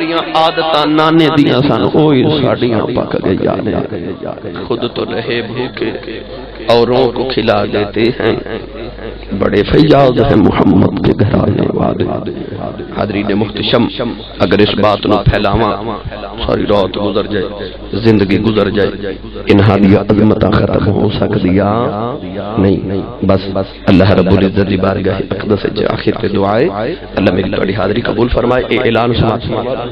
साड़ियाँ आदत नाने दिया सन ओही पक गई खुद तो रहे भूखे औरों को खिला देते हैं बड़े फैयाज है मोहम्मद के घर आने वाले हादरी ने मुख्तशम अगर इस बात न फैलावा सारी रात गुजर जाए ज़िंदगी गुजर जाए इन हालिया खत्म हो सकदिया नहीं बस अल्लाह रब्बुल इज़्ज़त की बारगाह अकदस आखिर पे दुआएँ अल्लाह मेरी बड़ी हाजिरी कबूल फरमाए ऐलान सुना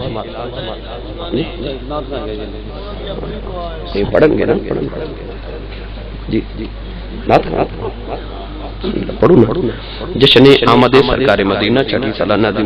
ये पढ़ेंगे ना पढ़ेंगे। जी जी। नाथ नाथ। पढ़ू ना। जश्न आमद सरकार मदीना छठी सालाना दी